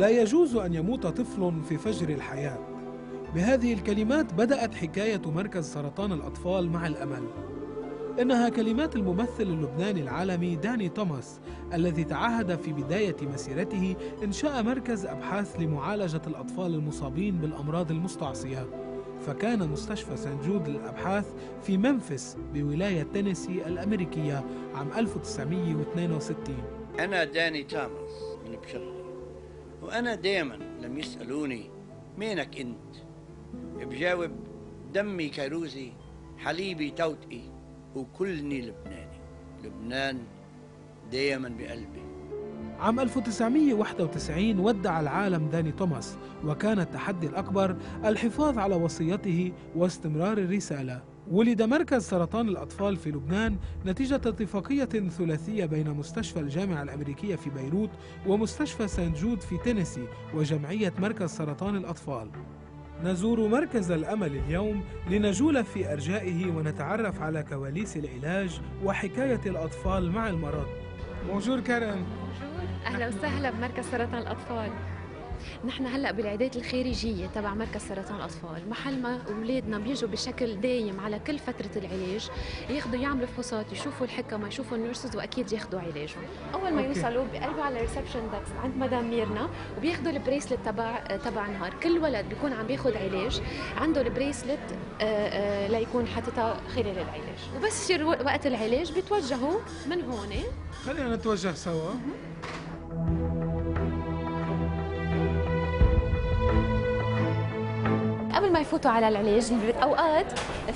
لا يجوز أن يموت طفل في فجر الحياة. بهذه الكلمات بدأت حكاية مركز سرطان الأطفال مع الأمل. إنها كلمات الممثل اللبناني العالمي داني توماس الذي تعهد في بداية مسيرته إنشاء مركز أبحاث لمعالجة الأطفال المصابين بالأمراض المستعصية. فكان مستشفى سان جود للأبحاث في منفس بولاية تينيسي الأمريكية عام 1962 أنا داني تامرز من بشري وأنا دائما لم يسألوني مينك أنت؟ بجاوب دمي كاروزي حليبي توتئي وكلني لبناني. لبنان دائما بقلبي. عام 1991 ودع العالم داني توماس وكان التحدي الأكبر الحفاظ على وصيته واستمرار الرسالة. ولد مركز سرطان الأطفال في لبنان نتيجة اتفاقية ثلاثية بين مستشفى الجامعة الأمريكية في بيروت ومستشفى سان جود في تينيسي وجمعية مركز سرطان الأطفال. نزور مركز الأمل اليوم لنجول في أرجائه ونتعرف على كواليس العلاج وحكاية الأطفال مع المرض. bonjour كارين أهلا وسهلا بمركز سرطان الأطفال. نحن هلا بالعيادات الخارجية تبع مركز سرطان الأطفال. محل ما أولادنا بيجوا بشكل دايم على كل فترة العلاج ياخذوا يعملوا فحوصات يشوفوا الحكما يشوفوا ال nurses وأكيد ياخذوا علاجهم. أول ما يوصلوا بيقلبوا على ال reception desk عند مدام ميرنا وبياخذوا ال bracelet تبع تبع نهار. كل ولد بيكون عم بياخذ علاج عنده ال bracelet آه، آه، ليكون حاططها خلال العلاج. وبس يصير وقت العلاج بيتوجهوا من هون. خلينا نتوجه سوا. قبل ما يفوتوا على العلاج أوقات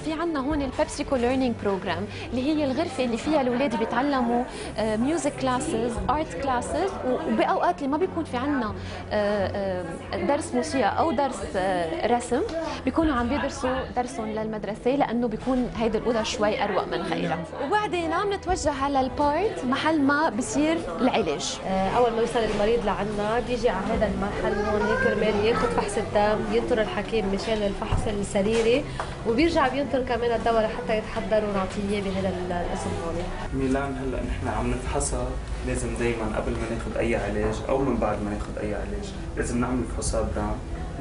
في عندنا هون ال PepsiCo learning program اللي هي الغرفة اللي فيها الأولاد بيتعلموا music classes art classes وبأوقات اللي ما بيكون في عندنا آه، آه، درس موسيقى أو درس آه، رسم بيكونوا عم بيدرسوا درسهم للمدرسة لأنه بيكون هيدي الأوضة شوي أروق من غيرها. وبعدين بنتوجه على ال part محل ما بصير العلاج. أول ما يوصل المريض لعنا بيجي على هذا المحل هون كرمال ياخذ فحص الدم ينطر الحكيم مشان الفحص السريري وبيرجع بينطر كمان الدواء لحتى يتحضر ونعطيه بهذا القسم هون ميلان هلأ نحن عم نفحصها. لازم دائما قبل ما ناخذ أي علاج أو من بعد ما ناخذ أي علاج لازم نعمل فحوصات دم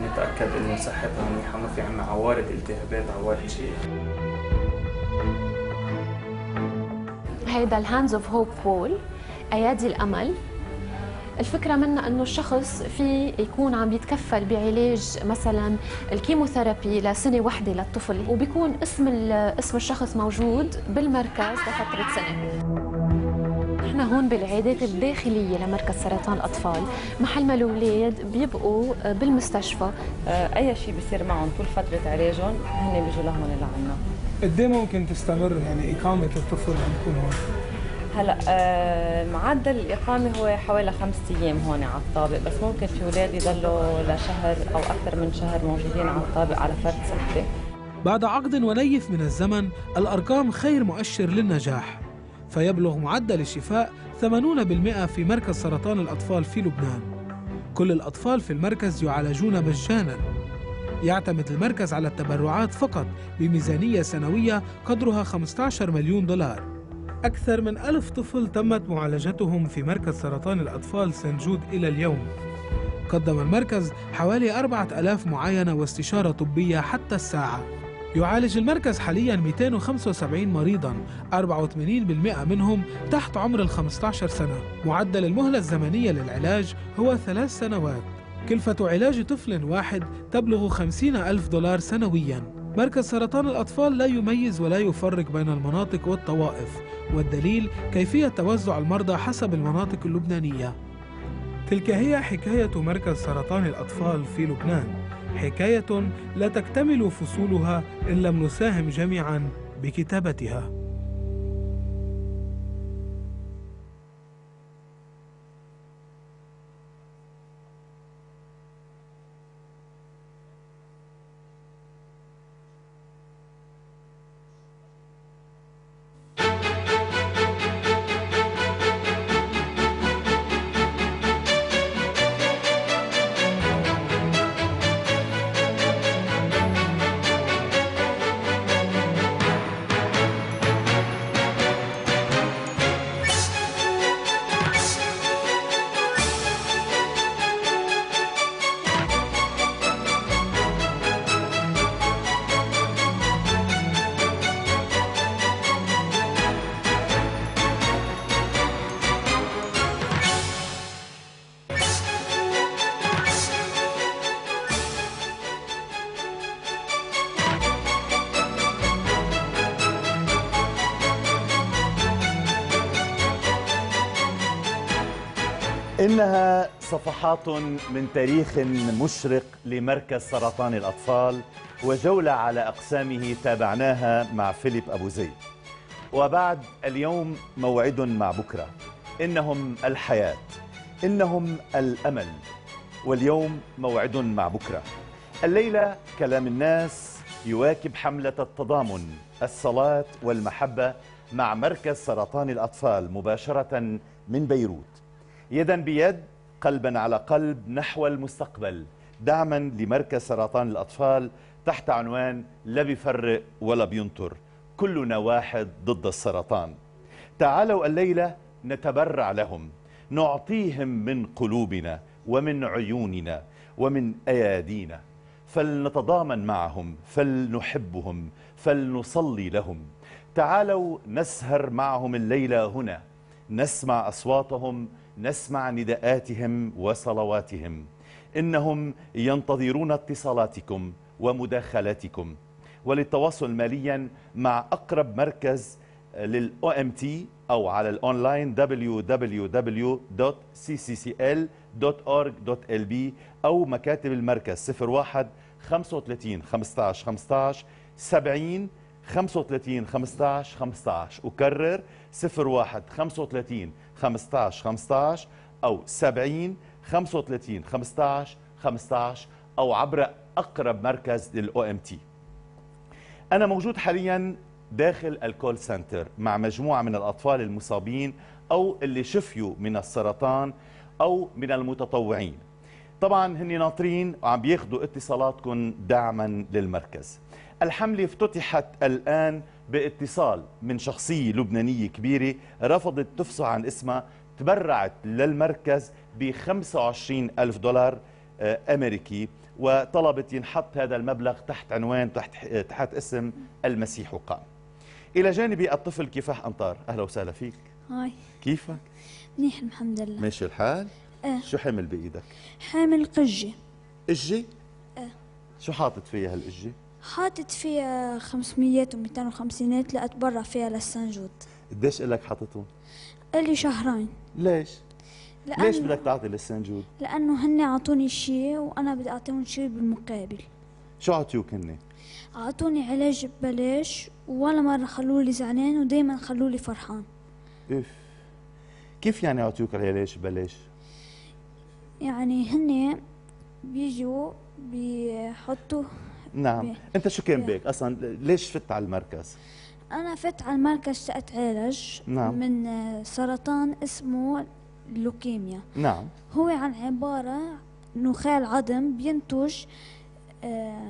نتأكد إنه صحتها منيحة ما في عندنا عوارض التهابات عوارض شيء. هيدا ال Hands of Hope wall أيادي الأمل. الفكرة منها أنه الشخص في يكون عم يتكفل بعلاج مثلا الكيموثيرابي لسنة واحدة للطفل وبيكون اسم اسم الشخص موجود بالمركز لفترة سنة. نحن هون بالعيادات الداخلية لمركز سرطان الأطفال. محل ما الأولاد بيبقوا بالمستشفى. آه، أي شيء بيصير معهم طول فترة علاجهم هن بيجوا لهون لعنا. قد إيه ممكن تستمر يعني إقامة الطفل عندكم هون؟ هلا آه معدل الإقامة هو حوالي خمسة أيام هون على الطابق بس ممكن في أولاد يضلوا لشهر أو أكثر من شهر موجودين على الطابق على فرد صحي بعد عقد ونيف من الزمن الأرقام خير مؤشر للنجاح. فيبلغ معدل الشفاء 80% في مركز سرطان الأطفال في لبنان. كل الأطفال في المركز يعالجون مجانا يعتمد المركز على التبرعات فقط بميزانية سنوية قدرها 15 مليون دولار. أكثر من ألف طفل تمت معالجتهم في مركز سرطان الأطفال سان جود إلى اليوم. قدم المركز حوالي أربعة ألاف معاينة واستشارة طبية حتى الساعة. يعالج المركز حاليا 275 مريضا 84% منهم تحت عمر ال 15 سنة. معدل المهلة الزمنية للعلاج هو ثلاث سنوات. كلفة علاج طفل واحد تبلغ 50 ألف دولار سنوياً. مركز سرطان الأطفال لا يميز ولا يفرق بين المناطق والطوائف والدليل كيفية توزع المرضى حسب المناطق اللبنانية. تلك هي حكاية مركز سرطان الأطفال في لبنان. حكاية لا تكتمل فصولها إن لم نساهم جميعا بكتابتها. إنها صفحات من تاريخ مشرق لمركز سرطان الأطفال وجولة على أقسامه تابعناها مع فيليب أبو زيد. وبعد اليوم موعد مع بكرة. إنهم الحياة إنهم الأمل. واليوم موعد مع بكرة. الليلة كلام الناس يواكب حملة التضامن الصلاة والمحبة مع مركز سرطان الأطفال مباشرة من بيروت. يدا بيد قلبا على قلب نحو المستقبل. دعما لمركز سرطان الأطفال تحت عنوان لا بيفرق ولا بينطر. كلنا واحد ضد السرطان. تعالوا الليلة نتبرع لهم. نعطيهم من قلوبنا ومن عيوننا ومن أيادينا. فلنتضامن معهم فلنحبهم فلنصلي لهم. تعالوا نسهر معهم الليلة هنا. نسمع أصواتهم نسمع نداءاتهم وصلواتهم. إنهم ينتظرون اتصالاتكم ومداخلاتكم. وللتواصل ماليا مع أقرب مركز لل OMT أو على ال online www.cccl.org.lb أو مكاتب المركز 01 35 15 15 70 35 15 15 أكرر 01 35 15 15 أو 70 35 15 15 أو عبر أقرب مركز لل OMT أنا موجود حاليا داخل ال call center مع مجموعة من الأطفال المصابين أو اللي شفيوا من السرطان أو من المتطوعين. طبعا هني ناطرين وعم بياخذوا اتصالاتكم دعما للمركز. الحملة افتتحت الآن باتصال من شخصية لبنانية كبيرة رفضت تفصح عن اسمها تبرعت للمركز ب 25 ألف دولار آه، أمريكي وطلبت ينحط هذا المبلغ تحت عنوان تحت, تحت اسم المسيح قام إلى جانبي الطفل كفاح أنطار أهلا وسهلا فيك هاي كيفك؟ منيح الحمد لله ماشي الحال؟ إيه شو حمل بإيدك؟ حامل قجة إجي؟ إيه شو حاطط فيها هالإجي؟ حاطط فيها خمسميات ومئتين وخمسينات لأتبرع فيها للسنجود قديش إلك حاططهم؟ قال شهرين ليش؟ لأن ليش بدك تعطي للسنجود؟ لأنه هن أعطوني شيء وأنا بدي أعطيهم شيء بالمقابل شو عطيوك هن؟ أعطوني علاج ببلاش ولا مرة خلولي زعلان ودايما خلولي فرحان إف كيف يعني عطيوك العلاج ببلاش؟ يعني هن بيجوا بيحطوا نعم. بي- أنت شو كان بي- بيك أصلا؟ ليش فت على المركز؟ أنا فت على المركز أتعالج نعم. من آه، سرطان اسمه اللوكيميا نعم. هو عن عبارة نخاع العظم بينتج آه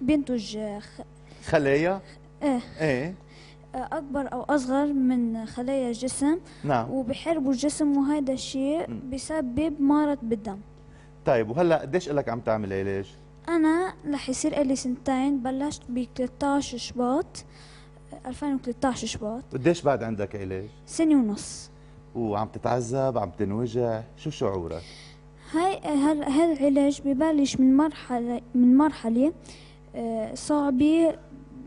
بينتج آه خ- خلايا؟ إيه. آه، أكبر أو أصغر من خلايا الجسم. نعم. وبحاربوا الجسم وهذا الشيء بيسبب مرض بالدم. طيب وهلأ قديش لك عم تعمل علاج؟ أنا رح يصير لي سنتين بلشت ب 13 شباط آه، 2013 شباط. قديش بعد عندك علاج؟ سنة ونص. وعم تتعذب عم تنوجع شو شعورك؟ هاي هال- هذا العلاج ببلش من مرحلة من مرحلة آه، صعبة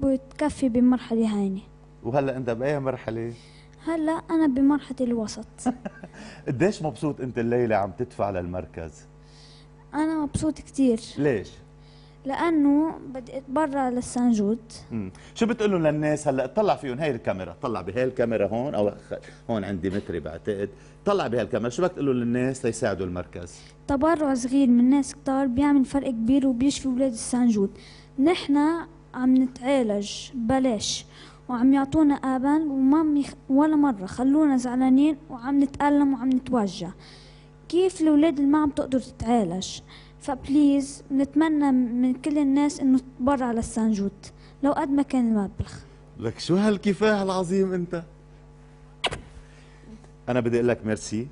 بتكفي بمرحلة هينة وهلأ أنت بأي مرحلة؟ هلأ أنا بمرحلة الوسط. قديش مبسوط أنت الليلة عم تدفع للمركز؟ أنا مبسوط كتير. ليش؟ لأنه بدي أتبرع للسنجود مم. شو بتقول لهم للناس هلأ؟ طلع فيهم هاي الكاميرا. طلع بهاي الكاميرا هون أو هون عندي متري بعتقد. طلع بهاي الكاميرا. شو بدك تقول للناس ليساعدوا المركز؟ تبرع صغير من ناس كتار بيعمل فرق كبير وبيشفي ولاد السنجود نحن عم نتعالج بلاش. وعم يعطونا آبان وما ميخ ولا مرة. خلونا زعلانين وعم نتألم وعم نتوجع. كيف الأولاد اللي ما عم تقدر تتعالج؟ فبليز نتمنى من كل الناس إنه تتبرع للسنجود لو قد ما كان المبلغ. لك شو هالكفاح العظيم أنت؟ أنا بدي أقول لك ميرسي.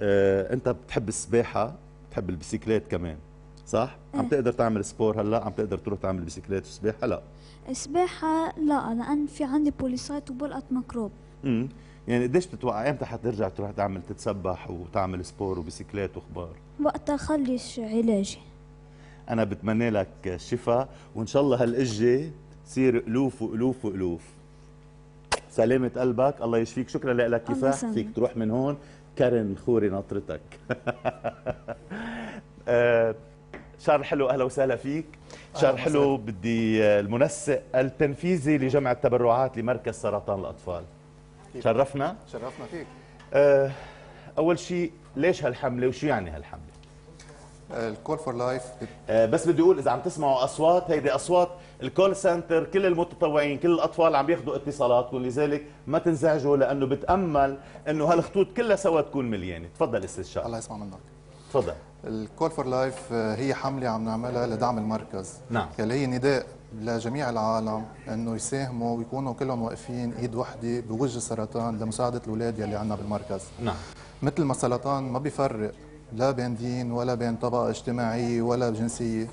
آه، أنت بتحب السباحة بتحب البسيكليت كمان صح؟ عم إيه. تقدر تعمل sport هلأ؟ عم تقدر تروح تعمل بسيكليت وسباحة لا السباحة لا لأن في عندي بوليسايت وبلقط ميكروب. امم يعني قديش بتتوقع؟ إمتى حترجع تروح تعمل تتسبح وتعمل sport و bicyclette وخبار؟ وقتها خلص علاجي. أنا بتمنى لك الشفاء وإن شاء الله هالإجة تصير ألوف وألوف وألوف. سلامة قلبك الله يشفيك. شكرا لك كفاح. فيك تروح من هون. كارين خوري ناطرتك. آه، شارل حلو. أهلا وسهلا فيك. شارل حلو. بدي آه، المنسق التنفيذي لجمع التبرعات لمركز سرطان الأطفال. شرفنا؟ شرفنا فيك. آه، أول شيء ليش هالحملة وشو يعني هالحملة؟ ال Call for Life بس بدي أقول إذا عم تسمعوا أصوات هيدي أصوات ال call center كل المتطوعين كل الأطفال عم بياخذوا اتصالات ولذلك ما تنزعجوا لأنه بتأمل إنه هالخطوط كلها سوا تكون مليانة. تفضل أستاذ شارل الله يسمع منك. تفضل. ال Call for Life هي حملة عم نعملها لدعم المركز. نعم. يلي هي نداء لجميع العالم إنه يساهموا ويكونوا كلهم واقفين إيد وحدة بوجه السرطان لمساعدة الأولاد يلي عندنا بالمركز. نعم. مثل ما السرطان ما بيفرق لا بين دين ولا بين طبقة اجتماعية ولا جنسية.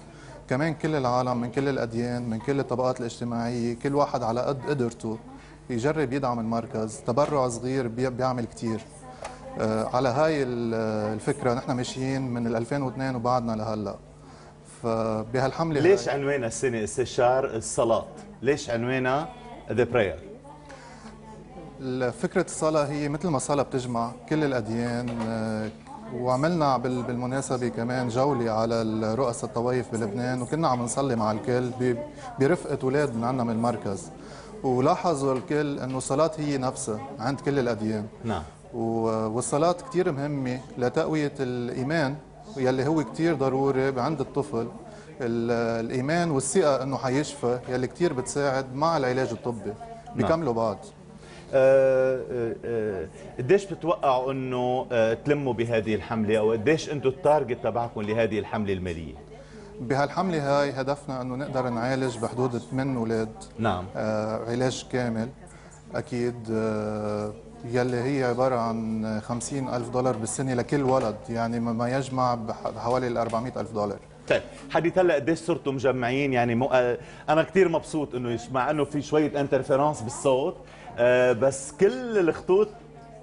كمان كل العالم من كل الأديان من كل الطبقات الاجتماعية كل واحد على قد قدرته يجرب يدعم المركز. تبرع صغير بي- بيعمل كتير. آه، على هاي ال- الفكرة نحن ماشيين من ال 2002 وبعدنا لهلأ. فبهالحملة ليش عنوانها السنة استشار الصلاة؟ ليش عنوانها ذا براير فكرة الصلاة هي مثل ما الصلاة بتجمع كل الأديان آه، وعملنا بال- بالمناسبة كمان جولة على رؤس الطوائف بلبنان وكنا عم نصلي مع الكل برفقة أولاد من عنا من المركز. ولاحظوا الكل أنه الصلاة هي نفسها عند كل الأديان. نعم. والصلاة كتير مهمة لتقوية الإيمان يلي هو كتير ضروري عند الطفل. ال- الإيمان والثقة أنه حيشفى يلي كتير بتساعد مع العلاج الطبي. بيكملوا بعض. قديش بتتوقعوا إنه آه، تلموا بهذه الحملة أو قديش أنتم ال target تبعكم لهذه الحملة المالية؟ بهالحملة هاي هدفنا أنه نقدر نعالج بحدود 8 أولاد. نعم. آه علاج كامل. أكيد آه يلي هي عبارة عن 50 ألف دولار بالسنة لكل ولد يعني ما- يجمع بح- بحوالي ال 400 ألف دولار. طيب حديث هلأ قديش صرتوا مجمعين؟ يعني مو... آه، أنا كثير مبسوط إنه مع إنه في شوية interference بالصوت. آه، بس كل الخطوط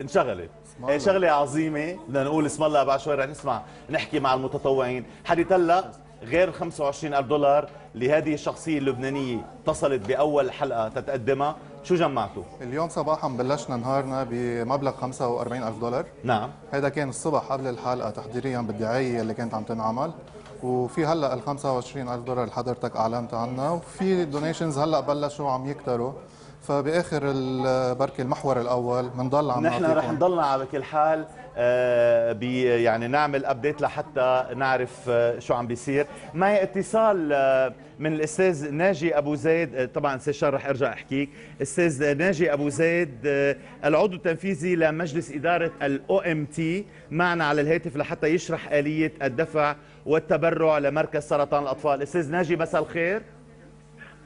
انشغلت. هي شغلة عظيمة. بدنا نقول اسم الله بعد شوي رح نسمع. نحكي مع المتطوعين. حديث هلا غير 25 ألف دولار لهذه الشخصية اللبنانية اتصلت بأول حلقة تتقدمها. شو جمعتوا؟ اليوم صباحا بلشنا نهارنا بمبلغ 45 ألف دولار. نعم. هذا كان الصبح قبل الحلقة تحضيريا بالدعاية اللي كانت عم تنعمل. وفي هلا ال 25 ألف دولار اللي حضرتك أعلنت عنها. وفي دونيشنز هلا بلشوا عم يكتروا. فبآخر ال- بركي المحور الأول بنضل عم نحن رح. نضلنا على كل حال آه، يعني نعمل update لحتى نعرف آه، شو عم بيصير. معي اتصال آه، من الأستاذ ناجي أبو زيد. طبعا أستاذ شارل رح أرجع أحكيك. أستاذ ناجي أبو زيد العضو التنفيذي لمجلس إدارة ال OMT معنا على الهاتف لحتى يشرح آلية الدفع والتبرع لمركز سرطان الأطفال. أستاذ ناجي مساء الخير.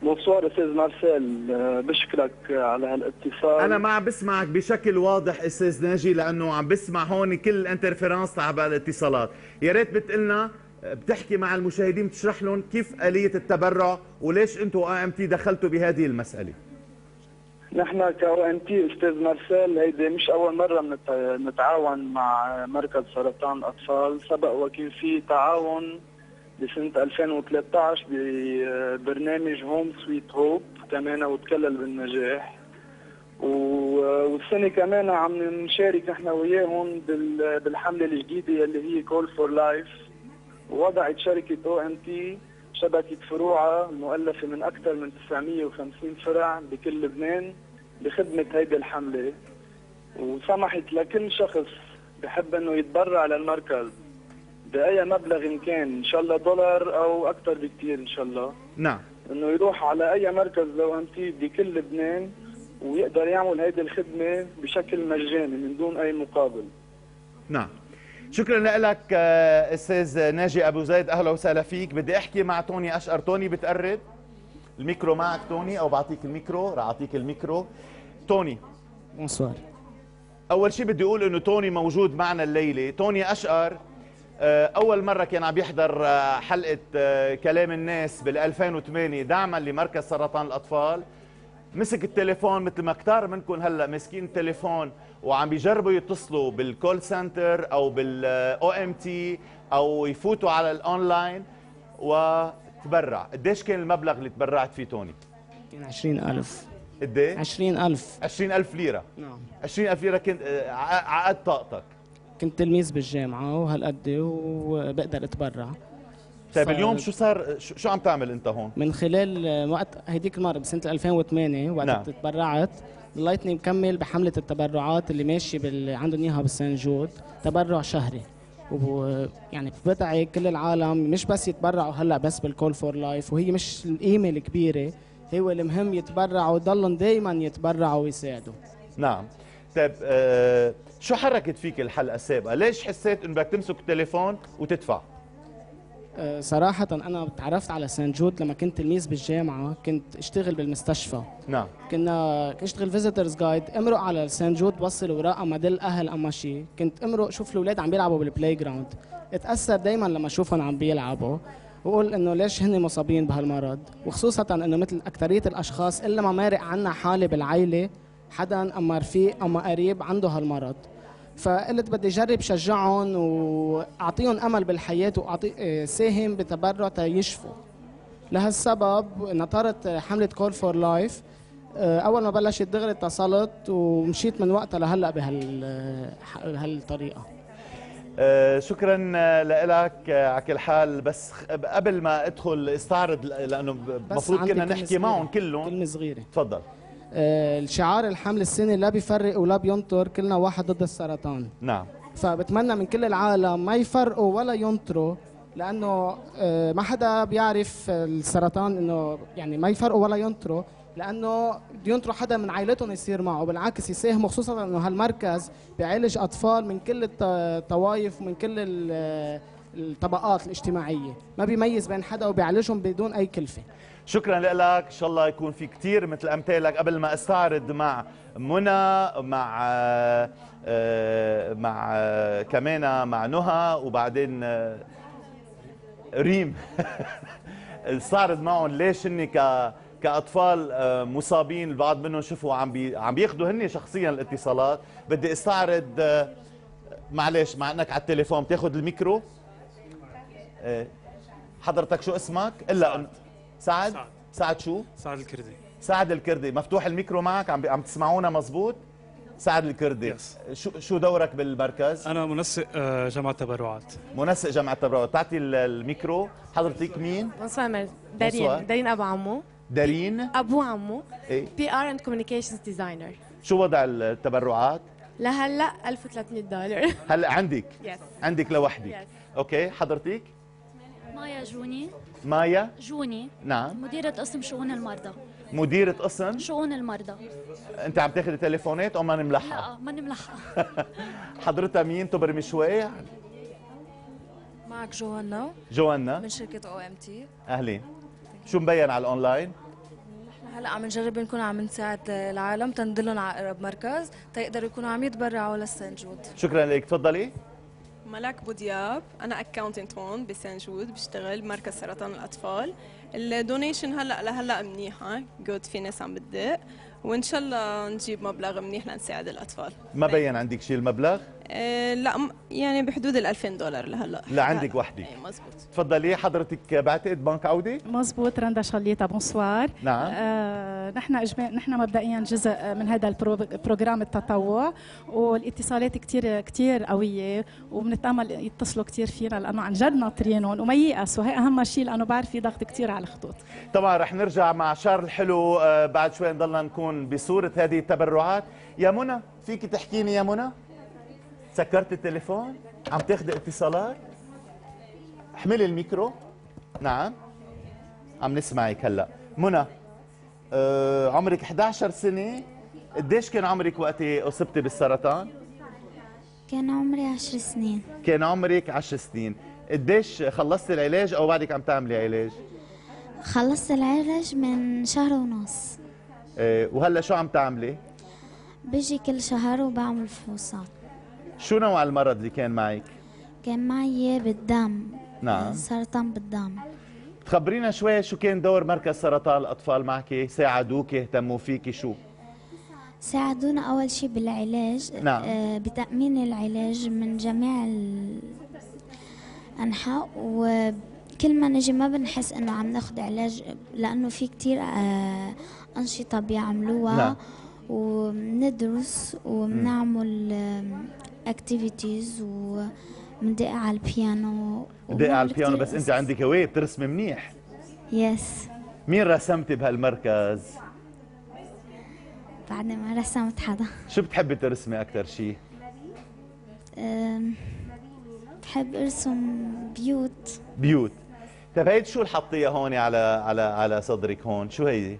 Bonsoir أستاذ مارسيل آه، بشكرك على هالاتصال. أنا ما عم بسمعك بشكل واضح أستاذ ناجي لأنه عم بسمع هون كل ال interference تبع الاتصالات. يا ريت بتقلنا بتحكي مع المشاهدين بتشرح لهم كيف آلية التبرع وليش أنتم OMT دخلتوا بهذه المسألة. نحن ك OMT أستاذ مارسيل هيدي مش أول مرة منت- نتعاون مع مركز سرطان الأطفال. سبق وكان في تعاون بسنه 2013 ببرنامج Home Sweet Hope كمان وتكلل بالنجاح. و- والسنة كمان عم نشارك نحن وياهم بال- بالحملة الجديدة اللي هي Call for Life ووضعت شركة OMT شبكة فروعها المؤلفه من أكثر من 950 فرع بكل لبنان بخدمة هيدي الحملة. وسمحت لكل شخص بحب إنه يتبرع للمركز. بأي مبلغ إن كان إن شاء الله دولار أو أكثر بكثير إن شاء الله. نعم. إنه يروح على أي مركز ل OMT بكل لبنان ويقدر يعمل هيدي الخدمة بشكل مجاني من دون أي مقابل. نعم. شكرا لك آه، أستاذ ناجي أبو زيد أهلا وسهلا فيك. بدي أحكي مع توني أشقر. توني بتقرب؟ الميكرو معك توني أو بعطيك الميكرو؟ رح أعطيك الميكرو. توني. Bonsoir. أول شيء بدي أقول إنه توني موجود معنا الليلة. توني أشقر أول مرة كان عم يحضر آه، حلقة آه، كلام الناس بال 2008 دعما لمركز سرطان الأطفال. مسك التليفون مثل ما كتار منكم هلأ ماسكين التليفون وعم بيجربوا يتصلوا بال call center أو بال OMT أو يفوتوا على الأونلاين. وتبرع. قديش كان المبلغ اللي تبرعت فيه توني؟ كان 20000 قد إيه 20000 20000 ليرة. نعم. 20000 ليرة كنت آه، على قد طاقتك. كنت تلميذ بالجامعة وهالقد وبقدر أتبرع. طيب اليوم شو صار؟ شو عم تعمل أنت هون؟ من خلال وقت هيديك المرة بسنة 2008 وقت نعم. تبرعت ضليتني مكمل بحملة التبرعات اللي ماشي بال... عندهم إياها بال Saint Jude تبرع شهري. ويعني بدعي كل العالم مش بس يتبرعوا هلأ بس بال Call for Life وهي مش القيمة الكبيرة هو المهم يتبرعوا ويضلهم دائما يتبرعوا ويساعدوا. نعم. طيب آه شو حركت فيك الحلقة السابقة؟ ليش حسيت انه بدك تمسك التليفون وتدفع؟ أه، صراحة أنا تعرفت على Saint Jude لما كنت تلميذ بالجامعة كنت أشتغل بالمستشفى. نعم. كنا اشتغل visitors guide امرق على Saint Jude بوصل اوراق اما دل أهل أما شيء كنت امرق شوف الأولاد عم بيلعبوا بال playground اتأثر دائما لما أشوفهم عم بيلعبوا وقول إنه ليش هن مصابين بهالمرض؟ وخصوصا إنه مثل أكثرية الأشخاص إلا ما مارق عنا حاله بالعائله حدا أما رفيق أما قريب عنده هالمرض. فقلت بدي اجرب شجعهم وأعطيهم أمل بالحياة وأعطي آه، ساهم بتبرع تيشفوا لهالسبب نطرت حملة Call for Life أول ما بلشت دغري اتصلت ومشيت من وقتها لهلأ بهال بهالطريقه آه شكرا آه، لك آه، على كل حال. بس قبل ما أدخل استعرض لأنه المفروض كنا نحكي. معهم كلهم. كلمة صغيرة. تفضل. آه، الشعار الحمل السنة لا بيفرق ولا بينطر كلنا واحد ضد السرطان. نعم. فبتمنى من كل العالم ما يفرقوا ولا ينطروا لأنه آه، ما حدا بيعرف السرطان إنه يعني ما يفرقوا ولا ينطروا لأنه بده ينطروا حدا من عائلتهم يصير معه بالعكس يساهموا خصوصا إنه هالمركز بيعالج أطفال من كل الط- الطوائف ومن كل ال- الطبقات الاجتماعية. ما بيميز بين حدا وبيعالجهم بدون أي كلفة. شكرا لك. إن شاء الله يكون في كثير مثل امثالك قبل ما أستعرض مع منى مع آه، مع آه، كمان مع نهى وبعدين آه، ريم. استعرض معهم ليش هن ك كأطفال مصابين البعض منهم شوفوا عم بي عم بياخذوا هن شخصيا الاتصالات. بدي استعرض معلش مع إنك على التليفون بتاخذ الميكرو. حضرتك شو اسمك؟ إلا أن- سعد؟ سعد. سعد شو؟ سعد الكردي. سعد الكردي. مفتوح الميكرو معك؟ عم عم تسمعونا مزبوط؟ سعد الكردي. شو شو دورك بالمركز؟ أنا منسق آه، جامعه تبرعات. منسق جامعه تبرعات. تعطي ال- الميكرو. حضرتك مين؟ Bonsoir. دارين. دارين أبو عمو. دارين؟ أبو عمو. إيه. PR and communications designer شو وضع التبرعات؟ لهلأ 1300 دولار. هلأ عندك؟ Yes. عندك لوحدك. Yes. Okay. حضرتك؟ مايا جوني. مايا؟ جوني. نعم. مديرة قسم شؤون المرضى. مديرة قسم؟ شؤون المرضى. أنت عم تاخذي تليفونات أو ما ملحقه لا ماني ملحقة حضرتها مين؟ تبرمي شوي. معك جوانا. جوانا. من شركة OMT أهلين. شو مبين على الأونلاين؟ نحن هلأ عم نجرب نكون عم نساعد العالم تندلهم على اقرب مركز تيقدروا يكونوا عم يتبرعوا لل Saint Jude شكرا لك. تفضلي. ملاك بودياب أنا accountant هون ب Saint Jude بشتغل بمركز سرطان الأطفال. ال donation هلأ لهلأ منيحه good في ناس عم بتدق وإن شاء الله نجيب مبلغ منيح لنساعد الأطفال. ما بين عندك شيء المبلغ؟ إيه لا يعني بحدود ال 2000 دولار لهلا. لا عندك وحدك إيه مزبوط. تفضلي حضرتك بعتقد بنك عودة؟ مزبوط رندا شليطة Bonsoir. نعم. آه نحن إجماع نحن مبدئيا جزء من هذا ال program التطوع والاتصالات كتير كتير قوية وبنتأمل يتصلوا كتير فينا لأنه عن جد ناطرينهم وما ييأسوا هي أهم شيء لأنه بعرف في ضغط كتير على الخطوط. طبعا رح نرجع مع شار الحلو آه، بعد شوي نضلنا نكون بصورة هذه التبرعات. يا منى فيك تحكيني يا منى؟ سكرت التليفون؟ عم تاخذي اتصالات؟ احملي الميكرو. نعم. عم نسمعك هلا. منى آه عمرك 11 سنة. قديش كان عمرك وقت أصبتي بالسرطان؟ كان عمري عشر سنين. كان عمرك 10 سنين. قديش خلصتي العلاج أو بعدك عم تعملي علاج؟ خلصت العلاج من شهر ونص. آه وهلا شو عم تعملي؟ بيجي كل شهر وبعمل فحوصات. شو نوع المرض اللي كان معك؟ كان معي بالدم نعم سرطان بالدم تخبرينا شوي شو كان دور مركز سرطان الأطفال معك؟ ساعدوك اهتموا فيك شو؟ ساعدونا أول شيء بالعلاج نعم. آه، بتأمين العلاج من جميع الأنحاء وكل ما نجي ما بنحس إنه عم ناخد علاج لأنه في كتير آه، أنشطة بيعملوها نعم. وبندرس وبنعمل activities ومندقق على البيانو بدي على البيانو بس انت عندك هواية بترسمي منيح. Yes مين رسمتي بهالمركز؟ بعدني ما رسمت حدا. شو بتحبي ترسمي أكثر شيء بحب أرسم بيوت. بيوت. طيب هيدي شو اللي حطيها هون على على على صدرك هون؟ شو هيدي؟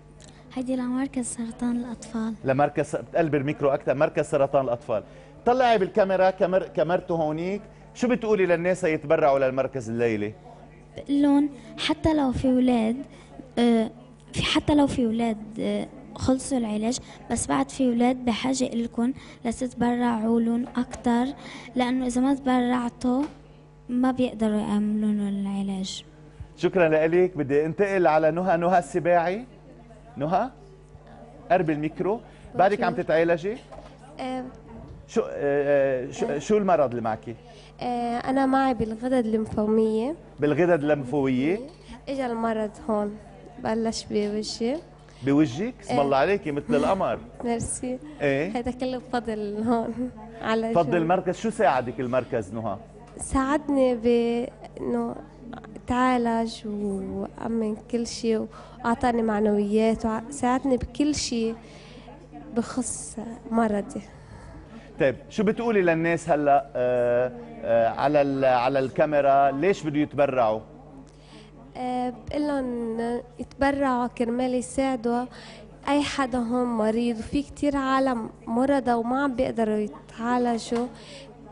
هيدي لمركز سرطان الأطفال. لمركز بتقلب الميكرو أكثر مركز سرطان الأطفال. طلعي بالكاميرا كامير كاميرته هونيك. شو بتقولي للناس يتبرعوا للمركز الليلي؟ بقول لهم حتى لو في أولاد آه، في حتى لو في أولاد آه، خلصوا العلاج بس بعد في أولاد بحاجة لكم لتتبرعوا لهم أكثر لأنه إذا ما تبرعتوا ما بيقدروا يعملوا لهم العلاج. شكرا لك بدي أنتقل على نهى نهى السباعي. نهى؟ قرب الميكرو. بعدك عم تتعالجي؟ آه، شو آه، شو, شو المرض اللي معك؟ آه، أنا معي بالغدد الليمفاوية بالغدد اللمفاويه إجا المرض هون بلش بوجهي. بوجهك؟ اسم. الله عليكي مثل القمر. ميرسي. إيه. هذا كله بفضل هون على فضل جو. المركز. شو ساعدك المركز نهى؟ ساعدني بإنه تعالج وأمن كل شيء وأعطاني معنويات وساعدني بكل شيء بخص مرضي. طيب شو بتقولي للناس هلا آه آه على على الكاميرا؟ ليش بده يتبرعوا؟ أه بقول لهم يتبرعوا كرمال يساعدوا أي حدا هون مريض. وفي كتير عالم مرضى وما عم بيقدروا يتعالجوا.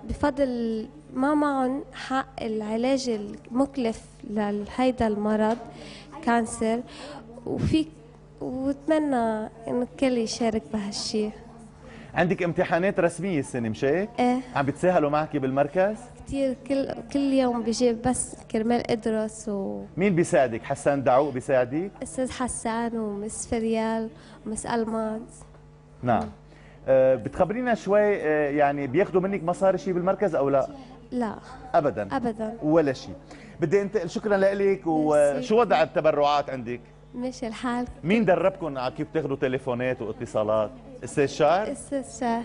بفضل ما معهم حق العلاج المكلف لهيدا المرض كانسر. وفي واتمنى إنه الكل يشارك بهالشي. عندك امتحانات رسمية السنة مش هيك؟ إيه. عم بتساهلوا معك بالمركز؟ كتير كل كل يوم بيجي بس كرمال إدرس و مين بيساعدك؟ حسان دعوق بيساعدك؟ أستاذ حسان ومس فريال ومس الماز نعم. آه بتخبرينا شوي آه يعني بياخذوا منك مصاري شيء بالمركز أو لا؟ لا. ابدا. ابدا. ولا شيء بدي انت شكرا لك وشو وضع التبرعات عندك؟ ماشي الحال. مين دربكم على كيف تاخذوا تليفونات واتصالات؟ أستاذ شار أستاذ شاه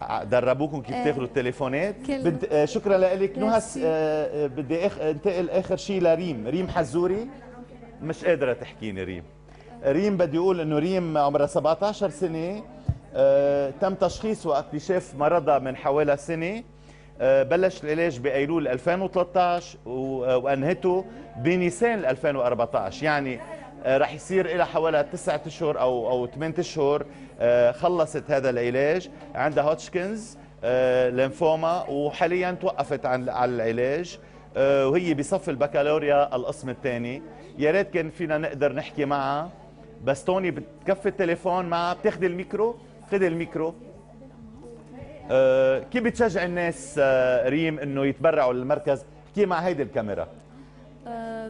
ع- دربوكم كيف إيه. تاخذوا التليفونات؟ بد... آه، شكرا لك نهى. آه، آه، بدي أخ... انتقل آخر شيء لريم. ريم حزوري. مش قادرة تحكيني ريم. ريم بدي أقول إنه ريم عمرها 17 سنة. آه، تم تشخيص واكتشاف مرضها من حوالي سنة. آه، بلش العلاج بأيلول 2013 و- آه، وأنهته بنيسان 2014 يعني آه، رح يصير لها حوالي تسعة أشهر أو أو ثمان أشهر آه، خلصت هذا العلاج عندها هوتشكنز آه، لينفوما وحاليا توقفت عن عن العلاج آه، وهي بصف البكالوريا القسم الثاني. يا ريت كان فينا نقدر نحكي معها. بس توني بتكفي التليفون معها بتاخذي الميكرو؟ خذي الميكرو. آه، كيف بتشجع الناس آه، ريم إنه يتبرعوا للمركز؟ احكي مع هيدي الكاميرا.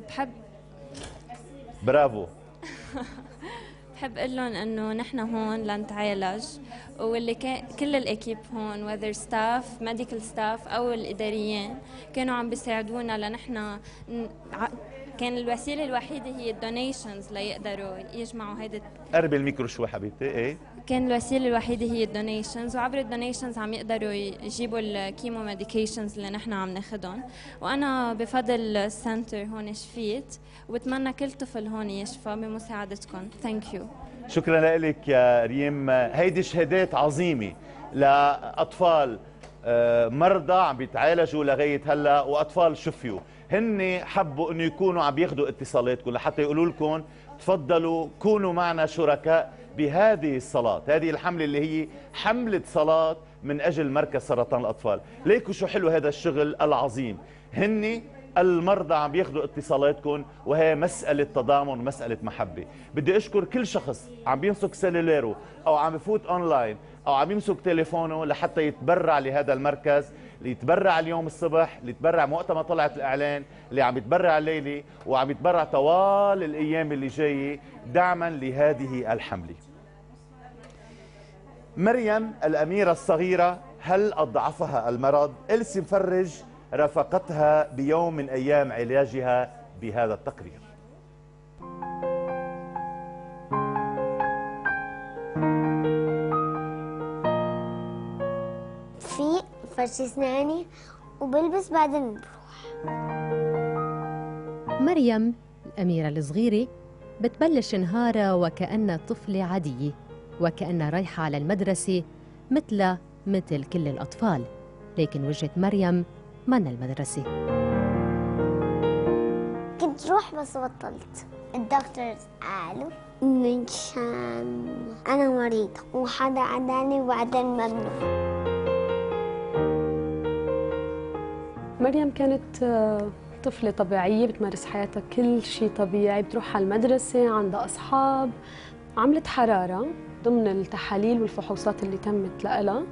بحب برافو. بحب أقول لهم إنه نحن هون لنتعالج واللي كان كل ال équipe هون whether staff medical staff أو الإداريين كانوا عم بيساعدونا لنحن كان الوسيلة الوحيدة هي ال donations ليقدروا يجمعوا هيدا قربي الميكرو شوي حبيبتي؟ إيه. كان الوسيلة الوحيدة هي ال donations وعبر ال donations عم يقدروا يجيبوا ال chemo medications اللي نحن عم ناخذهم وأنا بفضل ال center هون شفيت وبتمنى كل طفل هون يشفى بمساعدتكم. thank you شكرا لك يا ريم. هيدي شهادات عظيمة لأطفال آه، مرضى عم بيتعالجوا لغاية هلأ وأطفال شفيوا. هن حبوا إنه يكونوا عم ياخذوا اتصالاتكم لحتى يقولوا لكم تفضلوا كونوا معنا شركاء بهذه الصلاة هذه الحملة اللي هي حملة صلاة من أجل مركز سرطان الأطفال. ليكوا شو حلو هذا الشغل العظيم. هن المرضى عم بياخذوا اتصالاتكم وهي مسألة تضامن ومسألة محبة. بدي أشكر كل شخص عم بيمسك cellulaire و أو عم يفوت أونلاين أو عم يمسك تليفونه لحتى يتبرع لهذا المركز. اللي يتبرع اليوم الصبح اللي يتبرع وقت ما طلعت الإعلان اللي عم يتبرع الليلة وعم يتبرع طوال الأيام اللي جاية دعما لهذه الحملة مريم الأميرة الصغيرة هل أضعفها المرض؟ إلسي مفرج رافقتها بيوم من أيام علاجها بهذا التقرير في بفرشي اسناني وبلبس بعدين مريم الأميرة الصغيرة بتبلش نهارها وكأنها طفلة عادية وكأنها رايحة على المدرسة مثلها مثل كل الأطفال لكن وجهة مريم من المدرسة. كنت روح بس بطلت. الدكتور قالوا مشان أنا مريضة وحدا عداني وبعدين ممنوع مريم كانت آه، طفلة طبيعية بتمارس حياتها كل شيء طبيعي بتروح على المدرسة عندها أصحاب عملت حرارة ضمن التحاليل والفحوصات اللي تمت لها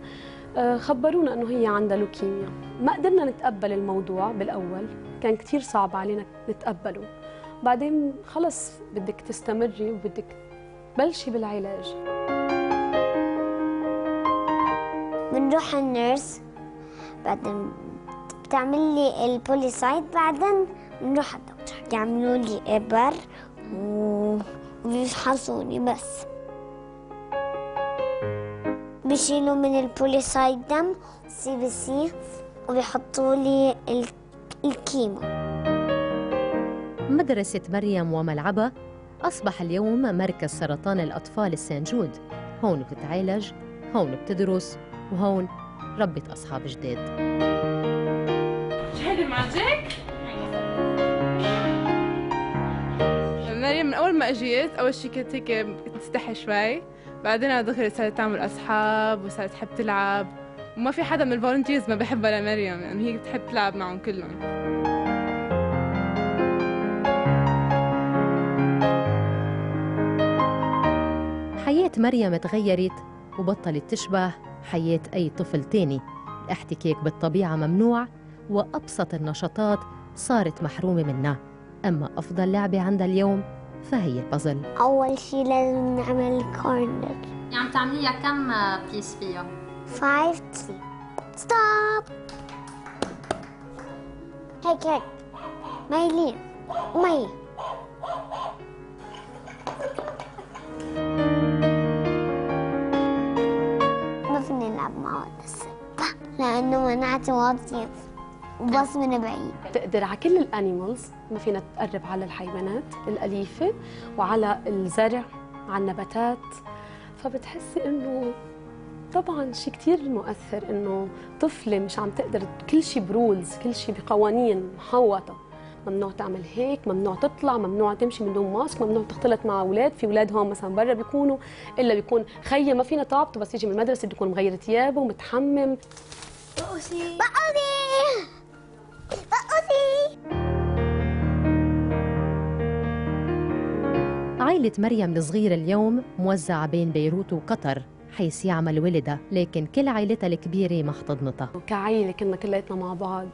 خبرونا إنه هي عندها لوكيميا. ما قدرنا نتقبل الموضوع بالأول كان كتير صعب علينا نتقبله. بعدين خلص بدك تستمري وبدك تبلشي بالعلاج. بنروح ال nurse بعدين بتعمل لي البوليسايد بعدين بنروح على الدكتور. يعملوا لي إبر و- وبيفحصوني بس. بيشيلوا من البوليسايد دم CBC وبيحطوا لي ال- ال chemo. مدرسة مريم وملعبها أصبح اليوم مركز سرطان الأطفال السان جود. هون بتتعالج هون بتدرس وهون ربحت أصحاب جداد جاك مريم من أول ما أجيت أول شي كنت هيك تستحي شوي. بعدين دخلت صارت تعمل أصحاب وصارت تحب تلعب. وما في حدا من الفولنتيرز ما بحبها لمريم يعني هي بتحب تلعب معهم كلهم. حياة مريم تغيرت وبطلت تشبه حياة أي طفل تاني. الإحتكاك بالطبيعة ممنوع وأبسط النشاطات صارت محرومة منها. أما أفضل لعبة عندها اليوم فهي البازل. أول شي لازم نعمل corner يعني تعمليها كم piece فيها؟ 5 stop هيك هيك. مايلين مي ما فيني نلعب مع ولد السبة لأنه مناعتي واطية وبص من بعيد. تقدر على كل ال animals ما فينا تقرب على الحيوانات الأليفة وعلى الزرع على النباتات. فبتحسي إنه طبعا شيء كتير مؤثر إنه طفلة مش عم تقدر كل شيء ب rules كل شيء بقوانين محوطة. ممنوع تعمل هيك ممنوع تطلع ممنوع تمشي من دون mask ممنوع تختلط مع أولاد. في أولاد هون مثلا برا بيكونوا إلا بيكون خيي ما فينا طابته بس يجي من المدرسة بيكون مغير ثيابه ومتحمم بقوسي بقوسي عائلة مريم الصغيرة اليوم موزعة بين بيروت وقطر حيث يعمل ولدها لكن كل عائلتها الكبيرة ما احتضنتها. كعائلة كنا كلياتنا مع بعض.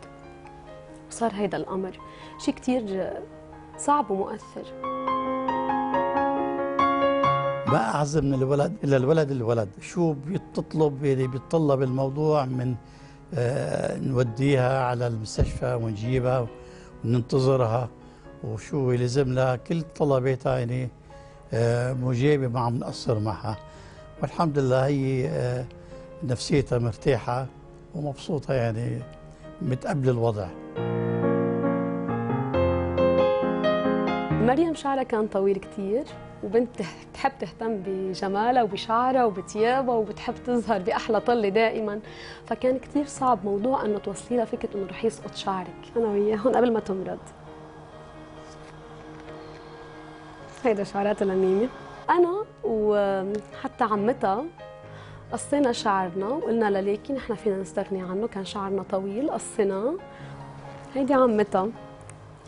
وصار هيدا الأمر. شيء كتير صعب ومؤثر. ما أعز من الولد إلا الولد الولد. شو بيتطلب يعني بيتطلب الموضوع من نوديها على المستشفى ونجيبها وننتظرها. وشو يلزم لها كل طلباتها يعني آه مجابة ما عم نقصر معها. والحمد لله هي آه نفسيتها مرتاحة ومبسوطة يعني متقبل الوضع. مريم شعرها كان طويل كتير. وبنت بتحب تهتم بجمالها وبشعرها وبثيابها وبتحب تظهر بأحلى طلة دائما. فكان كتير صعب موضوع إنه توصلي لها فكرة إنه رح يسقط شعرك. أنا وياهم قبل ما تمرض. هيدا شعراتها لميمة أنا وحتى عمتها قصينا شعرنا وقلنا لها ليكي نحن فينا نستغني عنه كان شعرنا طويل قصيناه. هيدي عمتها.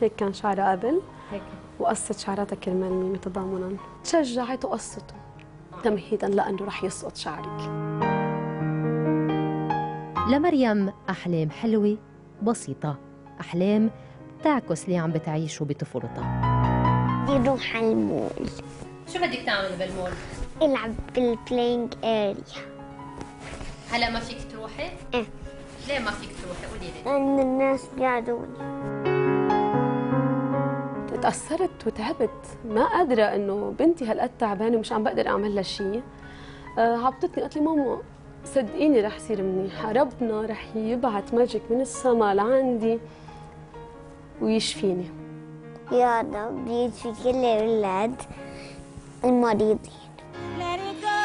هيك كان شعرها قبل. هيك. وقصت شعراتها كرمال ميمي تضامنا تشجعت وقصته تمهيدا لأنه رح يسقط شعرك. لمريم أحلام حلوة بسيطة. أحلام تعكس اللي عم بتعيشه بطفولتها. بدي أروح على المول. شو بدك تعملي بالمول؟ إلعب بال playing area هلا ما فيك تروحي؟ إيه. ليه ما فيك تروحي؟ قولي لي. لأن الناس بيعدوني. تأثرت وتعبت ما قادرة إنه بنتي هالقد تعبانة ومش عم بقدر أعمل لها شيء آه، عبطتني قالت لي ماما صدقيني رح يصير منيحة ربنا رح يبعت magic من السما لعندي ويشفيني. يا رب يشفي كل الأولاد المريضين. Let it go,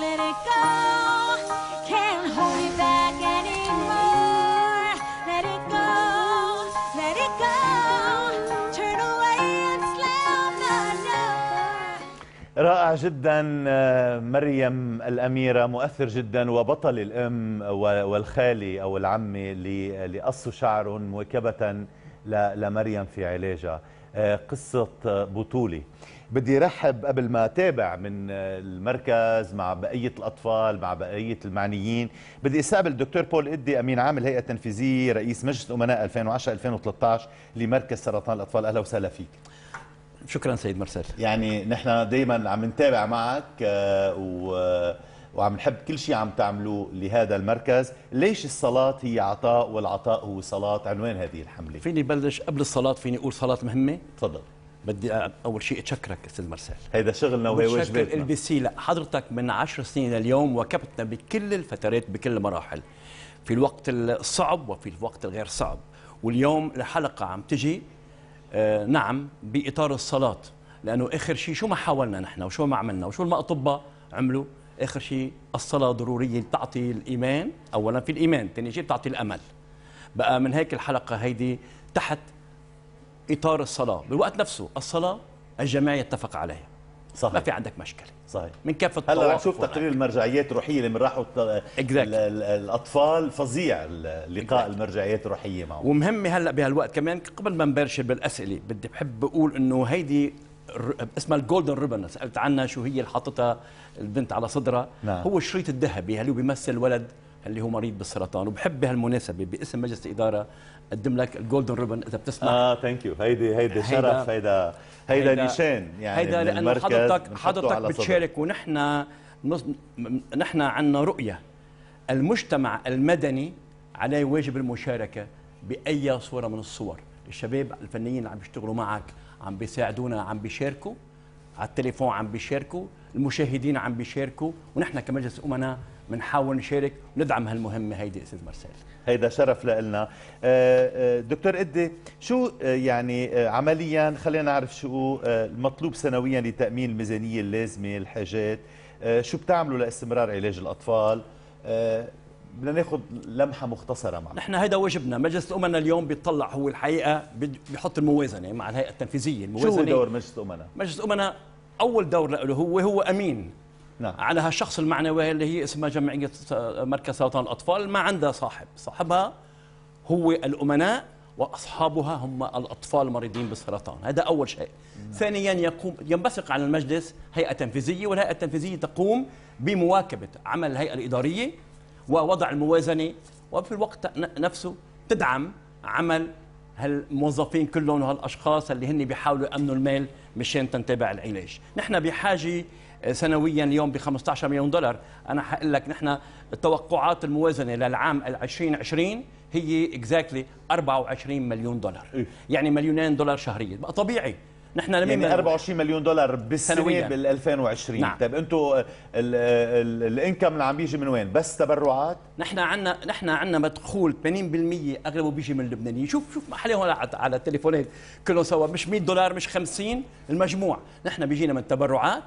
let it go. رائع جدا آه، مريم الأميرة مؤثر جدا وبطل الأم والخالي أو اللي قصوا شعرهم مواكبة لمريم في علاجها. آه، قصة بطولة بدي رحب قبل ما أتابع من آه، المركز مع بقية الأطفال مع بقية المعنيين. بدي أستقبل الدكتور بول إدي أمين عام الهيئة التنفيذية رئيس مجلس الأمناء 2010-2013 لمركز سرطان الأطفال. أهلا وسهلا فيك. شكرا سيد مرسل. يعني نحن دائما عم نتابع معك آه، و وعم نحب كل شيء عم تعملوه لهذا المركز. ليش الصلاة هي عطاء والعطاء هو صلاة؟ عنوان هذه الحملة. فيني بلش قبل الصلاة فيني أقول صلاة مهمة؟ تفضل. بدي أول شيء أتشكرك أستاذ مارسيل. هيدا شغلنا وهي واجباتنا. LBC لا حضرتك من عشر سنين لليوم واكبتنا بكل الفترات بكل المراحل. في الوقت الصعب وفي الوقت الغير صعب. واليوم الحلقة عم تجي آه نعم بإطار الصلاة. لأنه آخر شيء شو ما حاولنا نحن وشو ما عملنا وشو ما أطباء عملوا آخر شيء الصلاة ضرورية بتعطي الإيمان. أولا في الإيمان ثاني شيء بتعطي الأمل. بقى من هيك الحلقة هيدي تحت إطار الصلاة. بالوقت نفسه الصلاة الجميع يتفق عليها. صحيح. ما في عندك مشكلة. صحيح. من كافة هلا رح نشوف تقرير المرجعيات الروحية اللي من راحوا الط- ال- ال- الأطفال فظيع اللقاء المرجعيات الروحية معه ومهمة هلأ بهالوقت كمان قبل ما نبلش بالأسئلة بدي بحب أقول إنه هيدي اسمها ال golden ribbon سألت عنها شو هي اللي حاطتها البنت على صدرها. نعم. هو الشريط الذهبي اللي هو بيمثل ولد اللي هو مريض بالسرطان؟ وبحب بهالمناسبة باسم مجلس الإدارة أقدم لك ال golden ribbon إذا بتسمح. آه thank you هيدي هيدي شرف هيدا هيدا نيشان يعني هيدا لأنه حضرتك حضرتك. بتشارك ونحن نحن عندنا رؤية. المجتمع المدني عليه واجب المشاركة بأي صورة من الصور. الشباب الفنيين اللي عم بيشتغلوا معك عم بيساعدونا عم بيشاركوا. على التليفون عم بيشاركوا. المشاهدين عم بيشاركوا. ونحن كمجلس امناء بنحاول نشارك وندعم هالمهمة هيدي أستاذ مرسال. هيدا شرف لنا دكتور إدي شو آه، يعني آه، عمليا خلينا نعرف شو آه، المطلوب سنويا لتأمين الميزانية اللازمة الحاجات. آه، شو بتعملوا لاستمرار علاج الأطفال؟ آه، بدنا ناخذ لمحة مختصرة معك. نحن هذا واجبنا. مجلس الامناء اليوم بيطلع هو الحقيقة بيحط الموازنة مع الهيئة التنفيذية شو الموازنة. هو دور مجلس الأمناء؟ مجلس الامناء أول دور له هو هو أمين. نعم. على هالشخص المعنوي اللي هي اسمها جمعية س- مركز سرطان الأطفال ما عندها صاحب. صاحبها هو الأمناء وأصحابها هم الأطفال المريضين بالسرطان. هذا أول شيء. ثانيا يقوم ينبثق على المجلس هيئة تنفيذية والهيئة التنفيذية تقوم بمواكبة عمل الهيئة الإدارية ووضع الموازنة وفي الوقت نفسه تدعم عمل هالموظفين كلهم وهالأشخاص اللي هن بيحاولوا يأمنوا المال مشان تنتبع العلاج. نحن بحاجة سنويا اليوم ب 15 مليون دولار. أنا حقول لك نحن توقعات الموازنة للعام 2020 هي اكزاكتلي 24 مليون دولار. يعني مليونين دولار شهريا. بقى طبيعي. نحن يعني بدنا 24 مليون دولار بالسنة سنوياً. بال 2020 نعم. طيب أنتم الإنكم اللي عم بيجي من وين؟ بس تبرعات؟ نحن عندنا نحن عندنا مدخول 80% أغلبه بيجي من اللبنانيين شوف شوف حاليا هون على- التليفونات كلهم سوا. مش 100 دولار مش 50 المجموع. نحن بيجينا من تبرعات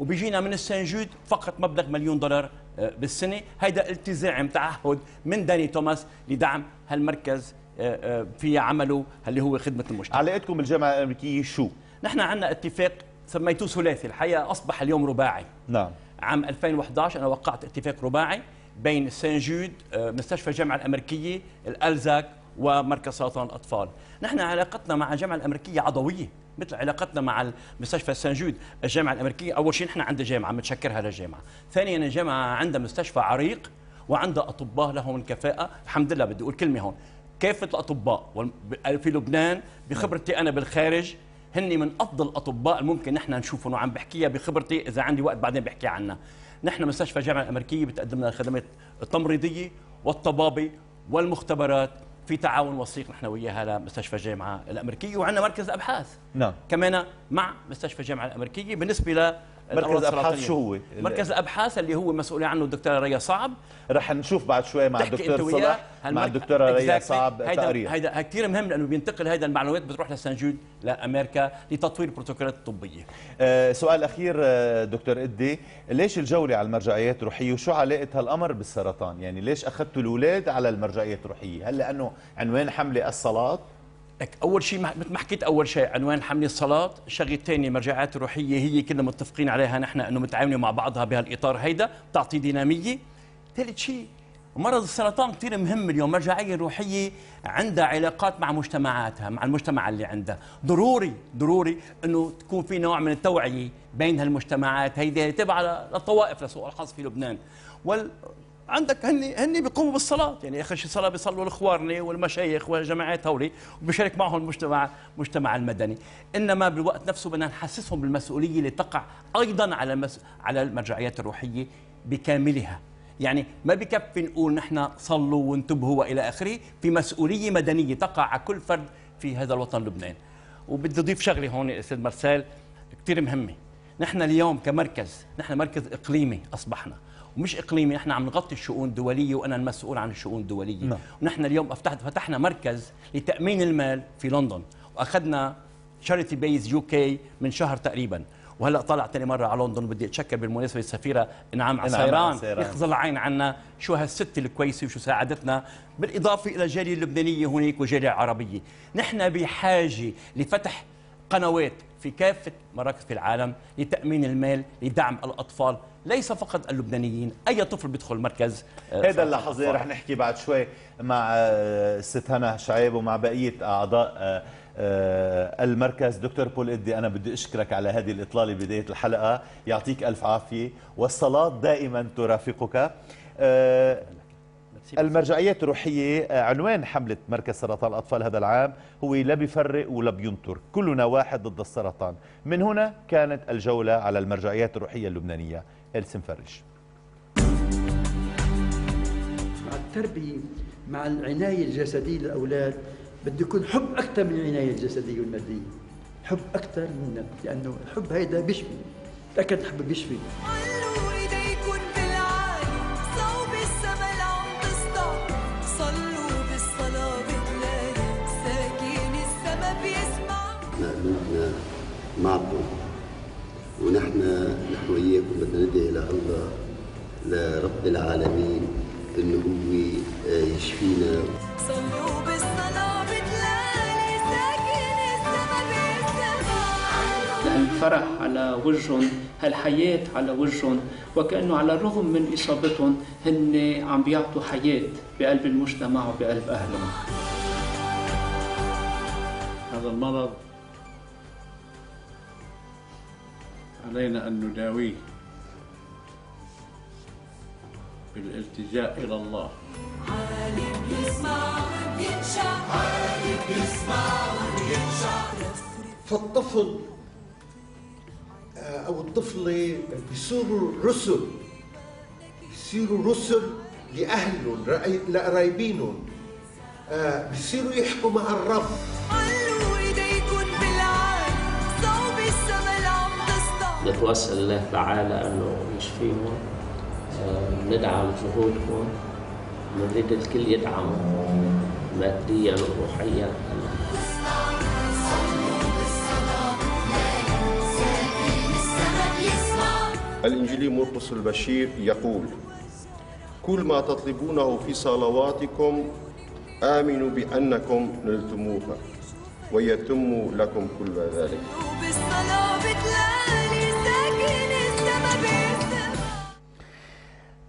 وبيجينا من السان جود فقط مبلغ مليون دولار آه، بالسنة. هيدا التزام تعهد من داني توماس لدعم هالمركز آه، آه، في عمله اللي هو خدمة المجتمع. علاقتكم بالجامعة الأمريكية شو؟ نحن عندنا اتفاق سميتوه ثلاثي الحقيقة أصبح اليوم رباعي. نعم. عام 2011 أنا وقعت اتفاق رباعي بين سان جود مستشفى الجامعة الأمريكية الألزاك ومركز سرطان الأطفال. نحن علاقتنا مع الجامعة الأمريكية عضوية مثل علاقتنا مع مستشفى سان جود الجامعة الأمريكية. أول شيء نحن عندنا جامعة متشكرها للجامعه ثانيا الجامعة عندها مستشفى عريق وعندها أطباء لهم الكفاءة. الحمد لله بدي أقول كلمة هون. كافة الأطباء وال- في لبنان بخبرتي أنا بالخارج هن من أفضل الأطباء الممكن نحن نشوفهم وعم بحكيها بخبرتي إذا عندي وقت بعدين بحكي عنها. نحن مستشفى الجامعة الأمريكية بتقدم لنا الخدمات التمريضية والطبابة والمختبرات. في تعاون وثيق نحن وياها لمستشفى الجامعة الأمريكية وعندنا مركز أبحاث. نعم. كمان مع مستشفى الجامعة الأمريكية بالنسبة مركز السرطانية. شو هو؟ مركز الابحاث اللي هو مسؤول عنه الدكتوره ريا صعب رح نشوف بعد شوي مع الدكتور. صلاح مع الدكتورة ريا. صعب هيدا تقرير هيدا كثير مهم لأنه بينتقل هيدا المعلومات بتروح لسان جود لأمريكا لتطوير البروتوكولات الطبيه آه، سؤال أخير آه، دكتور إدي ليش الجولة على المرجعيات الروحيه وشو علاقة هالأمر بالسرطان يعني ليش أخذتوا الأولاد على المرجعيات الروحيه هل لأنه عنوان حملة الصلاة لك. أول شيء مثل ما حكيت أول شيء عنوان حمله الصلاة. الشغلة الثانية المرجعات الروحيه هي كلنا متفقين عليها نحن إنه متعاونين مع بعضها بهالإطار هيدا بتعطي دينامية. ثالث شيء مرض السرطان كثير مهم اليوم المرجعيه الروحيه عندها علاقات مع مجتمعاتها مع المجتمع اللي عندها. ضروري ضروري إنه تكون في نوع من التوعية بين هالمجتمعات هيدي تبع للطوائف لسوء الحظ في لبنان. وال عندك هن هن بيقوموا بالصلاة. يعني اخر شيء صلاة بيصلوا الاخوارني والمشايخ والجماعات هولي وبيشارك معهم المجتمع المجتمع المدني. إنما بالوقت نفسه بدنا نحسسهم بالمسؤولية اللي تقع أيضا على المس... على المرجعيات الروحية بكاملها. يعني ما بكفي نقول نحن صلوا وانتبهوا وإلى آخره في مسؤولية مدنية تقع على كل فرد في هذا الوطن لبنان. وبدي أضيف شغلة هون أستاذ مرسال كثير مهمة. نحن اليوم كمركز نحن مركز إقليمي أصبحنا. ومش إقليمي نحن عم نغطي الشؤون الدولية وأنا المسؤول عن الشؤون الدولية نعم. ونحن اليوم افتحت فتحنا مركز لتأمين المال في لندن وأخذنا charity based UK من شهر تقريبا وهلأ طلع ثاني مرة على لندن بدي أتشكر بالمناسبة السفيره إنعام عسيران عسيران. يخزى العين عنا شو هالست الكويسة وشو ساعدتنا بالإضافة إلى الجاليه اللبنانية هناك والجاليه العربيه نحن بحاجة لفتح قنوات في كافة مراكز في العالم لتأمين المال لدعم الأطفال ليس فقط اللبنانيين أي طفل بيدخل مركز آه، هذا الأطفال. رح نحكي بعد شوي مع آه، الست هنا شعيب ومع بقية أعضاء آه، آه، المركز. دكتور بول إدي أنا بدي أشكرك على هذه الإطلالة بداية الحلقة. يعطيك ألف عافية. والصلاة دائما ترافقك. آه، المرجعيات الروحية آه، عنوان حملة مركز سرطان الأطفال هذا العام هو لا بيفرق ولا بينطر كلنا واحد ضد السرطان. من هنا كانت الجولة على المرجعيات الروحية اللبنانية. إلسن فرش مع التربية مع العناية الجسدية للأولاد بده يكون حب أكثر من العناية الجسدية والمادية حب أكثر منا لأنه الحب هيدا بيشفي تأكد الحب بيشفي ايديكن بالعالي صوب السما اللي عم تسطع صلوا بالصلاة بتلاقي ساكن السما بيسمع إحنا قلوبنا معكم ونحن نحن وياكم بدنا ندعي لله لرب العالمين إنه هو آه، يشفينا. صلوا بتلاقي ساكن السما الفرح على وجههم هالحياة على وجههم وكأنه على الرغم من إصابتهم هن عم بيعطوا حياة بقلب المجتمع وبقلب أهلهم. هذا المرض علينا أن نداويه بالالتجاء إلى الله. فالطفل آه، أو الطفله بيصيروا رسل بيصيروا رسل لاهلهم رأي- لقرايبينهم آه، بيصيروا يحكوا مع الرب. نتوسل الله تعالى أنه يشفيهم آه، ندعم جهودكم. نريد الكل يدعم ماديا وروحيا. الإنجيل مرقس البشير يقول كل ما تطلبونه في صلواتكم آمنوا بأنكم نلتموها ويتم لكم كل ذلك.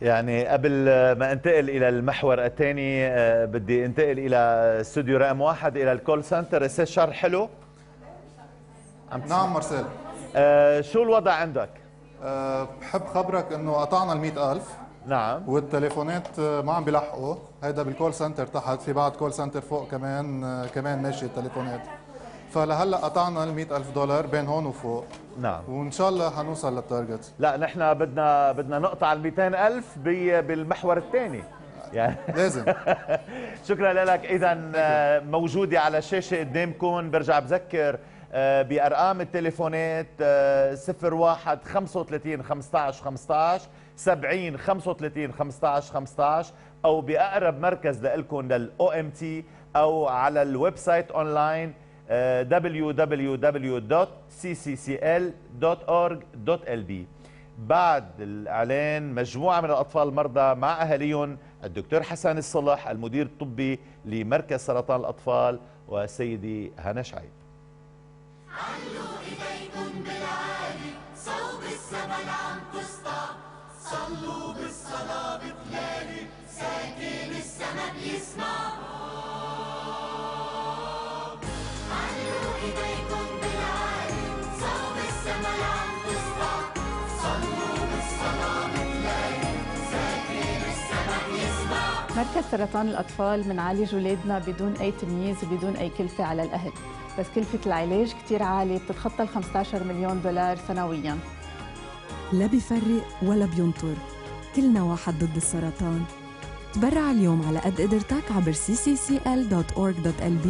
يعني قبل ما انتقل إلى المحور الثاني آه، بدي انتقل إلى استوديو رقم واحد إلى الكول سنتر أستاذ شر حلو؟ عم نعم مارسيل. آه شو الوضع عندك؟ أه بحب خبرك إنه قطعنا ال ألف. نعم. والتليفونات آه، ما عم بيلحقوا. هيدا بال call center تحت في بعد call center فوق كمان آه، كمان ماشي التليفونات. فلهلا قطعنا ال ألف دولار بين هون وفوق. نعم. وإن شاء الله حنوصل لل target. لا نحن بدنا بدنا نقطع ال 200 ألف بي- بالمحور الثاني. يعني لازم. شكرا لك. اذا موجودة على الشاشة قدامكم برجع بذكر آه، بأرقام التليفونات آه، 01 35 15 15 70 35 15 15 أو بأقرب مركز لكم لل OMT أو على ال website online آه، www.cccl.org.lb بعد الإعلان مجموعة من الأطفال المرضى مع أهاليهم الدكتور حسن الصلح المدير الطبي لمركز سرطان الأطفال وسيدي هنا شعيب. علوا ايديكم بالعالي صوب السما عم تسطع صلوا بالصلاة بتلالي ساكن السما بيسمع. مركز سرطان الأطفال بنعالج ولادنا بدون أي تمييز وبدون أي كلفة على الأهل. بس كلفة العلاج كتير عالية بتتخطى ال 15 مليون دولار سنوياً. لا بيفرق ولا بينطر. كلنا واحد ضد السرطان. تبرع اليوم على قد قدرتك عبر cccl.org.lb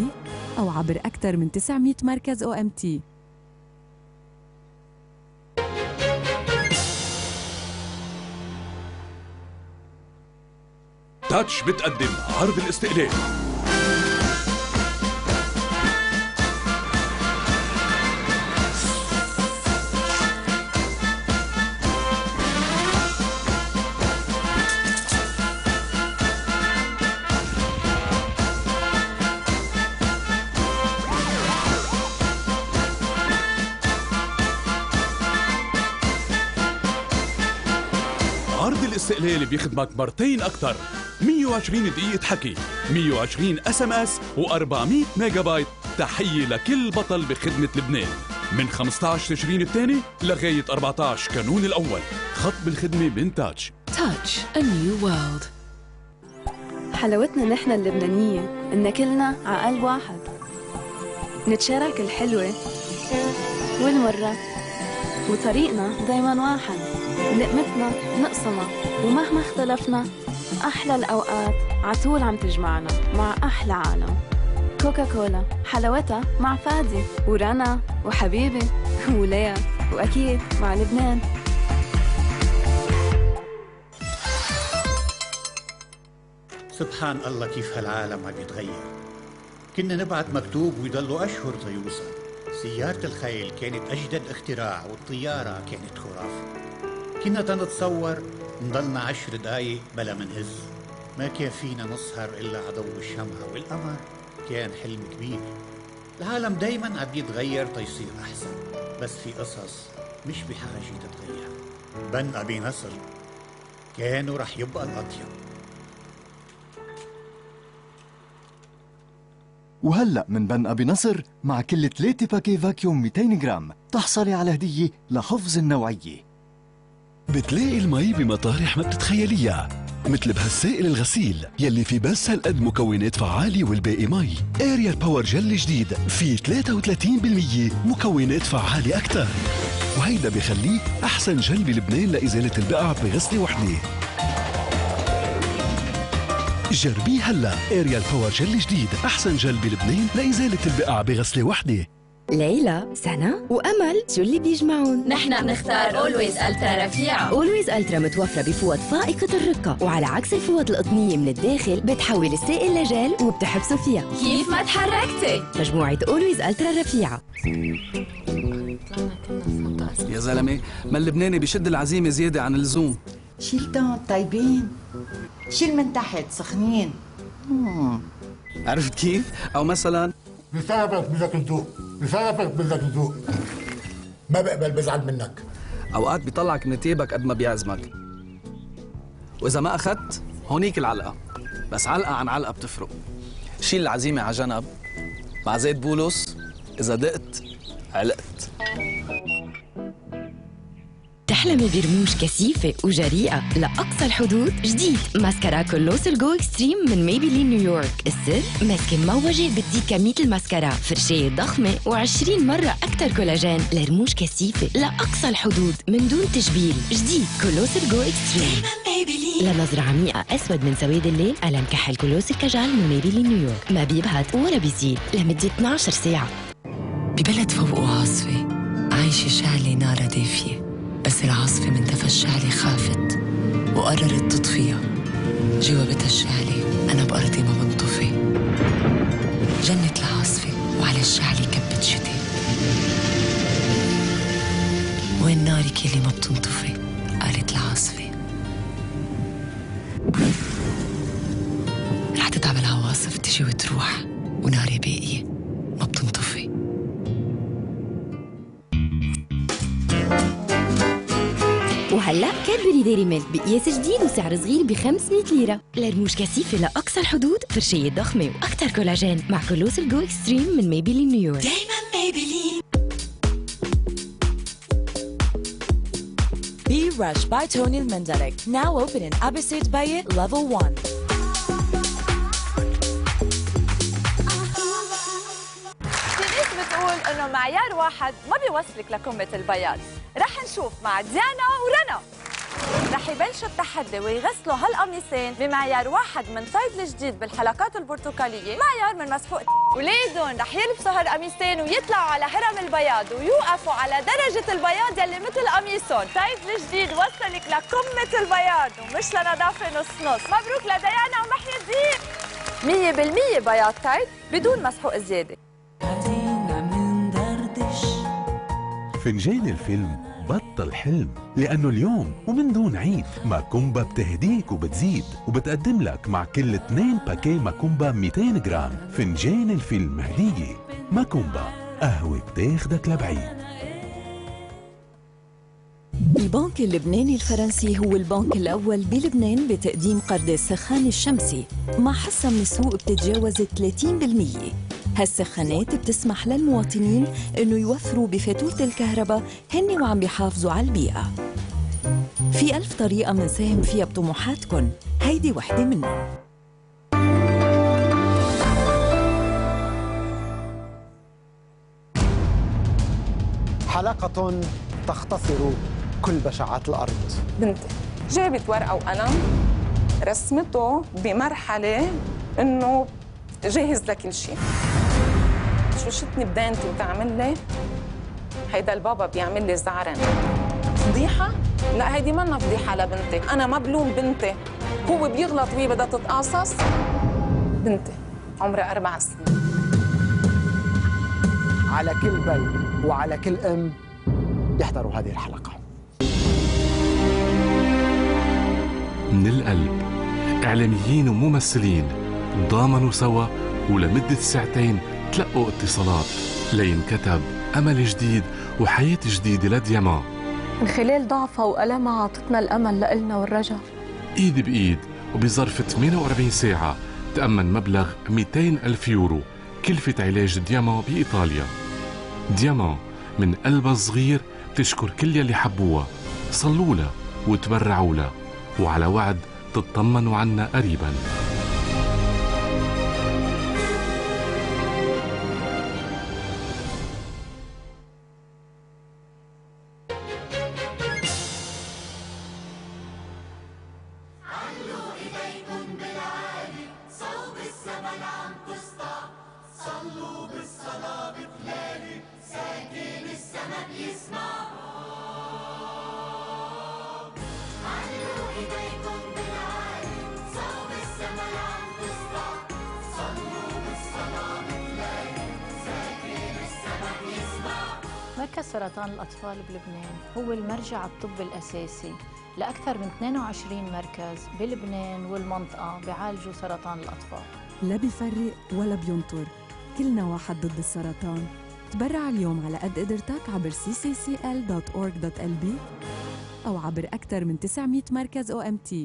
أو عبر أكثر من 900 مركز OMT تاتش بتقدم عرض الاستقلال. عرض الاستقلال بيخدمك مرتين أكتر. 120 دقيقة حكي 120 SMS و400 ميجا بايت تحية لكل بطل بخدمة لبنان. من 15 تشرين الثاني لغاية 14 كانون الأول. خط بالخدمة من touch Touch a new world. حلاوتنا نحن اللبنانية إن كلنا عقل واحد. نتشارك الحلوة والمرة وطريقنا دايما واحد. لقمتنا نقسمها ومهما اختلفنا أحلى الأوقات عطول عم تجمعنا مع أحلى عالم. كوكا كولا حلاوتها مع فادي ورنا وحبيبي وليا وأكيد مع لبنان. سبحان الله كيف هالعالم عم يتغير. كنا نبعت مكتوب ويضلوا أشهر تيوصل سيارة الخيل كانت أجدد اختراع والطيارة كانت خرافة. كنا تنتصور نضلنا عشر دقايق بلا منهز ما كان فينا نسهر إلا عضو الشمعة والقمر. كان حلم كبير. العالم دايما عم يتغير تيصير أحسن. بس في قصص مش بحاجة تتغير. بن أبي نصر. كانوا رح يبقى الأطيب. وهلأ من بن أبي نصر مع كل 3 paquet vacuum 200 جرام تحصلي على هدية لحفظ النوعية. بتلاقي المي بمطارح ما بتتخيليها مثل بهالسائل الغسيل يلي في بس هالقد مكونات فعالة والباقي مي. Ariel Power Gel جديد في 33% مكونات فعالة أكثر وهيدا بخليه أحسن جل بلبنان لإزالة البقع بغسلة وحدة. جربيه هلا. Ariel Power Gel جديد أحسن جل بلبنان لإزالة البقع بغسلة وحدة. ليلى سنة وأمل شو اللي بيجمعون؟ نحن بنختار Always Ultra رفيعة. Always Ultra متوفرة بفوط فائقة الرقة وعلى عكس الفوط القطنية من الداخل بتحول السائل لجل وبتحبسه فيها كيف ما تحركتي؟ مجموعة Always Ultra رفيعة يا زلمة ما اللبناني بيشد العزيمة زيادة عن اللزوم شيلتهم طيبين شيل من تحت سخنين عرفت كيف أو مثلا لسببك بدك تذوق لسببك بدك تذوق ما بقبل بزعل منك. أوقات بيطلعك من تيبك قد ما بيعزمك. وإذا ما أخذت هونيك العلقة. بس علقة عن علقة بتفرق. شيل العزيمة على جنب؟ مع زيت بولس إذا دقت علقت. تحلمي برموش كثيفة وجريئة لأقصى الحدود. جديد ماسكارا Colossal Go Extreme من Maybelline New York. السر ماسكة مموجة بتديك كمية الماسكارا فرشاية ضخمة و20 مرة أكثر كولاجين لرموش كثيفة لأقصى الحدود من دون تجبيل جديد Colossal Go Extreme. لنظرة عميقة أسود من سواد الليل. قلم كحل Colossal Kajal من Maybelline New York. ما بيبهت ولا بيزيد. لمدة 12 ساعة. ببلد فوقه عاصفة عايشة شعلة نارها دافية. بس العاصفة من دفى الشعلة خافت وقررت تطفيها جاوبتها الشعلة أنا بأرضي ما بنطفي. جنت العاصفة وعلى الشعلة كبت شتي. وين نارك يلي ما بتنطفي؟ قالت العاصفة رح تتعب العواصف تجي وتروح وناري باقية ما بتنطفي. وهلا Cadbury Dairy Milk بقياس جديد وسعر صغير ب 500 ليرة لرموش كثيفة لأقصى الحدود فرشية ضخمة وأكثر كولاجين مع Colossal Go Extreme من Maybelline New York دايما Maybelline Be Rush by Tony Mendelek. Now open in ABC Dbayeh Level 1. معيار واحد ما بيوصلك لقمه البياض. رح نشوف مع ديانا ورنا. رح يبلشوا التحدي ويغسلوا هالقميصين بمعيار واحد من صيد الجديد بالحلقات البرتقالية. معيار من مسفوق. ولادهم رح يلبسوا هالقميصين ويطلعوا على هرم البياض ويوقفوا على درجة البياض يلي مثل قميصهم. صيد الجديد وصلك لقمه البياض ومش لنظافة نص نص. مبروك لديانا ومحي الدين. 100% بياض Tide بدون مسحوق زيادة. فنجان الفيلم بطل حلم لأنه اليوم ومن دون عيد ماكومبا بتهديك وبتزيد وبتقدم لك مع كل اثنين paquet ماكومبا 200 جرام فنجان الفيلم هدية. ماكومبا قهوة بتاخدك لبعيد. البنك اللبناني الفرنسي هو البنك الأول بلبنان بتقديم قرض السخان الشمسي مع حصة من السوق بتتجاوز 30% هالسخانات بتسمح للمواطنين إنه يوفروا بفاتورة الكهرباء هن وعم بيحافظوا على البيئة. في ألف طريقة منساهم فيها بطموحاتكن. هيدي وحدة منهم. حلقة تختصر كل بشاعات الأرض. بنتي جابت ورقة وقلم رسمته بمرحلة إنه جاهز لكل شيء. شو شتني بدانتي وتعمل لي هيدا البابا بيعمل لي زعرن فضيحة؟ لا هيدي منا فضيحة لبنتي. أنا ما بلوم بنتي. هو بيغلط وهي بدها تتقاصص؟ بنتي عمرها أربع سنين. على كل بي وعلى كل أم يحضروا هذه الحلقة. من القلب إعلاميين وممثلين ضامنوا سوا ولمدة ساعتين تلقوا اتصالات. لينكتب أمل جديد وحياة جديدة لدياما من خلال ضعفها وألمها عطتنا الأمل لإلنا والرجا. إيد بإيد وبظرف 48 ساعة تأمن مبلغ 200 ألف يورو. كلفة علاج دياما بإيطاليا. دياما من قلبها الصغير بتشكر كل يلي حبوها. صلوا لها وتبرعوا لها وعلى وعد تطمنوا عنا قريباً. هو المرجع الطبي الأساسي لأكثر من 22 مركز بلبنان والمنطقة بيعالجوا سرطان الأطفال. لا بيفرق ولا بينطر كلنا واحد ضد السرطان. تبرع اليوم على قد قدرتك عبر cccl.org.lb أو عبر أكثر من 900 مركز OMT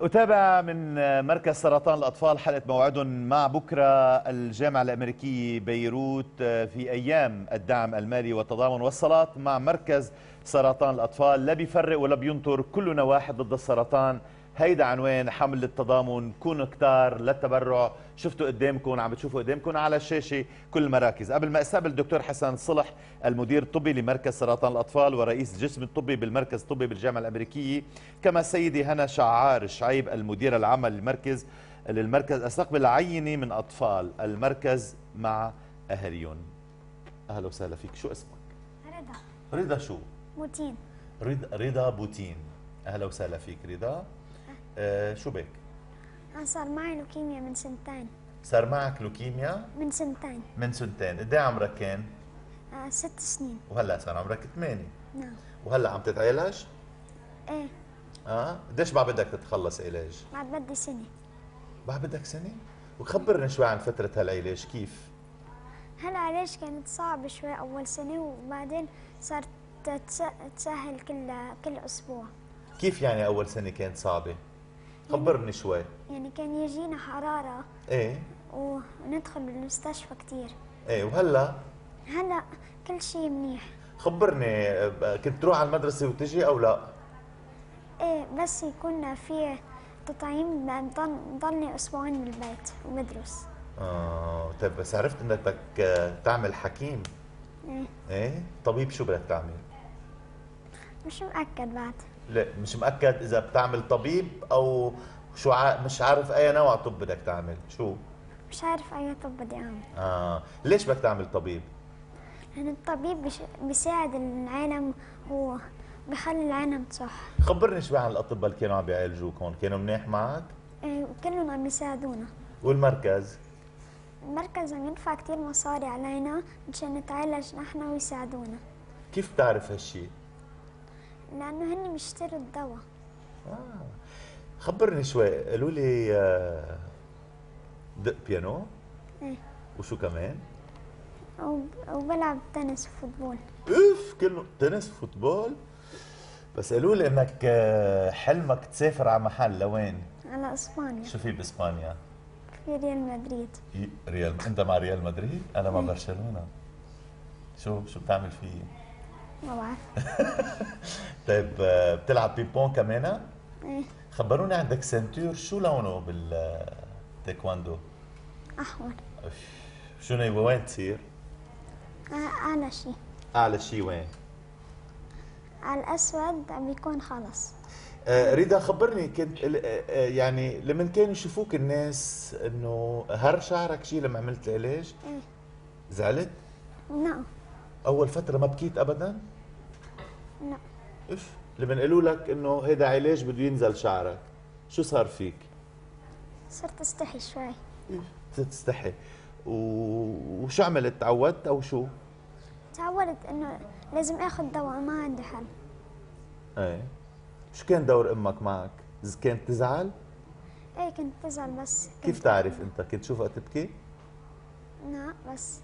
أتابع من مركز سرطان الأطفال حلقة موعد مع بكرة الجامعة الأمريكية بيروت في أيام الدعم المالي والتضامن والصلاة مع مركز سرطان الأطفال. لا بيفرق ولا بينطر كلنا واحد ضد السرطان. هيدا عنوان حمل التضامن كونوا كتار للتبرع. شفتوا قدامكم عم بتشوفوا قدامكم على الشاشة كل المراكز قبل ما أستقبل الدكتور حسن صلح المدير الطبي لمركز سرطان الأطفال ورئيس الجسم الطبي بالمركز الطبي بالجامعة الأمريكية كما السيده هنا شعار شعيب المديره العامه للمركز للمركز أستقبل عينه من أطفال المركز مع اهاليهم أهلا وسهلا فيك. شو اسمك؟ رضا. رضا شو؟ موتين رضا رضا بوتين. أهلا وسهلا فيك رضا. آه شو بك؟ أنا صار معي لوكيميا من سنتين. صار معك لوكيميا؟ من سنتين. من سنتين. قد إيه عمرك كان؟ آه ست سنين. وهلا صار عمرك ثمانية. نعم. وهلا عم تتعالج؟ إيه. آه. قديش بعد بدك تتخلص علاج؟ بعد بدي سنة. بعد بدك سنة؟ وخبرنا شوي عن فترة هالعلاج كيف؟ هلا علاج كانت صعبة شوي أول سنة وبعدين صارت تسهل كل كل أسبوع. كيف يعني أول سنة كانت صعبة؟ خبرني شوي. يعني كان يجينا حرارة. إيه. وندخل بالمستشفى كتير. إيه وهلا؟ هلا كل شيء منيح. خبرني كنت تروح على المدرسة وتجي أو لا؟ إيه بس يكون في تطعيم بضل ضلني أسبوعين بالبيت وبدرس آه طيب بس عرفت انك بدك آه، تعمل حكيم. إيه. إيه؟ طبيب شو بدك تعمل؟ مش مأكد بعد؟ لا مش مأكد إذا بتعمل طبيب أو شو ع... مش عارف أي نوع طب بدك تعمل. شو؟ مش عارف أي طب بدي أعمل. آه. ليش بدك تعمل طبيب؟ لأن الطبيب بش... بيساعد العالم وبيخلي العالم صح. خبرني شوي عن الأطباء اللي كانوا عم بيعالجوك هون. كانوا منيح معك؟ إيه، وكلهم عم يساعدونا. والمركز؟ المركز عم يدفع كتير مصاري علينا مشان نتعالج نحن ويساعدونا. كيف بتعرف هالشيء لأنه هن بيشتروا الدواء. خبرني شوي قالوا لي آه، دق بيانو؟ إيه. وشو كمان؟ وب... وبلعب تنس و football. أوف كله تنس football بس قالوا لي إنك آه، حلمك تسافر على محل لوين؟ على إسبانيا. شو في بإسبانيا؟ في ريال مدريد. ريال أنت مع ريال مدريد؟ أنا مع برشلونة. شو شو بتعمل فيه؟ ما بعرف طيب آه، بتلعب بيبون كمان إيه. خبروني عندك ceinture شو لونه بالتايكواندو أحمر. شو ناوي وين تصير؟ آه، أعلى شيء أعلى شيء وين؟ على الأسود بيكون خلص. آه، ريدا خبرني كنت آه، آه، يعني لما كانوا يشوفوك الناس إنه هر شعرك شيء لما عملت العلاج إيه. زعلت؟ نعم. أول فترة ما بكيت ابدا؟ لا اف لما قالوا لك إنه هيدا علاج بده ينزل شعرك. شو صار فيك؟ صرت استحي شوي. تستحي. و... وشو عملت؟ تعودت أو شو؟ تعودت إنه لازم آخذ دواء ما عندي حل. إيه. شو كان دور أمك معك؟ كانت تزعل؟ إيه كنت تزعل بس كنت كيف تعرف أنت؟ كنت تشوفها تبكي؟ لا بس.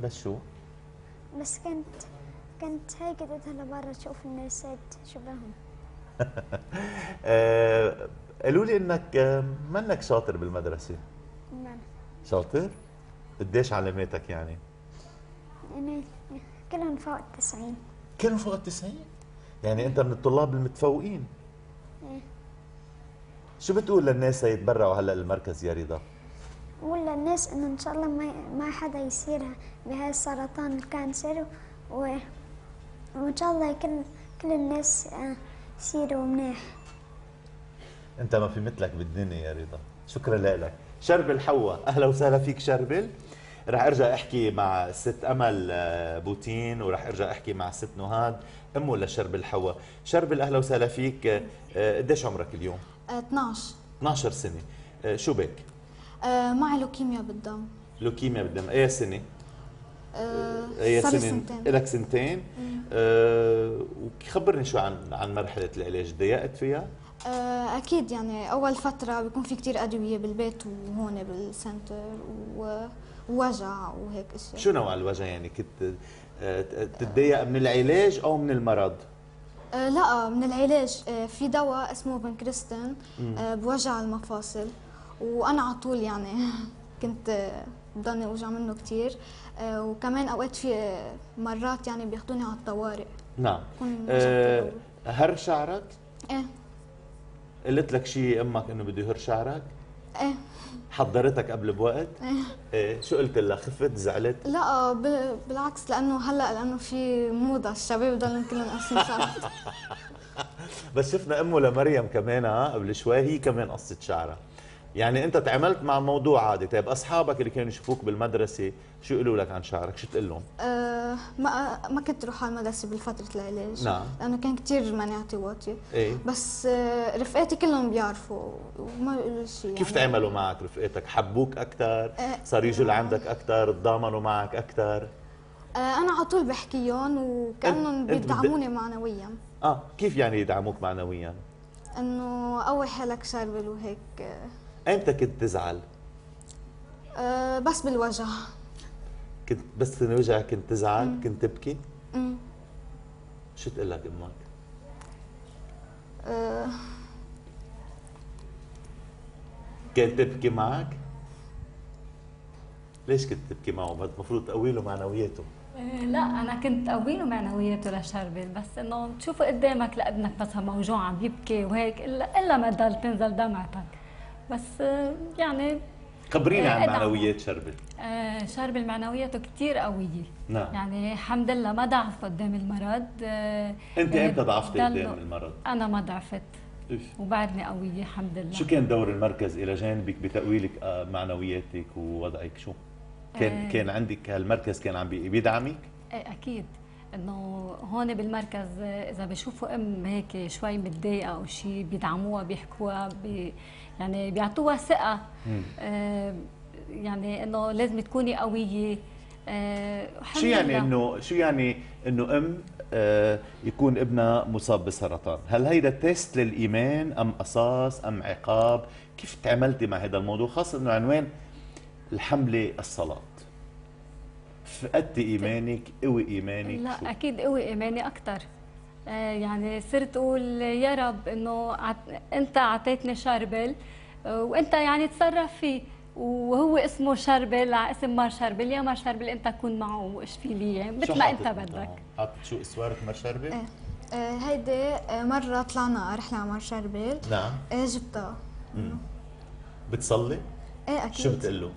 بس شو؟ بس كنت كنت هيك قلت لبرا تشوف الناس شبههم. آه، قالوا لي إنك آه، منك شاطر بالمدرسة. بلا. شاطر؟ قديش علاماتك يعني؟ يعني كلهم فوق التسعين. كانوا فوق التسعين؟ يعني أنت من الطلاب المتفوقين. إيه. شو بتقول للناس يتبرعوا هلا المركز يا رضا؟ ولا الناس إنه إن شاء الله ما ما حدا يصير بهاي السرطان ال cancer و... وإن شاء الله كل كل الناس آه، يصيروا منيح. أنت ما في مثلك بالدنيا يا رضا. شكرا لك. شربل حوا أهلا وسهلا فيك شربل. رح أرجع أحكي مع الست أمل آه، بوتين ورح أرجع أحكي مع الست نهاد. امه لشربل حوا شربل أهلا وسهلا فيك. آه، آه، قديش عمرك اليوم؟ 12 12 سنة. آه، شو بك؟ آه معي لوكيميا بالدم. لوكيميا بالدم. اي سنة؟ آه اي صار سنتين. لك سنتين. أه وخبرني شو عن عن مرحلة العلاج ضيقت فيها؟ آه أكيد يعني أول فترة بيكون في كتير أدوية بالبيت وهون بال center ووجع وهيك أشياء شو نوع الوجع؟ يعني كنت آه، تتضايق من العلاج أو من المرض؟ لا من العلاج. في دواء اسمه بنكريستين. آه بوجع المفاصل. وأنا على طول يعني كنت بضلني أوجع منه كتير. آه وكمان أوقات في آه، مرات يعني بياخدوني على الطوارئ. نعم. أه هر شعرك؟ إيه. قلت لك شيء أمك إنه بده يهر شعرك؟ إيه. حضرتك قبل بوقت؟ إيه. إيه شو قلت لها؟ خفت؟ زعلت؟ لا ب- بالعكس لأنه هلأ لأنه في موضه الشباب ضلهم كلهم قاصين شعر. بس شفنا أمه لمريم كمان قبل شوي هي كمان قصت شعرها. يعني أنت تعاملت مع الموضوع عادي. طيب أصحابك اللي كانوا يشوفوك بالمدرسة شو يقولوا لك عن شعرك؟ شو تقول لهم؟ آه ما ما كنت روح على المدرسة بالفترة العلاج نعم. لأنه كان كتير مناعتي واطية. إيه. بس آه رفقاتي كلهم بيعرفوا وما بيقولوا شيء كيف يعني. تعملوا معك رفقاتك؟ حبوك أكثر آه، صار يجوا لعندك أكثر تضامنوا معك أكثر آه أنا على طول بحكيهم أنت بيدعموني معنويا. آه كيف يعني يدعموك معنويا؟ إنه قوي حالك شربل وهيك آه، إمتى كنت تزعل؟ آه بس بالوجع. كنت بس تنوجع كنت تزعل. كنت تبكي. شو تقول لك أمك آه. كانت تبكي معك؟ ليش كنت تبكي معه؟ المفروض تقوي له معنوياته. إيه، لا أنا كنت قوي له معنوياته لشربل بس إنه تشوفه قدامك لابنك مثلا موجوع عم يبكي وهيك الا إلا ما تضل تنزل دمعتك. بس آه، يعني خبرينا عن إيه، أدعمه. معنويات شربل. آه، شربل معنوياته كتير قوية. نعم. يعني الحمد لله ما ضعف قدام المرض. آه، أنت آه، إمتى ضعفتي قدام المرض؟ أنا ما ضعفت. وبعدني قوية الحمد لله. شو كان دور المركز؟ إلى جانبك بتقويلك آه، معنوياتك ووضعك شو؟ كان آه. كان عندك هالمركز كان عم بي- بيدعمك؟ إيه أكيد. إنه هون بالمركز آه، إذا بشوفوا أم هيك شوي متضايقة أو شيء بيدعموها بيحكوها بي يعني بيعطوها ثقة. آه، يعني إنه لازم تكوني قوية. آه، شو يعني. انه شو يعني إنه أم آه، يكون ابنها مصاب بسرطان هل هيدا test للإيمان أم قصاص أم عقاب؟ كيف تعاملتي مع هذا الموضوع؟ خاصة إنه عنوان الحملة الصلاة. فقدتي إيمانك قوي إيمانك لا شو؟ أكيد قوي إيماني أكثر يعني صرت أقول يا رب إنه. أنت أعطيتني شربل آه، وأنت يعني تصرف فيه وهو اسمه شربل على اسم مار شربل يا مار شربل أنت كون معه واشفي لي شو مثل ما أنت بدك؟ حاطط شو إسوارة مرشربه؟ إيه. آه هيدي آه مرة طلعنا رحلة على مار شربل نعم آه جبتها. بتصلي؟ إيه أكيد شو بتقول له؟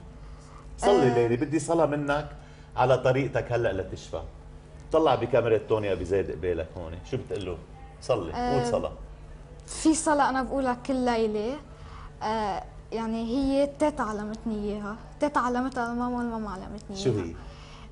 صلي آه. ليلي بدي صلاة منك على طريقتك هلأ لتشفى طلع بكاميرا توني أبي زايد قبالك هون شو بتقول له؟ صلي آه. قول صلاة في صلاة أنا بقولها كل ليلة آه يعني هي تيتا علمتني إياها تيتا علمتها لماما والماما علمتني إياها شو هي؟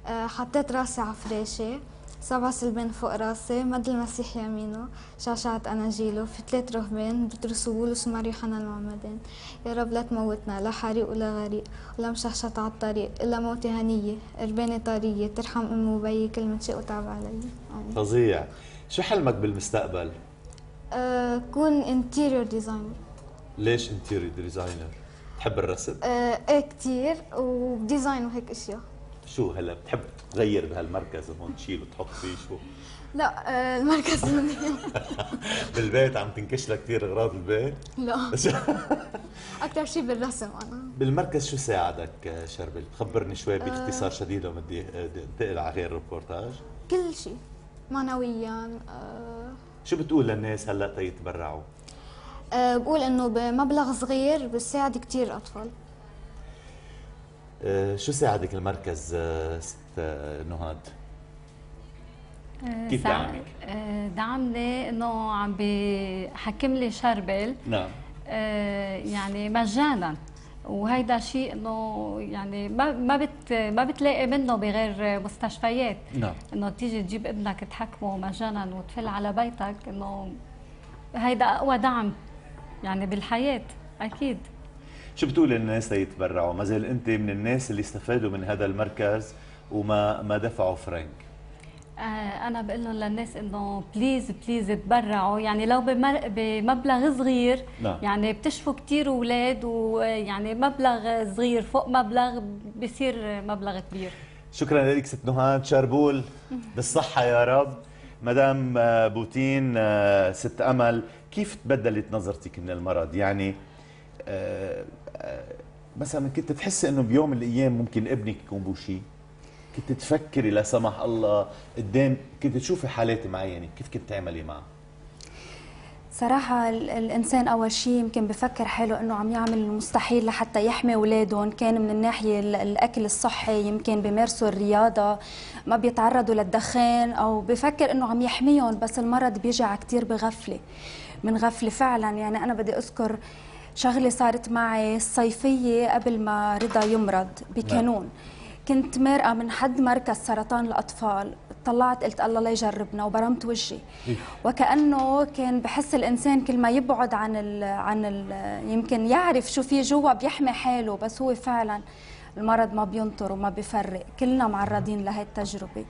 آه حطيت راسي على فراشي سبع صلبان فوق راسي مد المسيح يمينه. شعشعت أناجيله في ثلاث رهبان بطرس وبولس ومار يوحنا المعمدان. يا رب لا تموتنا لا حريق ولا غريق. ولا مشحشط على الطريق. إلا موتة هنية قربانة طرية. ترحم أم وبي كل من شقي وتعب علي. فظيع. شو حلمك بالمستقبل؟ آه كون interior designer ليش interior designer؟ تحب الرسم؟ آه إيه كتير. و design وهيك أشياء. شو هلا بتحب تغير بهالمركز هون تشيل وتحط فيه شو؟ لا آه المركز مني بالبيت عم تنكش لك كثير أغراض البيت؟ لا أكثر شيء بالرسم أنا بالمركز شو ساعدك آه، شربل؟ خبرني شوي آه. باختصار شديد وبدي آه، انتقل على غير الريبورتاج كل شيء معنويا شو بتقول للناس هلأ تيتبرعوا؟ بقول إنه بمبلغ صغير بساعد كتير أطفال شو ساعدك المركز آه، ست آه، نهاد؟ آه، كيف دعمك؟ آه، دعمني إنه عم بحكم لي شربل. نعم. آه، يعني مجانا. وهيدا شيء إنه يعني ما ما بت ما بتلاقي منه بغير مستشفيات. نعم. إنه تيجي تجيب ابنك تحكمه مجانا وتفل على بيتك إنه هيدا أقوى دعم يعني بالحياة أكيد. شو بتقول للناس ليتبرعوا؟ ما زال أنت من الناس اللي استفادوا من هذا المركز وما ما دفعوا فرنك. آه، أنا بقول لهم للناس إنه please please تبرعوا. يعني لو بمر- بمبلغ صغير نعم. يعني بتشفوا كثير أولاد ويعني مبلغ صغير فوق مبلغ بصير مبلغ كبير. شكرا لك ست نهاد شربول بالصحة يا رب. مدام آه، بوتين آه، ست أمل كيف تبدلت نظرتك من المرض؟ يعني مثلا كنت تحسي إنه بيوم من الأيام ممكن ابنك يكون بوشي؟ كنت تفكري لا سمح الله قدام كنت تشوفي حالات معينة كيف كنت تعملي معها؟ صراحة ال- الإنسان أول شيء يمكن بفكر حاله إنه عم يعمل المستحيل لحتى يحمي أولادهم. كان من الناحية ال- الأكل الصحي يمكن بيمارسوا الرياضة ما بيتعرضوا للدخان أو بفكر إنه عم يحميهم بس المرض بيجي على كتير بغفلة من غفلة فعلا. يعني أنا بدي أذكر شغلة صارت معي الصيفية قبل ما رضا يمرض بكانون. كنت مارقة من حد مركز سرطان الأطفال. طلعت قلت الله لا يجربنا وبرمت وجهي. وكأنه كان بحس الإنسان كل ما يبعد عن ال عن ال يمكن يعرف شو في جوا بيحمي حاله بس هو فعلا المرض ما بينطر وما بيفرق. كلنا معرضين لهي التجربة.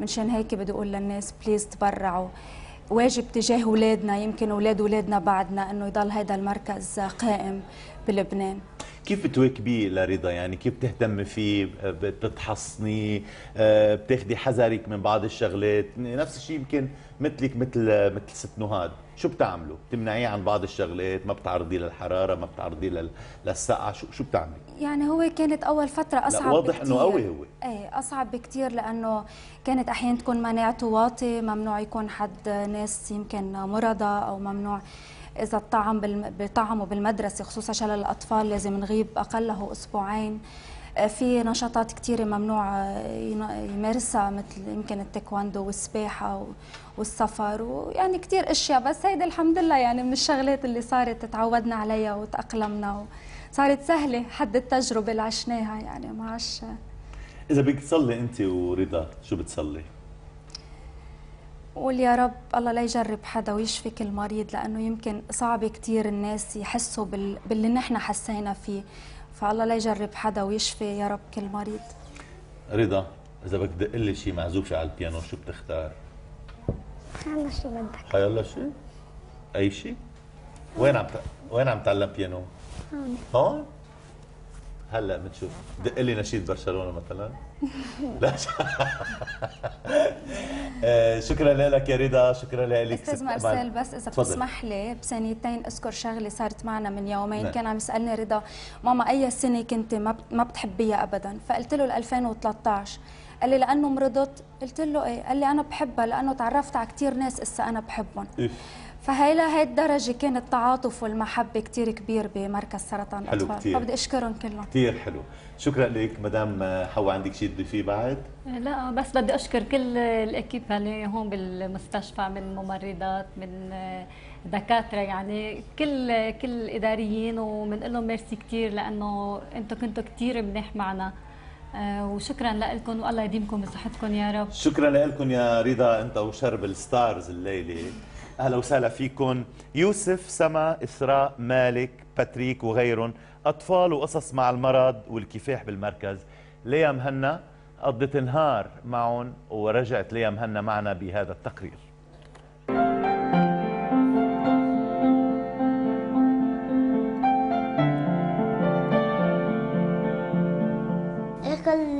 منشان هيك بدي أقول للناس بليز تبرعوا. واجب تجاه أولادنا يمكن أولاد أولادنا بعدنا إنه يضل هذا المركز قائم بلبنان. كيف بتواكبيه لرضا؟ يعني كيف بتهتمي فيه؟ بتتحصني آه، بتاخدي حذرك من بعض الشغلات؟ نفس الشيء يمكن مثلك مثل مثل ست نهاد. شو بتعملوا؟ بتمنعيه عن بعض الشغلات؟ ما بتعرضيه للحرارة؟ ما بتعرضيه لل- للسقعة؟ شو شو بتعملي؟ يعني هو كانت أول فترة أصعب واضح إنه بكتير. قوي هو. إيه أصعب بكثير لأنه كانت أحيانا تكون مناعته واطي ممنوع يكون حد ناس يمكن مرضى أو ممنوع إذا الطعم بطعمه بالمدرسة خصوصا شلل الأطفال لازم نغيب أقله أسبوعين آه، في نشاطات كثيرة ممنوع آه، يمارسها مثل يمكن التايكواندو والسباحة و- والسفر ويعني كثير أشياء بس هيدي الحمد لله يعني من الشغلات اللي صارت تعودنا عليها وتأقلمنا صارت سهلة حد التجربة اللي عشناها يعني ما عش إذا بدك تصلي أنت ورضا شو بتصلي؟ قول يا رب الله لا يجرب حدا ويشفي كل مريض لأنه يمكن صعب كتير الناس يحسوا بال... باللي نحن حسينا فيه. فالله لا يجرب حدا ويشفي يا رب كل مريض. رضا إذا بدك تدق لي شيء معزوفه على البيانو شو بتختار؟ هلا شو بدك. حيالله شيء أي شيء وين عم ت... وين عم تعلم بيانو؟ هون. هون؟ هلا بنشوف. دق لي نشيد برشلونة مثلا. لا. آه، شكرا لك يا رضا شكرا لك. أستاذ ست مارسيل. بس إذا. بتسمح لي بثانيتين أذكر شغلة صارت معنا من يومين. نعم. كان عم يسألني رضا ماما أي سنة كنت ما بت- ما بتحبيها ابدا؟ فقلت له ال 2013 قال لي لأنه مرضت. قلت له إيه؟ قال لي أنا بحبها لأنه تعرفت على كثير ناس إسا أنا بحبهم. فهي لهي الدرجة كان التعاطف والمحبه كثير كبير بمركز سرطان حلو الأطفال. كتير. فبدي أشكرهم كلهم. كثير حلو. شكرا لك مدام حوا عندك شيء تضيفيه بعد؟ لا بس بدي أشكر كل الإكيب اللي هون بالمستشفى من ممرضات من دكاترة يعني كل كل الاداريين وبنقول لهم ميرسي كثير لأنه أنتم كنتوا كثير منيح معنا. آه، وشكرا لكم والله يديمكم بصحتكم يا رب. شكرا لكم يا رضا أنت وشرب الستارز الليلة. أهلا وسهلا فيكم. يوسف سما إسراء مالك باتريك وغيرهم. أطفال وقصص مع المرض والكفاح بالمركز. ليا مهنا قضت نهار معهم ورجعت ليا مهنا معنا بهذا التقرير.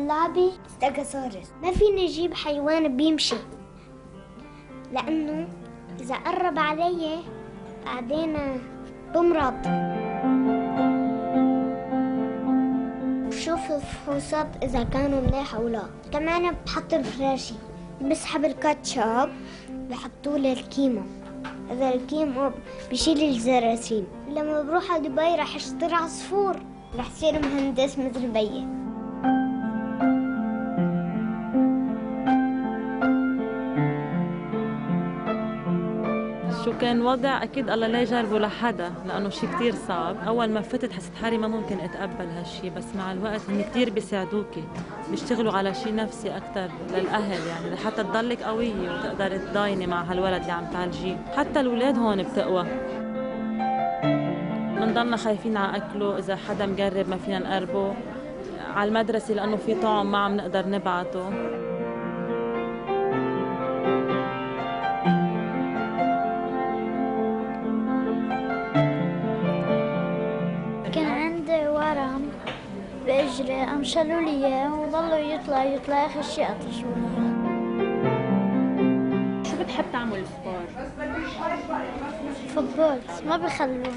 لعبي stegosaurus. ما فيني أجيب حيوان بيمشي. لأنه إذا قرب علي بعدين بمرض بشوف الفحوصات إذا كانوا مليح أو لا. كمان بحط الفراشي بسحب الكاتشب بحطوا لي ال chemo هذا ال chemo بشيل الجراثيم لما بروح على دبي راح أشتري عصفور راح صير مهندس مثل بيي شو كان وضع أكيد الله لا يجربه لحدا لأنه شيء كتير صعب. أول ما فتت حسيت حالي ما ممكن أتقبل هالشيء بس مع الوقت هن كتير بيساعدوكي بيشتغلوا على شيء نفسي أكثر للأهل يعني. لحتى تضلك قوية وتقدري تضايني مع هالولد اللي عم تعالجيه. حتى الأولاد هون بتقوى. بنضلنا خايفين على أكله إذا حدا مقرب ما فينا نقربه. على المدرسة لأنه في طعم ما عم نقدر نبعته. بإجري قام شالوا لي إياه وضلوا يطلع يطلع آخر شي قطشوا لي شو بتحب تعمل سبور؟ فوتبول ما بخلوني.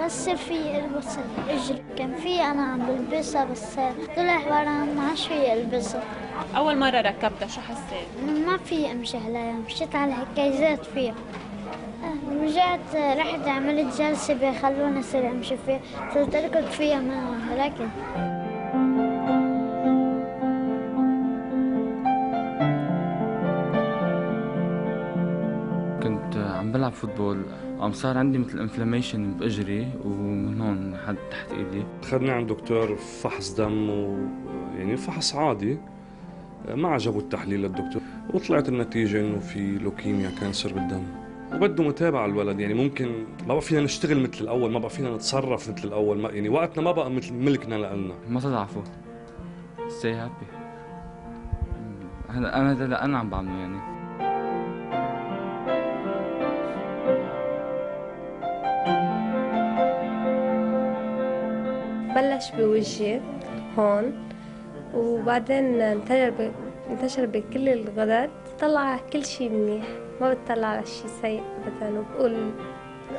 بس في البس أجري. كان في أنا عم بلبسها بس طلع ورم ما عادش في البسها أول مرة ركبتها شو حسيت؟ ما في أمشي عليها مشيت على الحكايزات فيها. آه، رجعت آه، رحت عملت جلسة بخلوني أصير أمشي فيها. صرت أركض فيها معها لكن بلعب football. عم صار عندي مثل inflammation بأجري ومن هون لحد تحت إيدي. اخذني عند دكتور فحص دم و يعني فحص عادي. ما عجبه التحليل للدكتور. وطلعت النتيجة إنه في لوكيميا cancer بالدم. وبده متابعة الولد. يعني ممكن ما بقى فينا نشتغل مثل الأول ما بقى فينا نتصرف مثل الأول. ما يعني وقتنا ما بقى مثل ملكنا لنا ما تضعفوا. Stay happy. هذا أنا هذا أنا عم بعمله يعني. بلش بوجهي هون وبعدين انتشر. انتشر بكل الغدد طلع كل شيء منيح. ما بتطلع على شيء سيء ابدا وبقول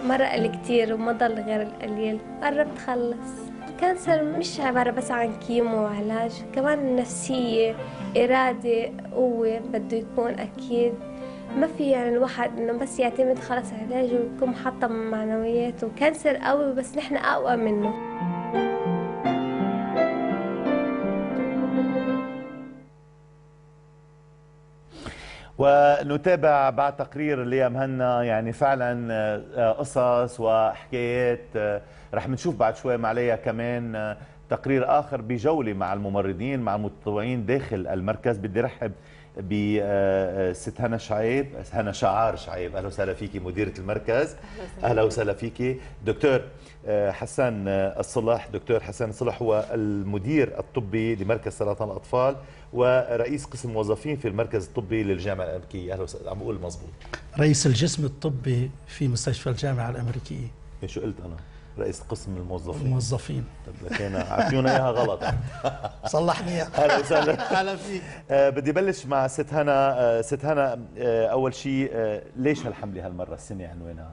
مرق لي كتير وما ضل غير القليل. قربت خلص كانسر مش عبارة بس عن كيمو وعلاج كمان النفسية إرادة قوة بده يكون أكيد. ما في يعني الواحد إنه بس يعتمد خلص علاجه ويكون محطم معنوياته كانسر قوي بس نحن أقوى منه. ونتابع بعد تقرير ليا مهنا يعني فعلا آه، قصص وحكايات آه، رح نشوف بعد شوي مع ليا كمان آه، تقرير آخر بجولة مع الممرضين مع المتطوعين داخل المركز. بدي رحب بست هنا شعيب هنا شعار شعيب. أهلا وسهلا فيكي مديرة المركز. أهلا وسهلا فيكي. دكتور آه، حسن آه، الصلح دكتور حسن الصلح هو المدير الطبي لمركز سرطان الأطفال ورئيس قسم موظفين في المركز الطبي للجامعة الأمريكية. أهلا وسهلا. عم بقول مزبوط. رئيس الجسم الطبي في مستشفى الجامعة الأمريكية. إيه شو قلت أنا؟ رئيس قسم الموظفين. الموظفين. طب لكن عطيونا إياها غلط. صلحني إياها. أهلا وسهلا. هلا فيك. آه بدي بلش مع ست هنا. آه ست هنا آه أول شيء آه ليش هالحملة هالمرة؟ السنة عنوانها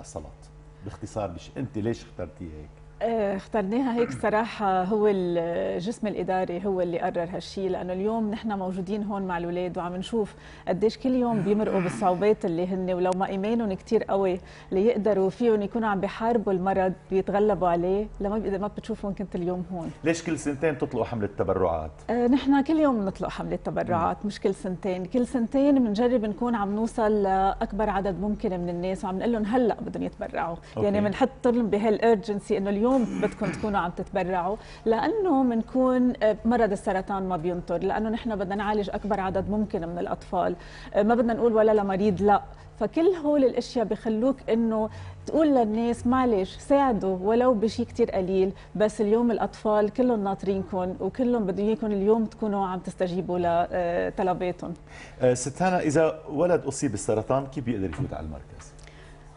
الصلاة. باختصار بش انت ليش اخترتي هيك؟ اخترناها هيك صراحة هو الجسم الإداري هو اللي قرر هالشيء لأنه اليوم نحن موجودين هون مع الأولاد وعم نشوف قديش كل يوم بيمرقوا بالصعوبات اللي هن ولو ما إيمانهم كتير قوي ليقدروا فيهم يكونوا عم بيحاربوا المرض بيتغلبوا عليه لما بيقدر ما بتشوفهم كنت اليوم هون. ليش كل سنتين تطلقوا حمله تبرعات آه، نحن كل يوم بنطلق حملة تبرعات مش كل سنتين كل سنتين بنجرب نكون عم نوصل لأكبر عدد ممكن من الناس وعم نقول لهم هلأ بدهم يتبرعوا. أوكي. يعني بنحط لهم بهالارجنسي إنه اليوم بدكم تكونوا عم تتبرعوا لأنه بنكون آه، مرض السرطان ما بينطر لأنه نحن بدنا نعالج أكبر عدد ممكن من الأطفال آه، ما بدنا نقول ولا لمريض لا. فكل هول الأشياء بخلوك إنه تقول للناس معلش ساعدوا ولو بشيء كتير قليل بس اليوم الأطفال كلهم ناطرينكم وكلهم بدهم إياكم اليوم تكونوا عم تستجيبوا لطلباتهم آه ست هنا إذا ولد أصيب بالسرطان كيف بيقدر يفوت على المركز؟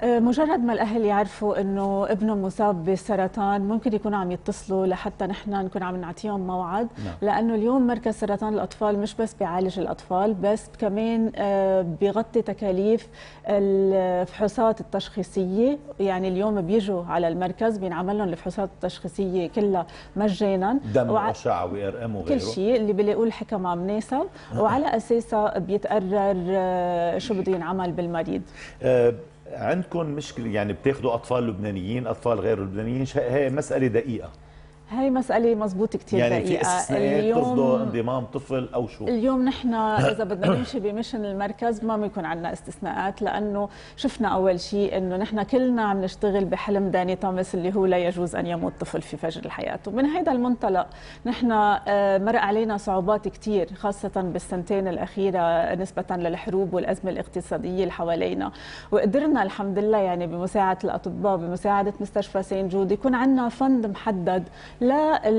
مجرد ما الأهل يعرفوا إنه ابنهم مصاب بالسرطان ممكن يكونوا عم يتصلوا لحتى نحن نكون عم نعطيهم موعد. نعم. لأنه اليوم مركز سرطان الأطفال مش بس بيعالج الأطفال بس كمان آه، بيغطي تكاليف الفحوصات التشخيصية. يعني اليوم بيجوا على المركز بينعمل لهم الفحوصات التشخيصية كلها مجانا. دم وع- وأشعة وار إم وغيره. كل شيء اللي بيلاقوه الحكمة مناسب وعلى اساسها بيتقرر آه، شو بده ينعمل بالمريض. آه عندكم مشكلة؟ يعني بتاخذوا أطفال لبنانيين أطفال غير لبنانيين هي مسألة دقيقة. هاي مسألة مزبوط كتير يعني في دقيقة. استثناءات ترفضوا انضمام طفل أو شو؟ اليوم نحن إذا بدنا نمشي بمشن المركز ما بيكون عندنا استثناءات لأنه شفنا أول شيء إنه نحن كلنا عم نشتغل بحلم داني توماس اللي هو لا يجوز أن يموت طفل في فجر الحياة. ومن هذا المنطلق نحن آه، مرق علينا صعوبات كثير خاصة بالسنتين الأخيرة نسبة للحروب والأزمة الاقتصادية اللي حوالينا. وقدرنا الحمد لله يعني بمساعدة الأطباء بمساعدة مستشفى سين جود يكون عندنا فند محدد لل patients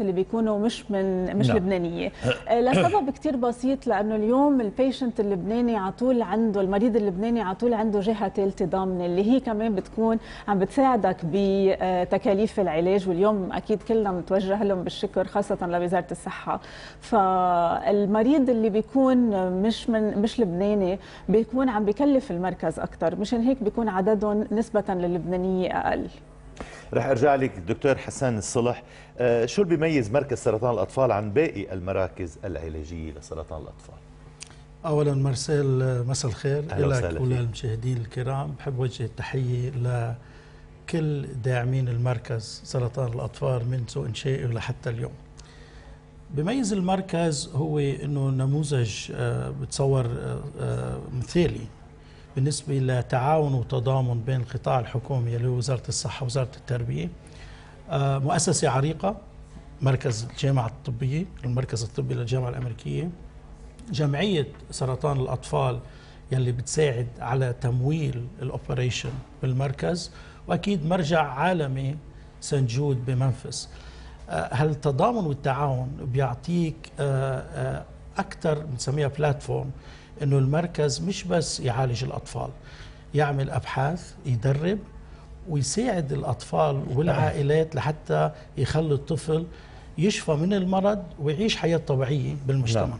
اللي بيكونوا مش من مش نعم. لبنانية. آه، لسبب كتير بسيط لأنه اليوم ال patient اللبناني على طول عنده المريض اللبناني على طول عنده جهة ثالثه ضامنة اللي هي كمان بتكون عم بتساعدك بتكاليف العلاج واليوم أكيد كلنا متوجه لهم بالشكر خاصة لوزارة الصحة. فالمريض اللي بيكون مش من مش لبناني بيكون عم بكلف المركز أكثر مشان هيك بيكون عددهم نسبة للبنانية أقل. رح أرجع لك دكتور حسن الصلح. آه شو اللي بيميز مركز سرطان الأطفال عن باقي المراكز العلاجية لسرطان الأطفال؟ اولا مرسال مساء الخير لك. وللمشاهدين الكرام. بحب وجه التحية لكل داعمين المركز سرطان الأطفال منذ انشائه لحتى اليوم. بميز المركز هو إنه نموذج آه، بتصور آه، مثالي. بالنسبة لتعاون وتضامن بين القطاع الحكومي اللي هو وزارة الصحة ووزارة التربية آه، مؤسسة عريقة مركز الجامعة الطبية المركز الطبي للجامعة الأمريكية جمعية سرطان الأطفال يلي بتساعد على تمويل ال operation بالمركز وأكيد مرجع عالمي سان جود بممفس. آه، هالتضامن والتعاون بيعطيك أكثر بنسميها بلاتفورم إنه المركز مش بس يعالج الأطفال يعمل أبحاث يدرب ويساعد الأطفال والعائلات لحتى يخلي الطفل يشفى من المرض ويعيش حياة طبيعية بالمجتمع. نعم.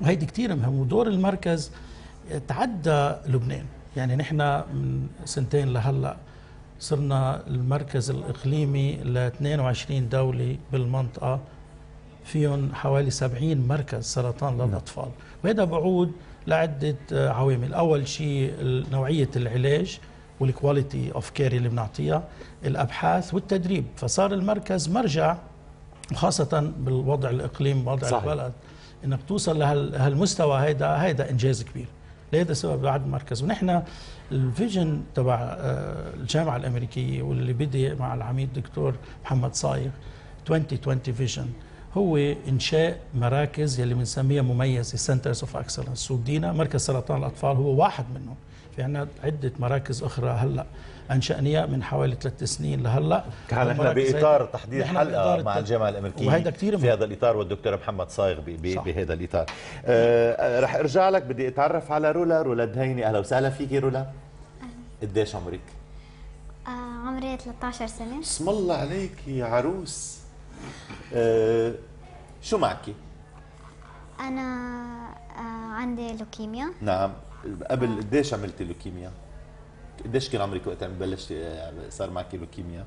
وهيدي كتير مهم ودور المركز تعدى لبنان. يعني نحن من سنتين لهلأ صرنا المركز الإقليمي ل 22 دولة بالمنطقة فيهم حوالي 70 مركز سرطان للأطفال. وهذا بعود لعدة آه، عوامل. أول شيء نوعية العلاج وال quality of care اللي بنعطيها الأبحاث والتدريب. فصار المركز مرجع وخاصه بالوضع الإقليمي وضع صحيح. البلد إنك توصل لهالمستوى هيدا هيدا إنجاز كبير. لهذا السبب بعد المركز. ونحن ال vision تبع آه، الجامعة الأمريكية واللي بدي مع العميد دكتور محمد صايغ 2020 vision هو إنشاء مراكز يلي بنسميها مميزة centers of excellence وبدينا مركز سرطان الأطفال هو واحد منهم. في عندنا عدة مراكز أخرى هلأ. انشاناها من حوالي ثلاث سنين لهلأ. كان إحنا بإطار نحن حلقة بإطار مع الجامعة الأمريكية وهيدا كثير في هذا الإطار والدكتور محمد صايغ بهذا الإطار. آه رح أرجع لك بدي أتعرف على رولا. رولا دهيني. أهلا وسهلا فيكي رولا. قديش عمرك؟ آه عمري 13 سنة. اسم الله عليك يا عروس. آه شو معك أنا آه عندي لوكيميا. نعم. قبل قديش عملتي لوكيميا؟ قديش كان عمرك وقت بلشتي آه، صار معك لوكيميا؟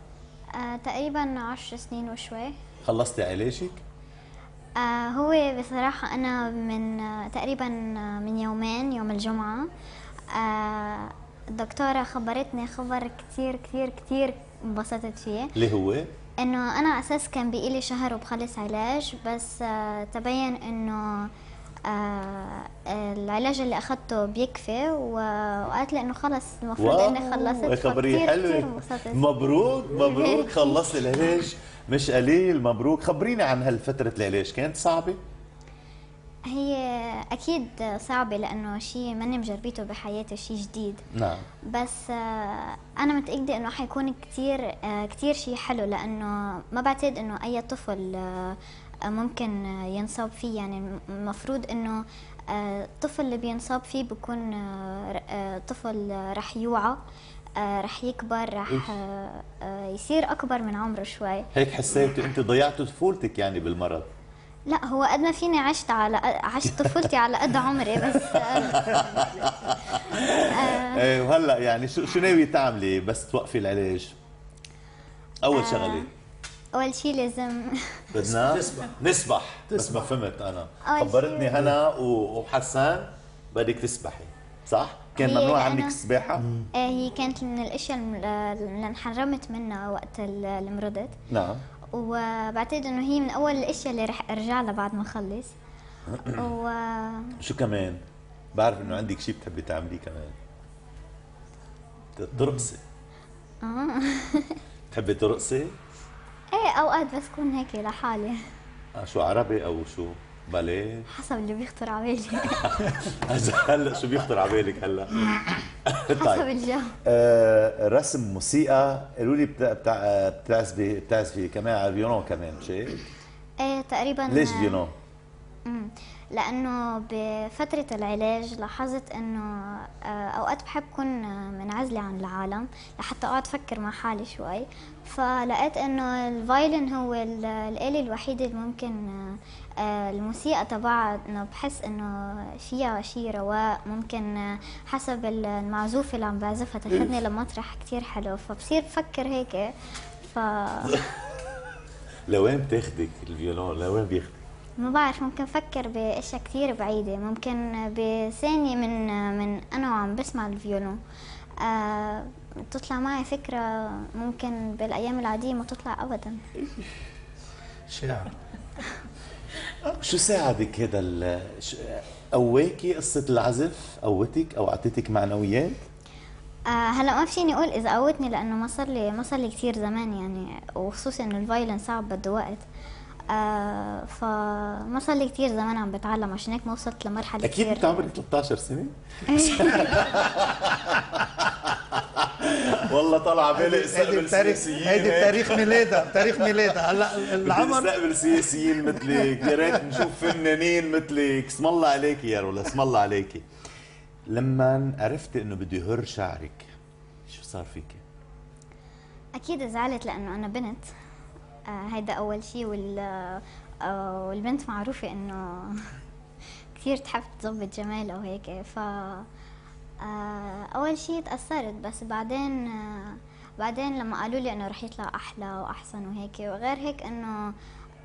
آه تقريبا 10 سنين وشوي. خلصتي علاجك؟ آه هو بصراحة أنا من آه تقريبا آه من يومين يوم الجمعة. آه الدكتورة خبرتني خبر كتير كتير كتير انبسطت فيه. اللي هو؟ إنه أنا أساس كان بقيلي شهر وبخلص علاج بس آه تبين إنه آه العلاج اللي اخذته بيكفي وقالت لي إنه خلص المفروض إني خلصت حلوة. انبسطت مبروك مبروك خلصت العلاج مش قليل مبروك. خبريني عن هالفترة العلاج كانت صعبة؟ هي أكيد صعبة لأنه شيء ماني مجربيته بحياتي شيء جديد. نعم. بس آه، أنا متأكدة إنه حيكون كتير آه، كتير شيء حلو لأنه ما بعتقد إنه أي طفل آه، ممكن ينصاب فيه. يعني المفروض إنه الطفل اللي بينصاب فيه بيكون آه، طفل رح يوعى رح يكبر رح يصير أكبر من عمره شوي. هيك حسيتي أنت ضيعتوا طفولتك يعني بالمرض؟ لا هو قد ما فيني عشت على عشت طفولتي على قد عمري بس إيه وهلأ يعني شو شو ناوية تعملي بس توقفي العلاج؟ أول آه. شغلة أول شيء لازم بدنا تسبح. نسبح بس ما فهمت أنا أول خبرتني هنا وحسان بدك تسبحي صح؟ كان ممنوع عنك السباحة؟ آه، هي كانت من الأشياء الم- اللي انحرمت منها وقت ال- اللي مرضت نعم وبعتقد إنه هي من أول الأشياء اللي رح أرجع لها بعد ما أخلص و شو كمان؟ بعرف إنه عندك شيء بتحبي تعمليه كمان ترقصي آه بتحبي ترقصي؟ إيه أوقات بس كون هيك لحالي آه، شو عربي أو شو؟ باليه؟ حسب اللي بيخطر على بالي هلا شو بيخطر على بالك هلا؟ حسب الجو آه رسم موسيقى قالوا لي بتعزفي بتعزفي كمان على ال violon كمان مش هيك؟ إيه تقريبا ليش؟ مم. لأنه بفترة العلاج لاحظت إنه آه، أوقات بحب كون منعزلة عن العالم لحتى أقعد أفكر مع حالي شوي فلقيت إنه ال violin هو ال- الآلة الوحيدة اللي ممكن آه، الموسيقى تبعها إنه بحس إنه فيها شيء رواق. ممكن حسب ال- المعزوفه اللي عم بعزفها تاخذني لمطرح كتير حلو. فبصير بفكر هيك. ف لوين بتاخدك الفيولون؟ لوين بياخدك؟ ما بعرف ممكن فكر بأشياء كتير بعيدة. ممكن بثانية من من أنا وعم بسمع الفيولون. آه تطلع معي فكرة ممكن بالأيام العادية ما تطلع ابدا. شاعر شو ساعدك هذا ال- قواكي قصة العزف قوتك أو أعطيتك معنويات؟ آه هلا ما فيني أقول إذا قوتني لأنه ما صار لي ما صار لي كثير زمان يعني وخصوصا إنه الفايلن صعب بده وقت آه فما صار لي كثير زمان عم بتعلم عشان هيك ما وصلت لمرحلة أكيد كثير أنت عمرك 13 سنة؟ والله طالعة بالي هيدي استقبل بتاريخ سياسيين هيدي. بتاريخ ميلادها تاريخ ميلادها. هلا العمر استقبل سياسيين مثلك. يا ريت نشوف فنانين مثلك. اسم الله عليكي يا رولا اسم الله عليكي لما عرفت إنه بده يهر شعرك شو صار فيك؟ أكيد زعلت لأنه أنا بنت. آه هيدا أول شيء وال آه والبنت معروفة إنه كثير تحب تظبط جمالها وهيك ف آه أول شيء تأثرت بس بعدين آه بعدين لما قالوا لي إنه رح يطلع أحلى وأحسن وهيك. وغير هيك إنه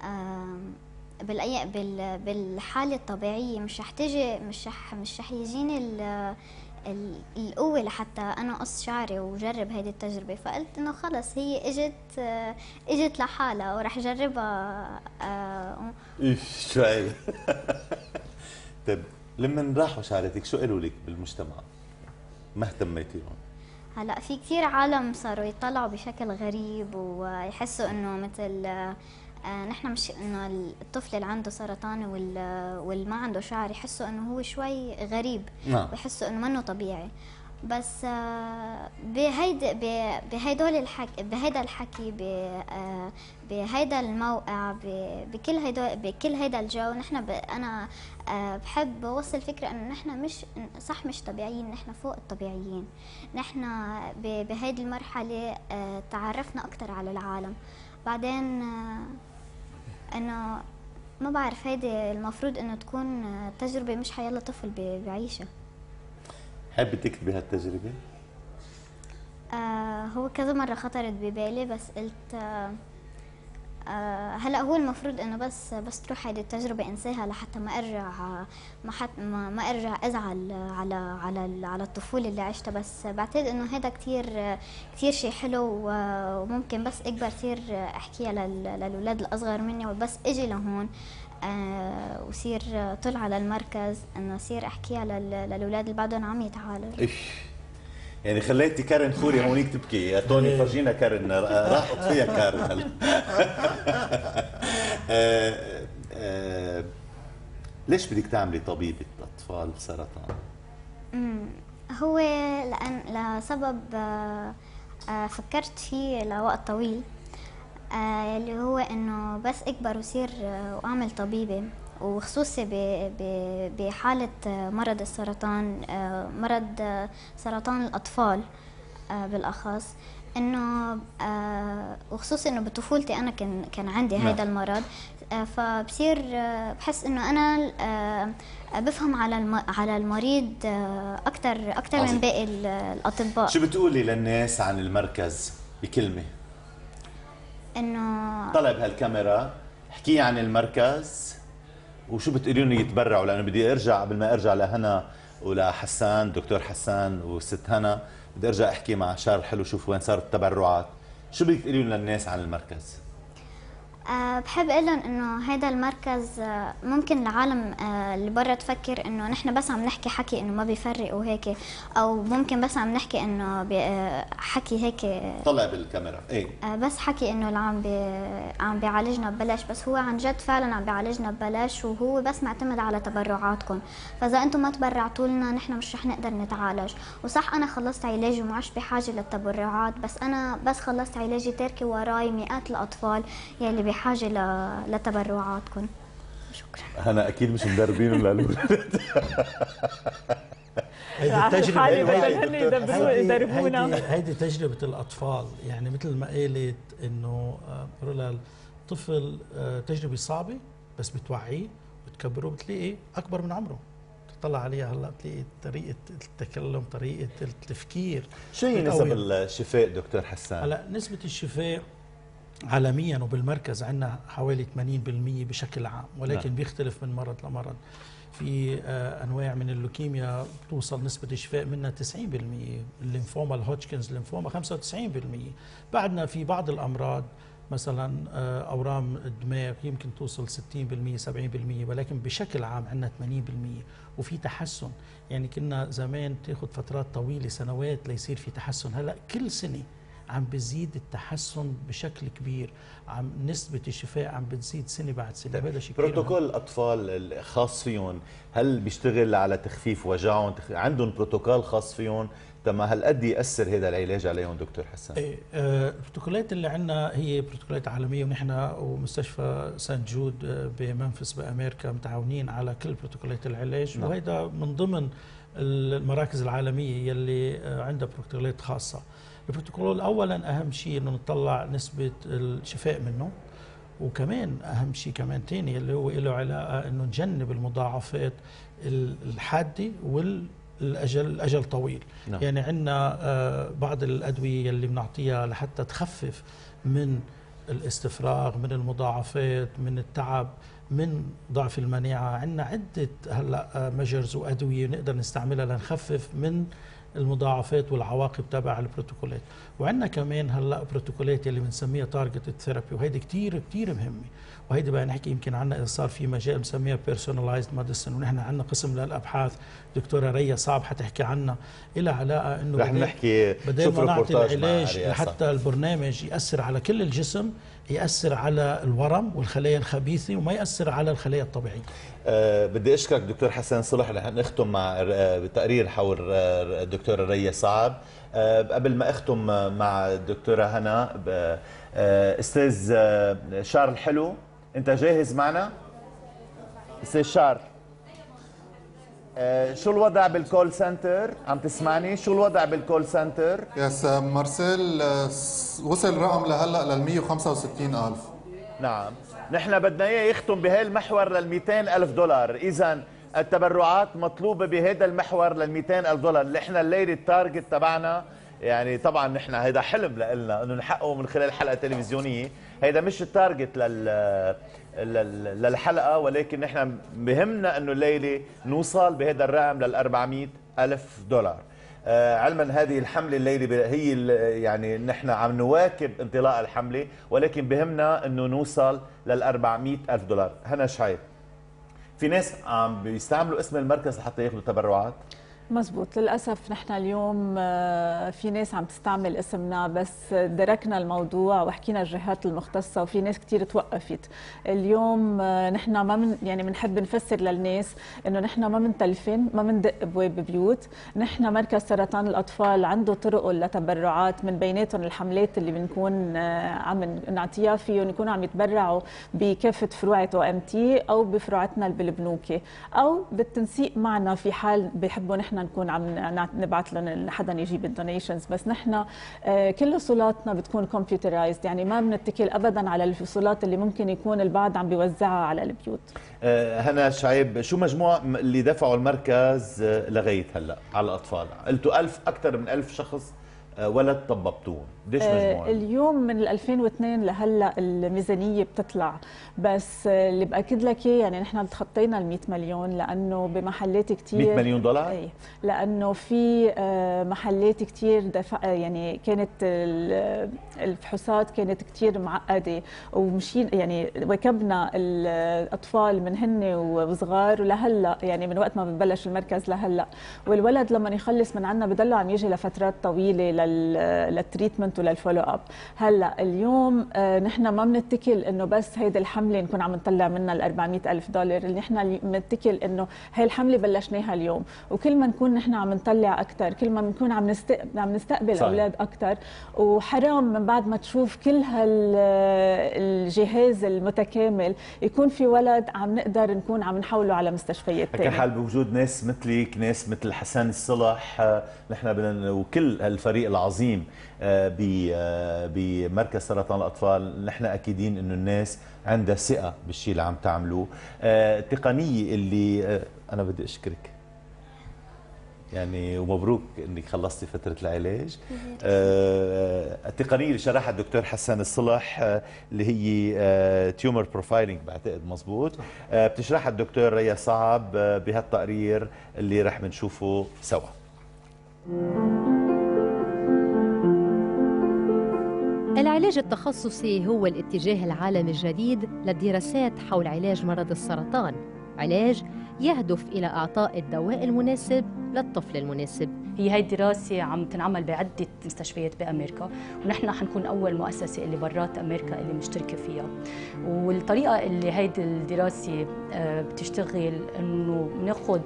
آه بالأي بال بالحالة الطبيعية مش رح تجي مش رح مش رح يجيني القوة لحتى أنا أقص شعري وجرب هيدي التجربة. فقلت إنه خلص هي إجت آه، إجت لحالها ورح جربها آه، إيش شو عيب طيب لما راحوا شعرتك شو قالوا لك بالمجتمع؟ ما اهتميتي هون هلا في كثير عالم صاروا يطلعوا بشكل غريب ويحسوا إنه مثل آه، نحن مش إنه الطفل اللي عنده سرطان وال واللي ما عنده شعر يحسوا إنه هو شوي غريب نعم. ويحسوا إنه منه طبيعي. بس آه، بهيدا ب- بهيدول الحكي بهيدا الحكي آه، بهيدا الموقع بكل هيدول بكل هيدا الجو نحن أنا آه، بحب اوصل فكرة إنه نحن مش صح مش طبيعيين نحن فوق الطبيعيين. نحن بهيدي المرحلة آه، تعرفنا أكثر على العالم. بعدين آه، انه ما بعرف هيدي المفروض إنه تكون تجربة مش حيلا طفل بي- بيعيشها حابة تكتبي هالتجربة؟ آه هو كذا مرة خطرت ببالي بس قلت آه آه هلا هو المفروض إنه بس بس تروح هيدي التجربة انساها لحتى ما أرجع ما حت ما, أرجع أزعل على على على الطفولة اللي عشتها. بس بعتقد إنه هذا كثير كثير شيء حلو وممكن بس اكبر كثير احكيها لل- للأولاد الأصغر مني وبس إجي لهون آه وصير طلع على المركز إنه صير احكيها لل- للأولاد اللي بعدهم عم يتعالجوا. يعني خليتي كارن خوري هونيك تبكي. يا توني فرجينا كارن راح فيها كارن هلا آه، آه، ليش بدك تعملي طبيبة أطفال سرطان؟ هو لأن لسبب آه، آه، فكرت فيه لوقت طويل آه، اللي هو إنه بس أكبر وصير آه، وأعمل طبيبة. وخصوصي ب- ب- بحالة مرض السرطان آه، مرض سرطان الأطفال آه، بالأخص إنه آه، وخصوصي إنه بطفولتي أنا كان كان عندي نعم. هذا المرض فبصير بحس إنه أنا بفهم على على المريض أكثر أكثر. من باقي ال- الأطباء شو بتقولي للناس عن المركز بكلمة؟ إنه طلع بهالكاميرا احكي عن المركز وشو بتقولي لهم يتبرعوا لأنه بدي أرجع قبل ما أرجع لهنا ولحسان دكتور حسان وست هنا بدي أرجع أحكي مع شار حلو شوف وين صارت التبرعات شو بدك تقولي للناس عن المركز؟ أه بحب أقول لهم إنه هذا المركز آه، ممكن العالم آه، اللي برا تفكر إنه نحن بس عم نحكي حكي إنه ما بيفرق وهيك أو ممكن بس عم نحكي إنه آه، حكي هيك طلع بالكاميرا. إيه. آه، بس حكي إنه اللي عم بي عم بيعالجنا ببلاش بس هو عن جد فعلا عم بيعالجنا ببلاش وهو بس معتمد على تبرعاتكم. فإذا أنتم ما تبرعتوا لنا نحن مش رح نقدر نتعالج. وصح أنا خلصت علاجي وما عادش بحاجة للتبرعات بس أنا بس خلصت علاجي تاركه وراي مئات الأطفال يلي بحاجه ل- لتبرعاتكم أنا أكيد مش مدربين للولاد هيدي حالي هيدي- يدربونا. تجربة الأطفال يعني مثل ما قالت إنه آه، رولا الطفل آه، تجربة صعبة بس بتوعيه بتكبره بتلاقي أكبر من عمره تطلع عليها هلأ بتلاقي طريقة التكلم طريقة التفكير شو هي. نسب الشفاء دكتور حسان؟ هلأ نسبة الشفاء عالميا وبالمركز عندنا حوالي 80% بشكل عام ولكن نعم. بيختلف من مرض لمرض في آه، أنواع من اللوكيميا بتوصل نسبة الشفاء منها 90% الليمفوما الهوتشكنز الليمفوما 95% بعدنا في بعض الأمراض مثلا آه، أورام الدماغ يمكن توصل 60% 70% ولكن بشكل عام عندنا 80% وفي تحسن يعني كنا زمان تاخذ فترات طويلة سنوات ليصير في تحسن. هلأ كل سنة عم بزيد التحسن بشكل كبير. عم نسبة الشفاء عم بتزيد سنة بعد سنة. وهذا شيء كتير مهم. بروتوكول الاطفال الخاص فيهم هل بيشتغل على تخفيف وجعهم؟ تخ... عندهم بروتوكول خاص فيهم؟ تما هل قد يأثر هذا العلاج عليهم دكتور حسن؟ إيه آه، البروتوكولات اللي عندنا هي بروتوكولات عالمية ونحن ومستشفى سانت جود آه، بمنفس بأمريكا متعاونين على كل بروتوكولات العلاج. نعم. وهيدا من ضمن المراكز العالمية يلي آه، عندها بروتوكولات خاصة. البروتوكول اولا أهم شيء إنه نطلع نسبة الشفاء منه وكمان أهم شيء كمان تاني اللي هو له علاقة إنه نجنب المضاعفات الحادة والاجل الأجل طويل نعم. يعني عندنا آه، بعض الأدوية اللي بنعطيها لحتى تخفف من الاستفراغ من المضاعفات من التعب من ضعف المناعة عندنا عدة هلأ measures وأدوية نقدر نستعملها لنخفف من المضاعفات والعواقب تبع البروتوكولات. وعندنا كمان هلأ بروتوكولات اللي بنسميها targeted therapy وهيدي كتير كتير مهمة. وهيدي بقى نحكي يمكن عنا اذا صار في مجال بنسميها personalized medicine ونحن عندنا قسم للأبحاث. دكتورة ريا صعب حتحكي عنها لها علاقة إنه رح نحكي بدل ما نعطي العلاج. لحتى البرنامج يأثر على كل الجسم يأثر على الورم والخلايا الخبيثة وما يأثر على الخلايا الطبيعية. أه بدي أشكرك دكتور حسن صلح رح نختم مع آه، تقرير حول الدكتورة ريا صعب. أه قبل ما أختم مع الدكتورة هنا آه، أستاذ آه، شارل حلو أنت جاهز معنا؟ أستاذ شارل. شو الوضع بال call center عم تسمعني شو الوضع بال call center yes مارسيل وصل الرقم لهلا لل 165 ألف نعم نحن بدنا اياه يختم بهي المحور لل 200 الف دولار اذا التبرعات مطلوبه بهذا المحور لل 200 الف دولار اللي إحنا الليلة ال target تبعنا يعني طبعا نحن هيدا حلم لنا انه نحققه من خلال حلقه تلفزيونيه هيدا مش ال target لل- للحلقة ولكن نحن بهمنا أنه الليلة نوصل بهذا الرقم لل 400 ألف دولار. آه، علما هذه الحملة الليلة هي يعني نحن عم نواكب انطلاق الحملة ولكن بهمنا أنه نوصل لل 400 ألف دولار. هنا شعيب في ناس عم بيستعملوا اسم المركز لحتى ياخذوا تبرعات. مزبوط. للأسف نحن اليوم آه، في ناس عم تستعمل اسمنا بس دركنا الموضوع وحكينا الجهات المختصة وفي ناس كتير توقفت. اليوم آه، نحن ما من يعني بنحب نفسر للناس إنه نحن ما بنتلفن ما بندق ابواب بيوت. نحن مركز سرطان الأطفال عنده طرقه لتبرعات من بيناتهم الحملات اللي بنكون آه، عم نعطيها فيهم يكونوا عم يتبرعوا بكافة فروع OMT أو بفروعاتنا بالبنوكة أو بالتنسيق معنا في حال بيحبوا نحن نكون عم نبعث لهم حدا يجيب ال donations بس نحن آه، كل وصولاتنا بتكون computerized يعني ما بنتكل ابدا على الوصولات اللي ممكن يكون البعض عم بيوزعها على البيوت. آه، هنا شعيب شو مجموع اللي دفعوا المركز آه، لغاية هلأ على الأطفال؟ قلتوا ألف أكثر من ألف شخص ولد طببتوهم قديش آه، مجموع اليوم من ال 2002 لهلأ الميزانية بتطلع. بس آه، اللي بأكد لك إياه يعني نحن تخطينا ال 100 مليون لأنه بمحلات كثير 100 مليون دولار؟ اي لأنه في آه، محلات كثير دفع يعني كانت ال- الفحوصات كانت كثير معقدة. ومنشان يعني واكبنا الأطفال من هن وصغار ولهلأ يعني من وقت ما ببلش المركز لهلأ. والولد لما يخلص من عنا بضله عم يجي لفترات طويلة لل- لل treatment ولل follow up هلأ اليوم آه، نحن ما بنتكل إنه بس هيدي الحملة نكون عم نطلع منها ال 400 ألف دولار. اللي نحن بنتكل إنه هي الحملة بلشناها اليوم. وكل ما نكون نحن عم نطلع أكثر كل ما بنكون عم نستقبل عم نستقبل صحيح. أولاد أكثر وحرام من بعد ما تشوف كل هالجهاز المتكامل يكون في ولد عم نقدر نكون عم نحوله على مستشفيات تانية. حال بوجود ناس مثلك ناس مثل حسن الصلح آه، نحن بدنا وكل الفريق العظيم بمركز سرطان الأطفال. نحن أكيدين إنه الناس عندها ثقة بالشيء اللي عم تعملوه. آه، التقنيه اللي آه، أنا بدي أشكرك. يعني ومبروك إنك خلصتي فترة العلاج. آه، التقنية اللي شرحها الدكتور حسن الصلح آه، اللي هي تيومر بروفايلنج بعتقد مزبوط آه، بتشرحها الدكتور ريا صعب آه، بهالتقرير اللي رح بنشوفه سوا. العلاج التخصصي هو الاتجاه العالمي الجديد للدراسات حول علاج مرض السرطان. علاج يهدف إلى إعطاء الدواء المناسب للطفل المناسب. هي هاي الدراسة عم تنعمل بعدة مستشفيات بأمريكا ونحن حنكون أول مؤسسة اللي برات أمريكا اللي مشتركة فيها. والطريقة اللي هيدي الدراسة آه، بتشتغل إنه بناخد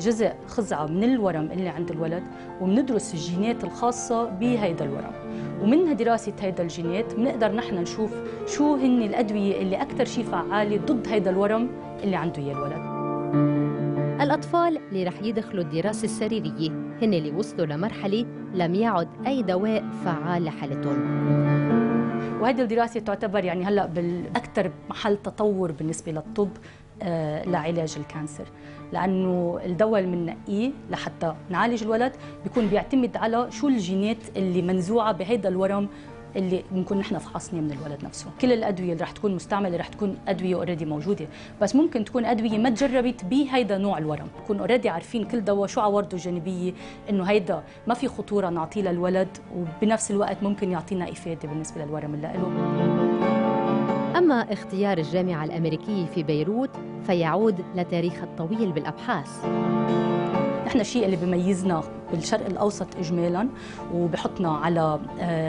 جزء خزعة من الورم اللي عند الولد وبندرس الجينات الخاصة بهيدا الورم. ومن دراسة هيدا الجينات بنقدر نحن نشوف شو هن الأدوية اللي أكثر شيء فعالة ضد هيدا الورم اللي عنده إياه الولد. الأطفال اللي رح يدخلوا الدراسة السريرية هن اللي وصلوا لمرحلة لم يعد أي دواء فعال لحالتهم. وهذه الدراسة تعتبر يعني هلأ بالأكثر محل تطور بالنسبة للطب آه، لعلاج ال cancer. لأنه الدواء اللي بننقيه لحتى نعالج الولد بيكون بيعتمد على شو الجينات اللي منزوعة بهيدا الورم اللي بنكون نحن فحصناه من الولد نفسه. كل الأدوية اللي رح تكون مستعملة رح تكون أدوية already موجودة بس ممكن تكون أدوية ما تجربت بهيدا نوع الورم. نكون already عارفين كل دواء شو عوارضه الجانبيه إنه هيدا ما في خطورة نعطيه للولد وبنفس الوقت ممكن يعطينا إفادة بالنسبة للورم اللي له. أما اختيار الجامعة الأمريكية في بيروت فيعود لتاريخ الطويل بالأبحاث. نحن الشيء اللي بيميزنا بالشرق الأوسط اجمالا وبحطنا على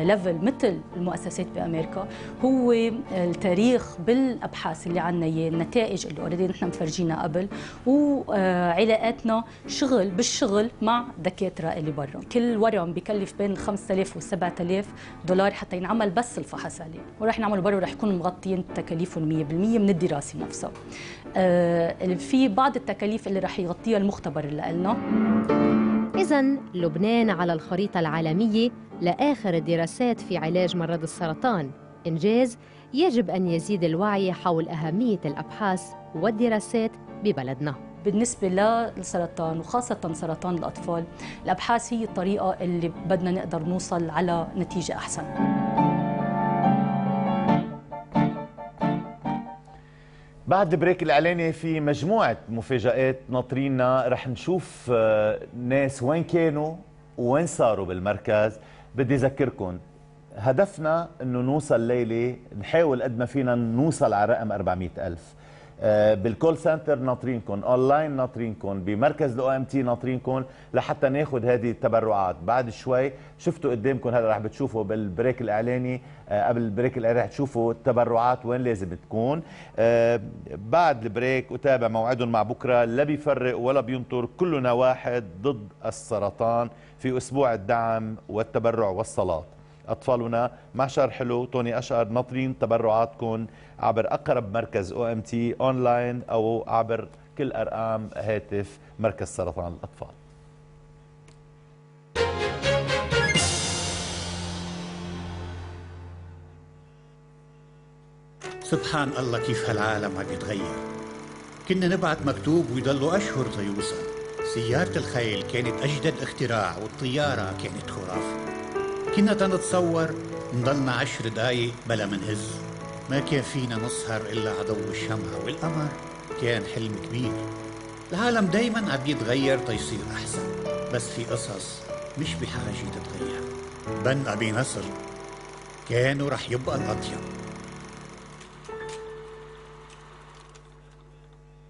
level مثل المؤسسات بأمريكا هو التاريخ بالأبحاث اللي عنا إياه النتائج اللي already نحن مفرجينا قبل وعلاقاتنا شغل بالشغل مع دكاترة اللي برا. كل ورم بكلف بين 5000 و 7000 دولار حتى ينعمل بس الفحص عليه. ورح نعمله برا ورح يكونوا مغطيين تكاليفهم 100% من الدراسة نفسها. في بعض التكاليف اللي رح يغطيها المختبر اللي قلنا. إذا لبنان على الخريطة العالمية لآخر الدراسات في علاج مرض السرطان. إنجاز يجب أن يزيد الوعي حول أهمية الأبحاث والدراسات ببلدنا. بالنسبة للسرطان وخاصة سرطان الأطفال الأبحاث هي الطريقة اللي بدنا نقدر نوصل على نتيجة أحسن. بعد ال break الإعلاني في مجموعة مفاجآت ناطرينا رح نشوف آه، ناس وين كانوا وين صاروا بالمركز. بدي أذكركم هدفنا إنه نوصل ليلة نحاول قد ما فينا نوصل على رقم 400 ألف. بال call center ناطرينكم اونلاين ناطرينكم بمركز ال OMT ناطرينكم لحتى ناخذ هذه التبرعات. بعد شوي شفتوا قدامكم هلا رح بتشوفوا بال break الإعلاني آه، قبل البريك الإعلاني رح تشوفوا التبرعات وين لازم تكون. آه، بعد البريك أتابع موعدهم مع بكرة لا بيفرق ولا بينطر كلنا واحد ضد السرطان في أسبوع الدعم والتبرع والصلاة. أطفالنا. معشر حلو توني اشقر ناطرين تبرعاتكم عبر أقرب مركز أو إم تي أونلاين أو عبر كل أرقام هاتف مركز سرطان الأطفال. سبحان الله كيف هالعالم عم يتغير كنا نبعت مكتوب ويضلوا أشهر تيوصل سيارة الخيل كانت أجدد اختراع والطيارة كانت خرافة كنا تنتصور. نضلنا عشر دقايق بلا منهز ما كان فينا نسهر إلا عضو الشمعة والقمر. كان حلم كبير. العالم دايما عم يتغير تيصير أحسن. بس في قصص مش بحاجة تتغير. بن أبي نصر. كانوا رح يبقى الأطيب.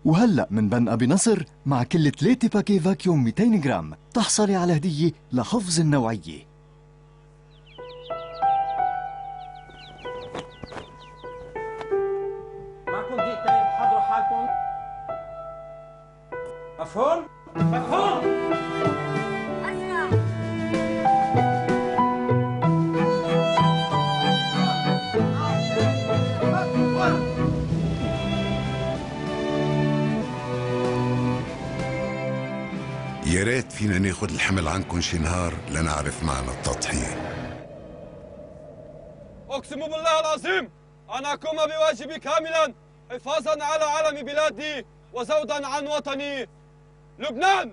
وهلأ من بن أبي نصر مع كل 3 باكي فاكيوم 200 جرام تحصلي على هدية لحفظ النوعية. مفهوم؟ مفهوم؟ يا ريت فينا ناخد الحمل عنكم شي نهار لنعرف معنى التضحية أقسم بالله العظيم أن أقوم بواجبي كاملا حفاظا على علم بلادي وزودا عن وطني لبنان!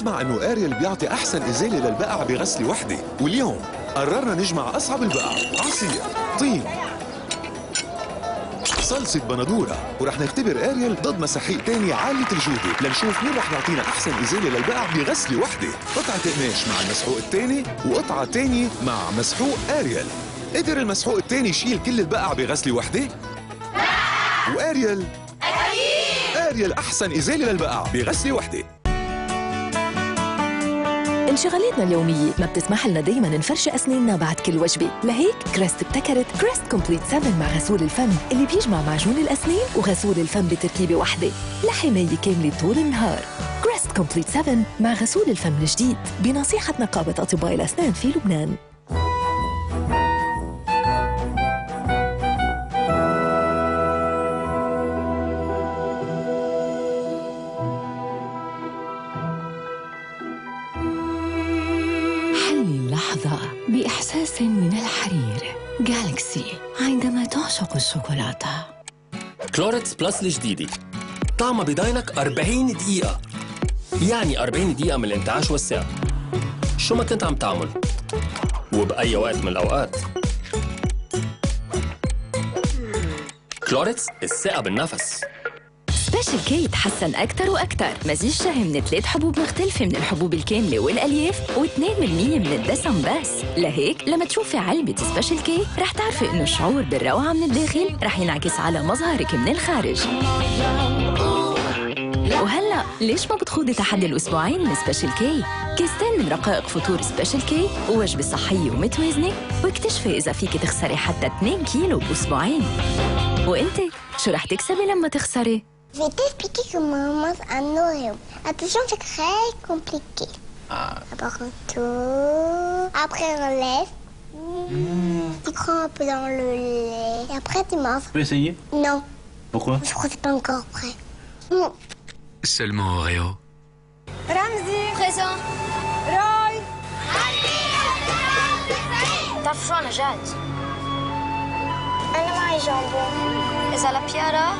نسمع أنه آريال بيعطي أحسن إزالة للبقع بغسله وحدة. واليوم قررنا نجمع أصعب البقع. عصير طين صلصة بندورة. ورح نختبر آريال ضد مساحيق تاني عالية الجودة. لنشوف مين رح يعطينا أحسن إزالة للبقع بغسلة وحدة. قطعة قماش مع المسحوق التاني وقطعة تانية مع مسحوق آريال. قدر المسحوق التاني يشيل كل البقع بغسلة وحدة؟ وآريال؟ آريال أحسن إزالة للبقع بغسلة وحدة. انشغالاتنا اليومية ما بتسمح لنا دايما نفرش أسناننا بعد كل وجبة. لهيك كريست ابتكرت كريست Complete 7 مع غسول الفم اللي بيجمع معجون الأسنان وغسول الفم بتركيبة واحدة لحماية كاملة طول النهار. كريست Complete 7 مع غسول الفم الجديد بنصيحة نقابة أطباء الأسنان في لبنان. جالكسي عندما تعشق الشوكولاتة كلوركس بلس الجديدة طعمها بضاينك 40 دقيقة يعني 40 دقيقة من الانتعاش والساعة شو ما كنت عم تعمل وبأي وقت من الأوقات كلوركس الثقة بالنفس سبيشال كي تحسن أكتر وأكتر مزيج شهي من ثلاث حبوب مختلفة من الحبوب الكاملة والألياف و2% من الدسم بس لهيك لما تشوفي علبة Special K رح تعرفي إنه الشعور بالروعة من الداخل رح ينعكس على مظهرك من الخارج وهلأ ليش ما بتخوضي تحدي الأسبوعين من Special K؟ كيستين من رقائق فطور Special K ووجبة صحية ومتوازنة واكتشفي إذا فيك تخسري حتى 2 كيلو بأسبوعين وانت شو رح تكسبي لما تخسري؟ Je vais t'expliquer comment on mange un Oreo. Attention, c'est très compliqué. D'abord, on tourne. Après, on lève. Tu crois un peu dans le lait. Et après, tu manges. Tu peux essayer Non, Pourquoi je crois que c'est pas encore prêt. Seulement Oreo. رمزي présent راي تعرف شو انا جاد انا معي جامبون اذا لابيارا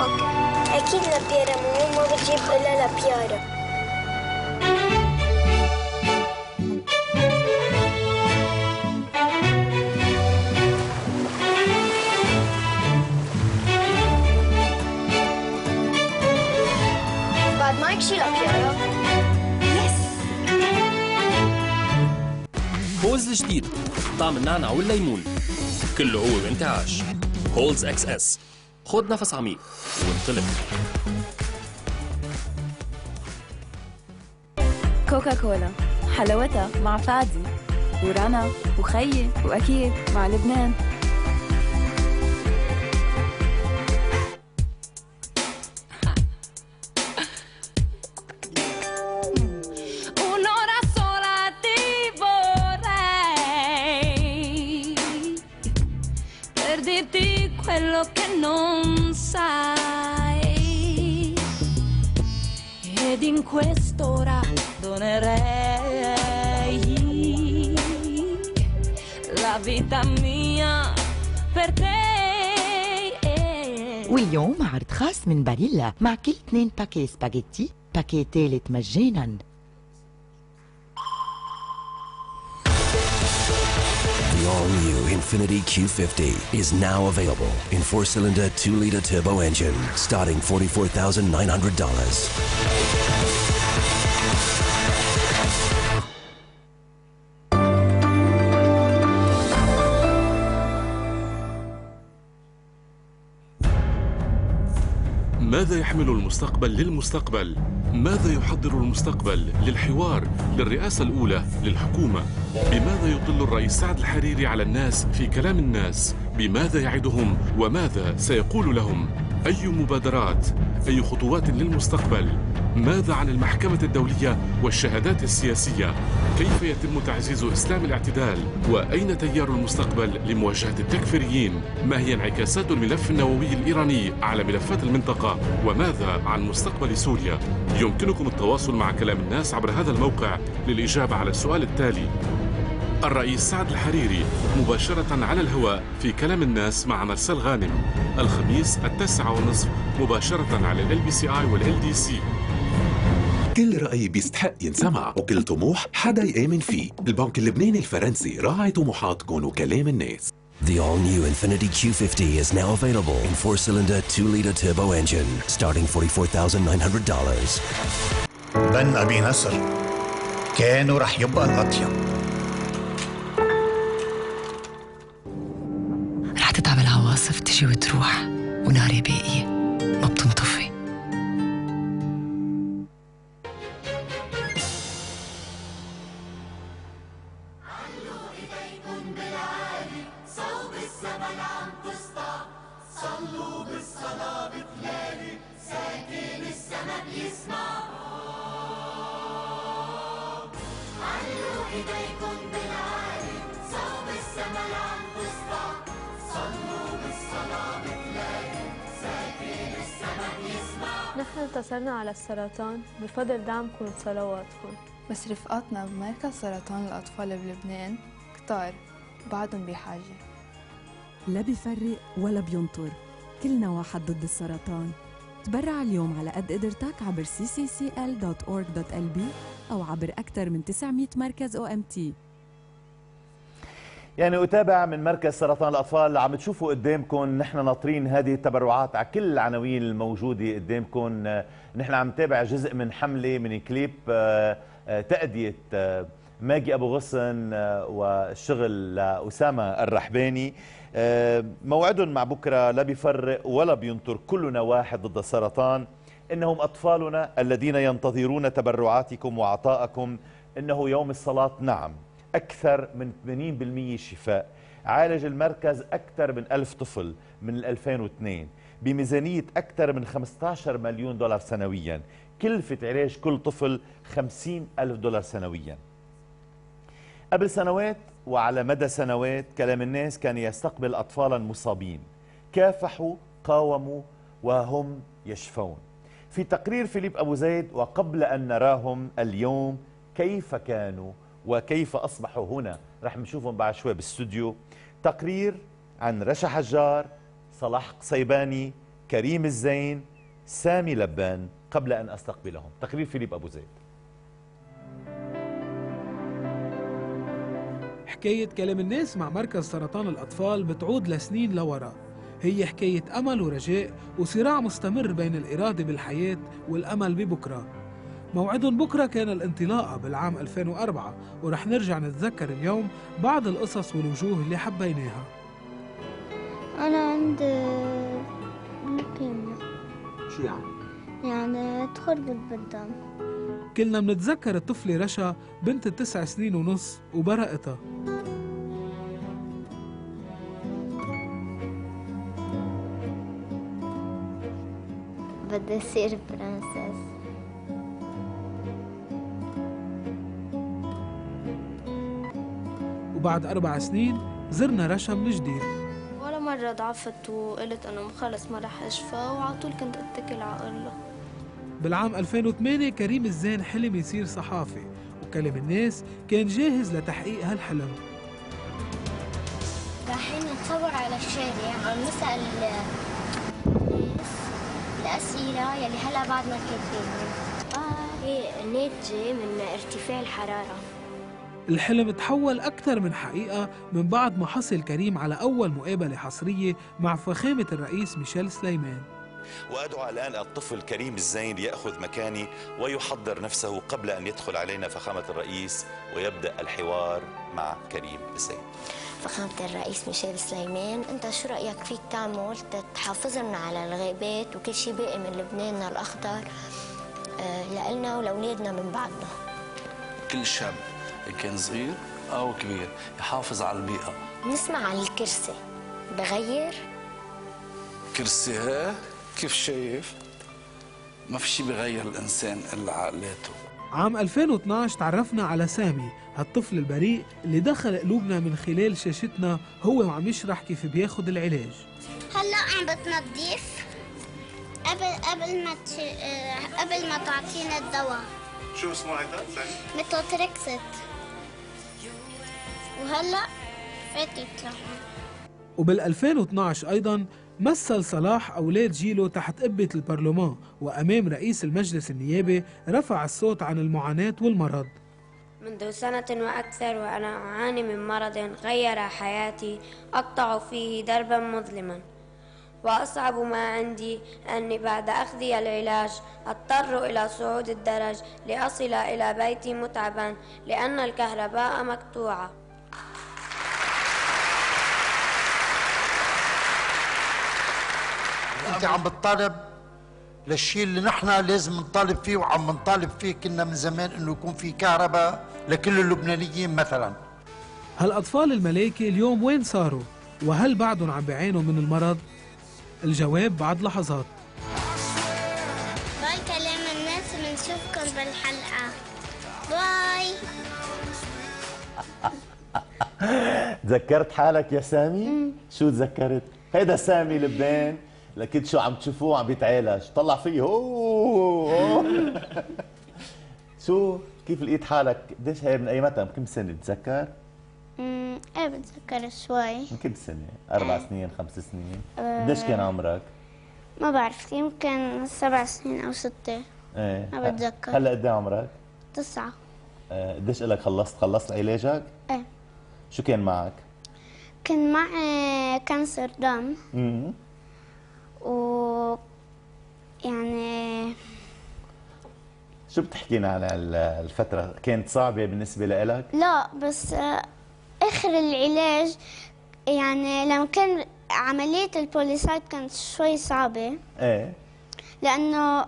أوكي أكيد لابيارا مو ما بتجيب الا لابيارا بعد ما يكشي لابيارا هولز الجديد طعم النعنع والليمون كله هو بانتعاش Halls XS خد نفس عميق وانطلق. كوكا كولا حلاوتها مع فادي ورنا وخيي وأكيد مع لبنان. عرض خاص من باريلا مع كل اثنين باكي سباجيتي باكي تالت مجانا The all-new Infinity Q50 is now available in four-cylinder, two-liter turbo engine, starting $44,900. ماذا يحمل المستقبل للمستقبل؟ ماذا يحضر المستقبل للحوار للرئاسة الأولى للحكومة؟ بماذا يطل الرئيس سعد الحريري على الناس في كلام الناس؟ بماذا يعدهم وماذا سيقول لهم؟ أي مبادرات؟ أي خطوات للمستقبل؟ ماذا عن المحكمة الدولية والشهادات السياسية؟ كيف يتم تعزيز إسلام الاعتدال؟ وأين تيار المستقبل لمواجهة التكفيريين؟ ما هي انعكاسات الملف النووي الإيراني على ملفات المنطقة؟ وماذا عن مستقبل سوريا؟ يمكنكم التواصل مع كلام الناس عبر هذا الموقع للإجابة على السؤال التالي الرئيس سعد الحريري مباشرة على الهواء في كلام الناس مع مارسيل غانم الخميس التاسعة والنصف مباشرة على ال بي سي اي والال دي سي كل رأي بيستحق ينسمع. وكل طموح حدا يآمن فيه. البنك اللبناني الفرنسي راعي طموحاتكم وكلام الناس. The all-new Infinity Q50 is now available in four-cylinder, two-liter turbo engine, starting $44,900. بن أبي نصر كانوا رح يبقى الأطيب. رح تتعب العواصف تجي وتروح وناري باقية انتصرنا على السرطان؟ بفضل دعمكم وصلواتكم. بس رفقاتنا بمركز سرطان الأطفال بلبنان كتار بعدهم بحاجة. لا بيفرق ولا بينطر كلنا واحد ضد السرطان. تبرع اليوم على قد قدرتك عبر cccl.org.lb أو عبر أكثر من 900 مركز OMT يعني أتابع من مركز سرطان الأطفال عم تشوفوا قدامكم نحن ناطرين هذه التبرعات على كل العناوين الموجودة قدامكم. نحن عم نتابع جزء من حملة من كليب آه، آه، تأدية آه، ماجي أبو غصن والشغل لأسامة الرحباني. موعدهم مع بكرة لا بيفرق ولا بينطر كلنا واحد ضد السرطان. إنهم أطفالنا الذين ينتظرون تبرعاتكم وعطاءكم. إنه يوم الصلاة نعم. أكثر من 80% شفاء. عالج المركز أكثر من ألف طفل من 2002 بميزانية أكثر من 15 مليون دولار سنويا. كلفة علاج كل طفل 50 ألف دولار سنويا. قبل سنوات وعلى مدى سنوات كلام الناس كان يستقبل أطفالا مصابين. كافحوا قاوموا وهم يشفون. في تقرير فيليب أبو زيد وقبل أن نراهم اليوم كيف كانوا وكيف أصبحوا هنا؟ رح نشوفهم بعد شوي بالاستوديو تقرير عن رشا حجار صلاح قصيباني كريم الزين سامي لبان قبل أن أستقبلهم. تقرير فيليب أبو زيد. حكاية كلام الناس مع مركز سرطان الأطفال بتعود لسنين لورا. هي حكاية أمل ورجاء وصراع مستمر بين الإرادة بالحياة والأمل ببكرة. موعدهم بكرة كان الانطلاقة بالعام 2004 ورح نرجع نتذكر اليوم بعض القصص والوجوه اللي حبيناها. أنا عندي لوكيميا شو يعني؟ يعني تخربط بالدم كلنا منتذكر الطفلة رشا بنت التسع سنين ونص وبرقتها. بدي أصير برنسس وبعد أربع سنين زرنا رشا من جديد. ولا مرة ضعفت وقلت انه خلص ما رح أشفى وعلى طول كنت أتكل على الله. بالعام 2008 كريم الزين حلم يصير صحافي وكلم الناس كان جاهز لتحقيق هالحلم. رايحين نتصور على الشارع عم نسأل الناس الأسئلة يلي هلا بعدنا كاتبينها. آه هي ناتجة من ارتفاع الحرارة. الحلم تحول أكثر من حقيقة من بعد ما حصل كريم على أول مقابلة حصرية مع فخامة الرئيس ميشيل سليمان. وأدعو الآن الطفل كريم الزين ليأخذ مكاني ويحضر نفسه قبل أن يدخل علينا فخامة الرئيس ويبدأ الحوار مع كريم الزين. فخامة الرئيس ميشيل سليمان أنت شو رأيك فيك تعمل تحافظ لنا على الغابات وكل شيء باقي من لبناننا الأخضر آه لنا ولأولادنا من بعدنا كل شاب إن كان صغير أو كبير يحافظ على البيئة. نسمع عن الكرسي. بغير؟ كرسي ها؟ كيف شايف؟ ما في شيء بغير الإنسان إلا عقلاته. عام 2012 تعرفنا على سامي هالطفل البريء اللي دخل قلوبنا من خلال شاشتنا هو وعم يشرح كيف بياخد العلاج. هلا عم بتنظف. قبل قبل ما تش... قبل ما تعطينا الدواء. شو اسمه هيدا؟ مثل تريكست وهلأ فاتت لحم وبال 2012 أيضا مثل صلاح أولاد جيله تحت قبة البرلمان وأمام رئيس المجلس النيابي رفع الصوت عن المعاناة والمرض. منذ سنة وأكثر وأنا أعاني من مرض غير حياتي أقطع فيه دربا مظلما. وأصعب ما عندي أني بعد أخذي العلاج أضطر إلى صعود الدرج لأصل إلى بيتي متعبا لأن الكهرباء مقطوعة. انت عم بتطالب للشيء اللي نحن لازم نطالب فيه وعم نطالب فيه كنا من زمان إنه يكون في كهرباء لكل اللبنانيين مثلا هالأطفال الملايكة اليوم وين صاروا؟ وهل بعدهم عم بيعانوا من المرض؟ الجواب بعد لحظات باي كلام الناس بنشوفكم بالحلقة bye تذكرت حالك يا سامي؟ شو تذكرت؟ هيدا سامي لبنان لكن شو عم تشوفوه عم بيتعالج. طلع فيه أوه أوه. شو؟ كيف لقيت حالك؟ قديش هي من اي متى كم سنة تتذكر امم إيه بتذكر شوي. من كم سنة؟ أربع سنين خمس سنين. آه. قديش كان عمرك؟ ما بعرف يمكن سبع سنين أو ستة. إيه. ما بتذكر. هلا قد إيه عمرك؟ تسعة. آه، قديش لك خلصت؟ خلصت علاجك؟ إيه. شو كان معك؟ كان معي كانسر دم. امم و يعني شو بتحكينا عن ال- الفترة كانت صعبة بالنسبة لك لا بس آخر العلاج يعني لما كان عملية البوليسايد كانت شوي صعبة. إيه. لأنه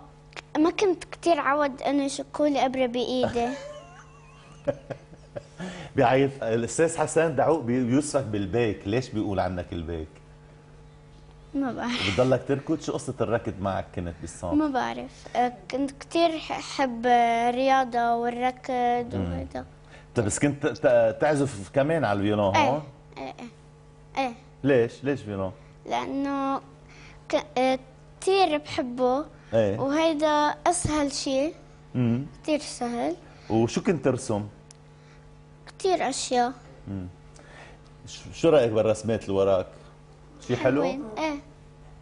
ما كنت كتير عود إنه يشكوا لي إبرة بإيدي. بيعيط الأستاذ حسن دعوق بي- بيوصفك بالبيك. ليش بيقول عنك البيك؟ ما بعرف. بتضلك تركض شو قصة الركض معك كانت بالصوم ما بعرف. آه، كنت كتير أحب الرياضة والركض. وهذا طيب بس كنت تعزف كمان على الفيولون هون؟ إيه إيه إيه. إيه ليش؟ ليش فيولون؟ لأنه ك- آه، كتير بحبه. إيه. وهيدا أسهل شيء امم كتير سهل. وشو كنت ترسم؟ كتير أشياء. مم. ش- شو رأيك بالرسمات اللي وراك؟ شي حلو؟ حلوين. إيه.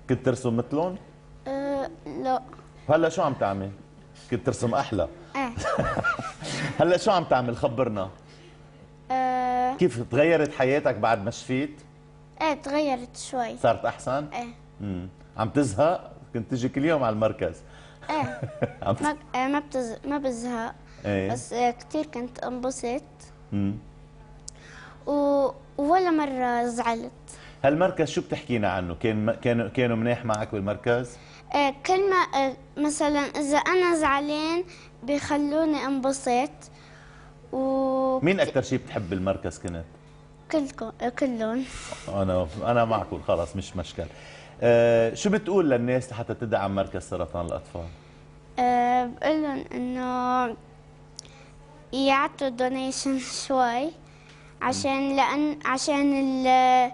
كنت ترسم مثلهم؟ آه، لا. هلا شو عم تعمل؟ كنت ترسم أحلى. إيه. هلا شو عم تعمل؟ خبرنا. آه، كيف تغيرت حياتك بعد ما شفيت؟ إيه تغيرت شوي. صارت أحسن؟ إيه. مم. عم تزهق؟ كنت تجي كل يوم على المركز. إيه. عم ما آه، ما بتز... ما بزهق. إيه. بس كتير كنت انبسط. مم. و... ولا مرة زعلت. هالمركز شو بتحكينا عنه؟ كان كانوا كانوا منيح معك بالمركز؟ آه، كل ما آه، مثلا إذا أنا زعلان بيخلوني انبسط و مين أكثر شيء بتحب بالمركز كنت؟ كلكم آه، كلهم. أنا أنا معكم خلص مش مشكل. أه شو بتقول للناس لحتى تدعم مركز سرطان الأطفال؟ أه بقول لهم إنه يعطوا donation شوي عشان لأن عشان ال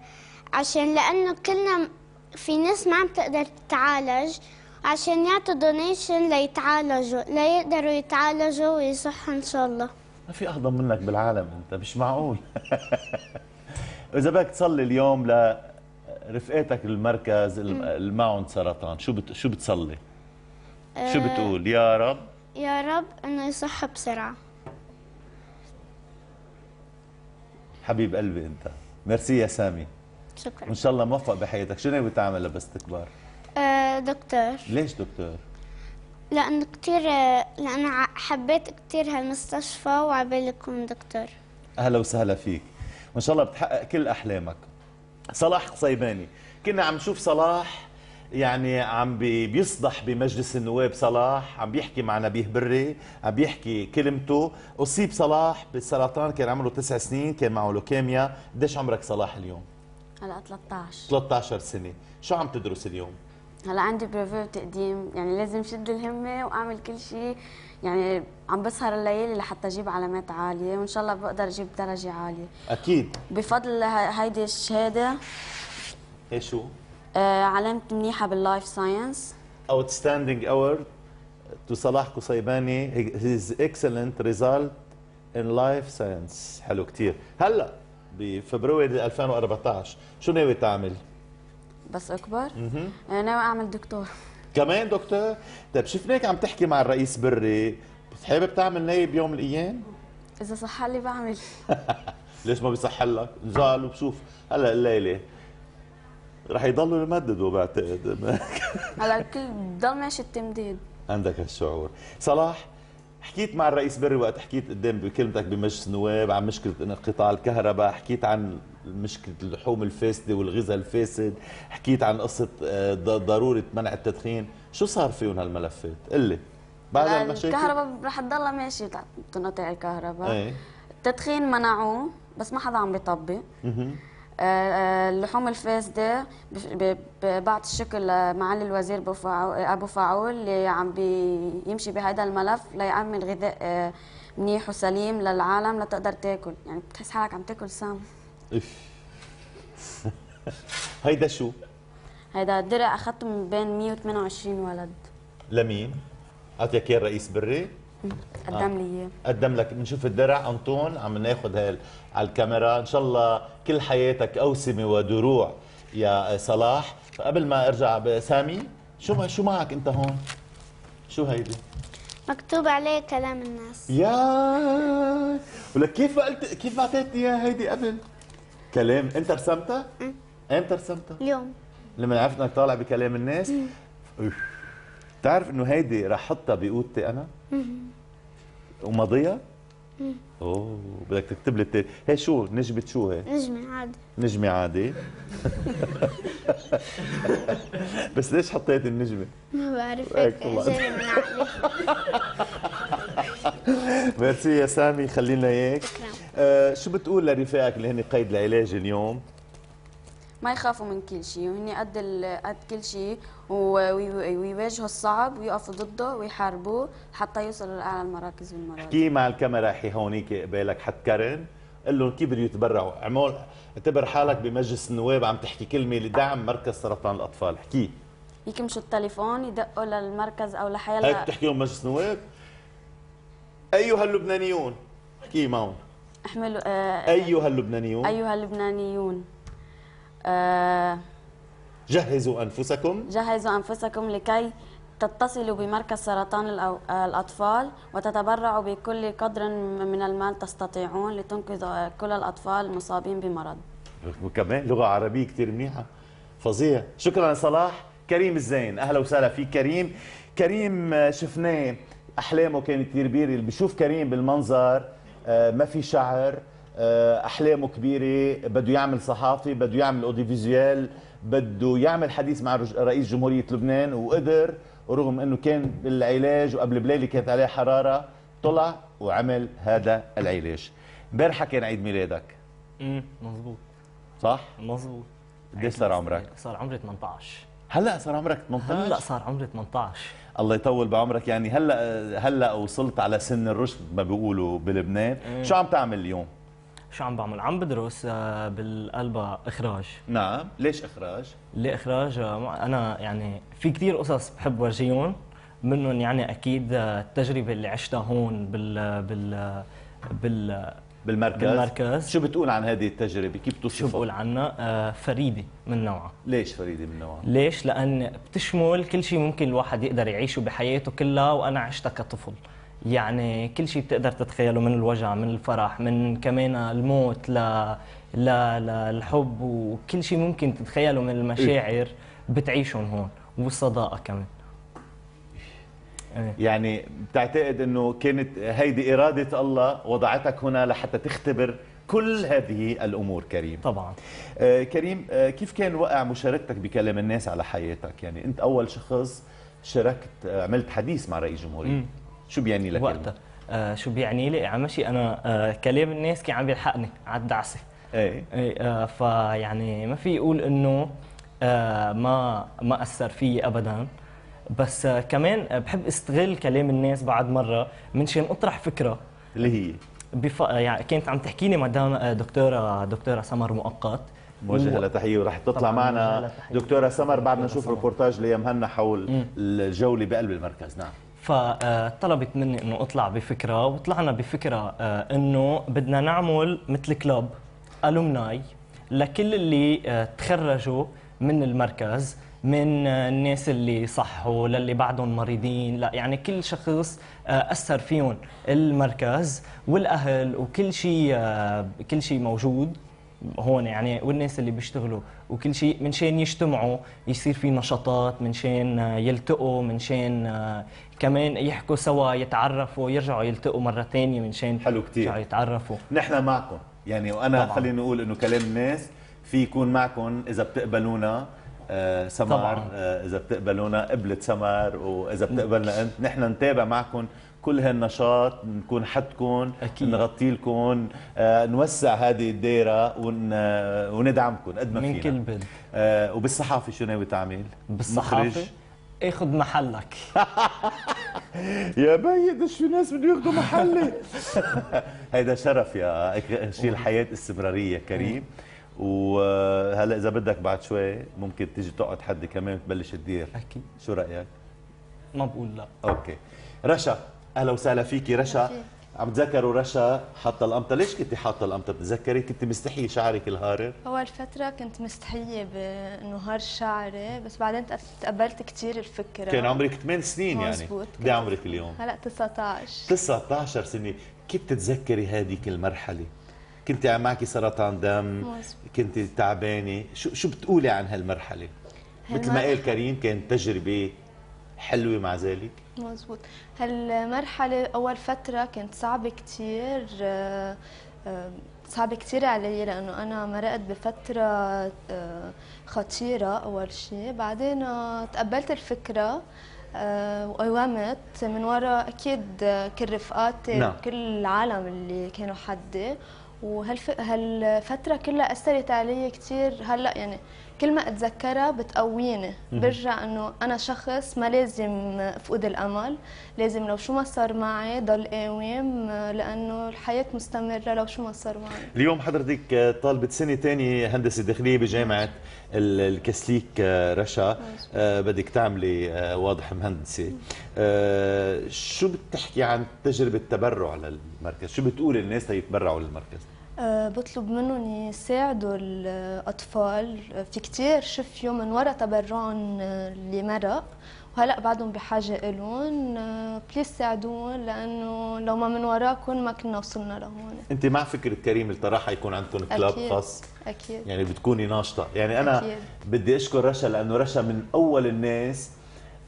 عشان لأنه كلنا في ناس ما عم تقدر تتعالج عشان يعطوا donation ليتعالجوا ليقدروا يتعالجوا ويصحوا إن شاء الله. ما في اهضم منك بالعالم أنت مش معقول. إذا بدك تصلي اليوم لرفقاتك المركز اللي معهم سرطان شو بت... شو بتصلي؟ شو أه، بتقول؟ يا رب. يا رب إنه يصح بسرعة. حبيب قلبي أنت. ميرسي يا سامي. شكرا. وان شاء الله موفق بحياتك. شو ناوي تعمل لبس تكبر أه دكتور. ليش دكتور؟ لأنه كتير لأنه حبيت كتير هالمستشفى وعبالي أكون دكتور. أهلا وسهلا فيك. وإن شاء الله بتحقق كل أحلامك. صلاح قصيباني كنا عم نشوف صلاح يعني عم بي- بيصدح بمجلس النواب صلاح عم بيحكي مع نبيه بري عم بيحكي كلمته. أصيب صلاح بالسرطان كان عمره تسع سنين كان معه لوكيميا. قديش عمرك صلاح اليوم؟ هلا 13 13 سنة. شو عم تدرس اليوم؟ هلا عندي brevet وتقديم يعني لازم شد الهمة وأعمل كل شيء. يعني عم بسهر الليالي لحتى أجيب علامات عالية وإن شاء الله بقدر أجيب درجة عالية. أكيد. بفضل هيدي الشهادة إيه شو؟ آه، علامه منيحة بال life science outstanding award to صلاح قصيباني his excellent result in life science. حلو كتير. هلا بفبراير 2014 شو ناوي تعمل؟ بس أكبر. آه، ناوي أعمل دكتور. كمان دكتور؟ طيب شفناك عم تحكي مع الرئيس بري؟ حابب تعمل نايب يوم من الأيام؟ إذا صح لي بعمل. ليش ما بيصح لك؟ نزعل وبشوف. هلأ الليلة. رح يضلوا يمددوا بعتقد. هلأ الكل ضل ماشي التمديد. عندك هالشعور. صلاح حكيت مع الرئيس بري وقت حكيت قدام بكلمتك بمجلس النواب عن مشكلة انقطاع الكهرباء حكيت عن مشكلة اللحوم الفاسدة والغذاء الفاسد حكيت عن قصة آه، ضرورة منع التدخين. شو صار فيهم هالملفات؟ قل لي. بعد المشاكل الكهرباء رح تضلها ماشي تنقطع الكهرباء. إيه. التدخين منعوه بس ما حدا عم بيطبق. اللحوم الفاسدة بف- ب- ببعت الشكر لمعالي الوزير أبو فاعول- اللي عم بيمشي بهذا الملف ليعمل غذاء آه، منيح وسليم للعالم لتقدر تاكل. يعني بتحس حالك عم تاكل سام. هيدا شو؟ هيدا الدرع أخذته من بين 128 ولد. لمين؟ أعطيك إياه الرئيس بري. قدم لي إياه. قدم لك. بنشوف الدرع. أنطون عم ناخذ هاي على الكاميرا إن شاء الله كل حياتك أوسمة ودروع يا صلاح. فقبل ما أرجع ب- سامي شو شو معك أنت هون؟ شو هيدي؟ مكتوب عليه كلام الناس. يا ولك كيف قلت كيف بعثتني اياها هيدي قبل؟ كلام. أنت رسمتها إمتى رسمتها اليوم. لما عرفت إنك طالع بكلام الناس. بتعرف إنه هيدي رح احطها بأوضتي أنا؟ وماضيها أوه بدك تكتب لي التاريخ هي شو؟ نجمة شو هي؟ نجمة عادي. نجمة عادي. بس ليش حطيت النجمة؟ ما بعرف. هيك ميرسي يا سامي خلينا اياك آه شو بتقول لرفاقك اللي هن قيد العلاج اليوم؟ ما يخافوا من كل شيء وهن قد قد كل شيء ويواجهوا الصعب ويقفوا ضده ويحاربوه حتى يوصلوا لأعلى المراكز والمراكز احكي مع الكاميرا أخي هونيك قبالك حد كرن قل لهم كيف بدهم يتبرعوا. اعمل اعتبر حالك بمجلس النواب عم تحكي كلمة لدعم مركز سرطان الأطفال. احكي. يكمشوا التليفون يدقوا للمركز أو هيك لحيلا بتحكي لهم مجلس نواب أيها اللبنانيون. احكي معهم. احملوا آه أيها اللبنانيون. أيها اللبنانيون. جهزوا أنفسكم. جهزوا أنفسكم لكي تتصلوا بمركز سرطان الأطفال وتتبرعوا بكل قدر من المال تستطيعون لتنقذوا كل الأطفال المصابين بمرض. وكمان لغة عربية كثير منيحة. فظيع. شكرا صلاح. كريم الزين. أهلا وسهلا فيك كريم. كريم آه، شفناه. أحلامه كانت كثير كبيرة. اللي بشوف كريم بالمنظر آه، ما في شعر آه، أحلامه كبيرة بده يعمل صحافي بده يعمل اوديفيزيوال بده يعمل حديث مع رئيس جمهورية لبنان وقدر ورغم إنه كان بالعلاج وقبل بليلة كانت عليه حرارة طلع وعمل هذا العلاج. امبارحه كان عيد ميلادك. امم مزبوط صح؟ مزبوط قديش صار عمرك؟ صار عمري 18 هلا صار عمرك 18 هلا صار عمري 18 الله يطول بعمرك. يعني هلا هلا وصلت على سن الرشد ما بيقولوا بلبنان. إيه. شو عم تعمل اليوم؟ شو عم بعمل؟ عم بدرس آه، بالقلبة إخراج. نعم. ليش إخراج؟ ليه إخراج؟ آه، أنا يعني في كتير قصص بحب ورجيهم. منهم يعني أكيد آه، التجربة اللي عشتها هون بال بال بال بالمركز. بالمركز. شو بتقول عن هذه التجربة؟ كيف توصفها شو بقول عنها؟ آه، فريدة من نوعها. ليش فريدة من نوعها؟ ليش؟ لأن بتشمل كل شيء ممكن الواحد يقدر يعيشه بحياته كلها وأنا عشتها كطفل. يعني كل شيء بتقدر تتخيله من الوجع من الفرح من كمان الموت ل ل للحب وكل شيء ممكن تتخيله من المشاعر بتعيشهم هون والصداقة كمان. إيه. يعني بتعتقد إنه كانت هيدي إرادة الله وضعتك هنا لحتى تختبر كل هذه الأمور كريم؟ طبعا. آه كريم آه كيف كان وقع مشاركتك بكلام الناس على حياتك؟ يعني أنت أول شخص شاركت آه عملت حديث مع رئيس جمهورية. مم. شو بيعني لك وقتها؟ آه شو بيعني لي؟ عم ماشي أنا آه كلام الناس كان عم بيلحقني على الدعسه إيه. إيه آه فيعني ما في يقول إنه آه ما ما أثر فيي ابدا. بس آه كمان آه، بحب استغل كلام الناس بعد مرة من شان أطرح فكرة. اللي هي؟ بف... يعني كانت عم تحكيني مدام آه، دكتورة دكتورة سمر مؤقت. موجهة و- لتحية ورح تطلع معنا. دكتورة سمر بعد ما نشوف. ريبورتاج ليا مهنا حول. الجولة بقلب المركز. نعم. فطلبت مني إنه أطلع بفكرة وطلعنا بفكرة آه، إنه بدنا نعمل مثل club ألومناي لكل اللي آه، تخرجوا من المركز من آه، الناس اللي صحوا للي بعدهم مريضين لا يعني كل شخص أثر فيهم المركز والأهل وكل شيء كل شيء موجود. هون يعني والناس اللي بيشتغلوا وكل شيء من شان يجتمعوا يصير في نشاطات من شان آه، يلتقوا من شان آه، كمان يحكوا سوا يتعرفوا يرجعوا يلتقوا مرة ثانية من شان حلو كتير. يرجعوا يتعرفوا نحن معكم يعني وأنا. خلينا نقول إنه كلام الناس في يكون معكم إذا بتقبلونا آه سمر. آه إذا بتقبلونا قبلت سمر وإذا بتقبلنا أنت نحن نتابع معكم كل هالنشاط نكون حدكم أكيد. نغطي لكم آه نوسع هذه الدائره ون آه وندعمكم قد ما من فينا. كل بد. آه وبالصحافة شو ناوي تعمل؟ بالصحافة؟ مخرج؟ آخذ محلك. يا بيد شو ناس بده ياخذوا محلي؟ هيدا شرف يا شيء الحياة استمرارية كريم. وهلا إذا بدك بعد شوي ممكن تيجي تقعد حد كمان تبلش تدير. أكيد. شو رأيك؟ ما بقول لا. okay. رشا. أهلا وسهلا فيكي رشا. عم تذكروا رشا حاطه القمطة؟ ليش كنت حاطه القمطة بتتذكري؟ كنت مستحية شعرك الهارر أول فترة كنت مستحية بإنه هار شعري بس بعدين تقبلت كتير الفكرة. كان عمرك 8 سنين يعني. مزبوط. قد إيه عمرك اليوم؟ هلأ 19 19 سنة. كيف بتتذكري هذيك المرحلة؟ كنت معك سرطان دم مزبوط. كنت تعبانة. شو شو بتقولي عن هالمرحلة؟ مثل ما قال كريم كانت تجربة حلوة مع ذلك؟ مزبوط هالمرحلة أول فترة كانت صعبة كتير آه، آه، صعبة كتير علي لأنه أنا مرقت بفترة آه، خطيرة أول شيء بعدين تقبلت الفكرة وقومت من وراء أكيد كل رفقاتي نعم. وكل العالم اللي كانوا حدي. وهالف... هالفترة كلها أثرت علي كتير. هلأ يعني كل ما أتذكرها بتقويني. برجع إنه أنا شخص ما لازم أفقد الأمل لازم لو شو ما صار معي ضل قاوم لأنه الحياة مستمرة لو شو ما صار معي. اليوم حضرتك طالبة سنة تانية هندسة داخلية بجامعة ال- الكسليك آه، رشا. آه، بدك تعملي آه، واضح مهندسة. آه، شو بتحكي عن تجربة تبرع للمركز؟ شو بتقول الناس ليتبرعوا للمركز؟ بطلب منهم يساعدوا الأطفال. في كتير شفيوا من وراء تبرعهم أه، اللي مرق وهلأ بعدهم بحاجة إلهم أه، بليز ساعدوهم لأنه لو ما من وراكم ما كنا وصلنا لهون. أنت مع فكرة كريم الطراحة يكون عندكم كلاب. خاص؟ أكيد. يعني بتكوني ناشطة. يعني أنا أكيد. بدي أشكر رشا لأنه رشا من أول الناس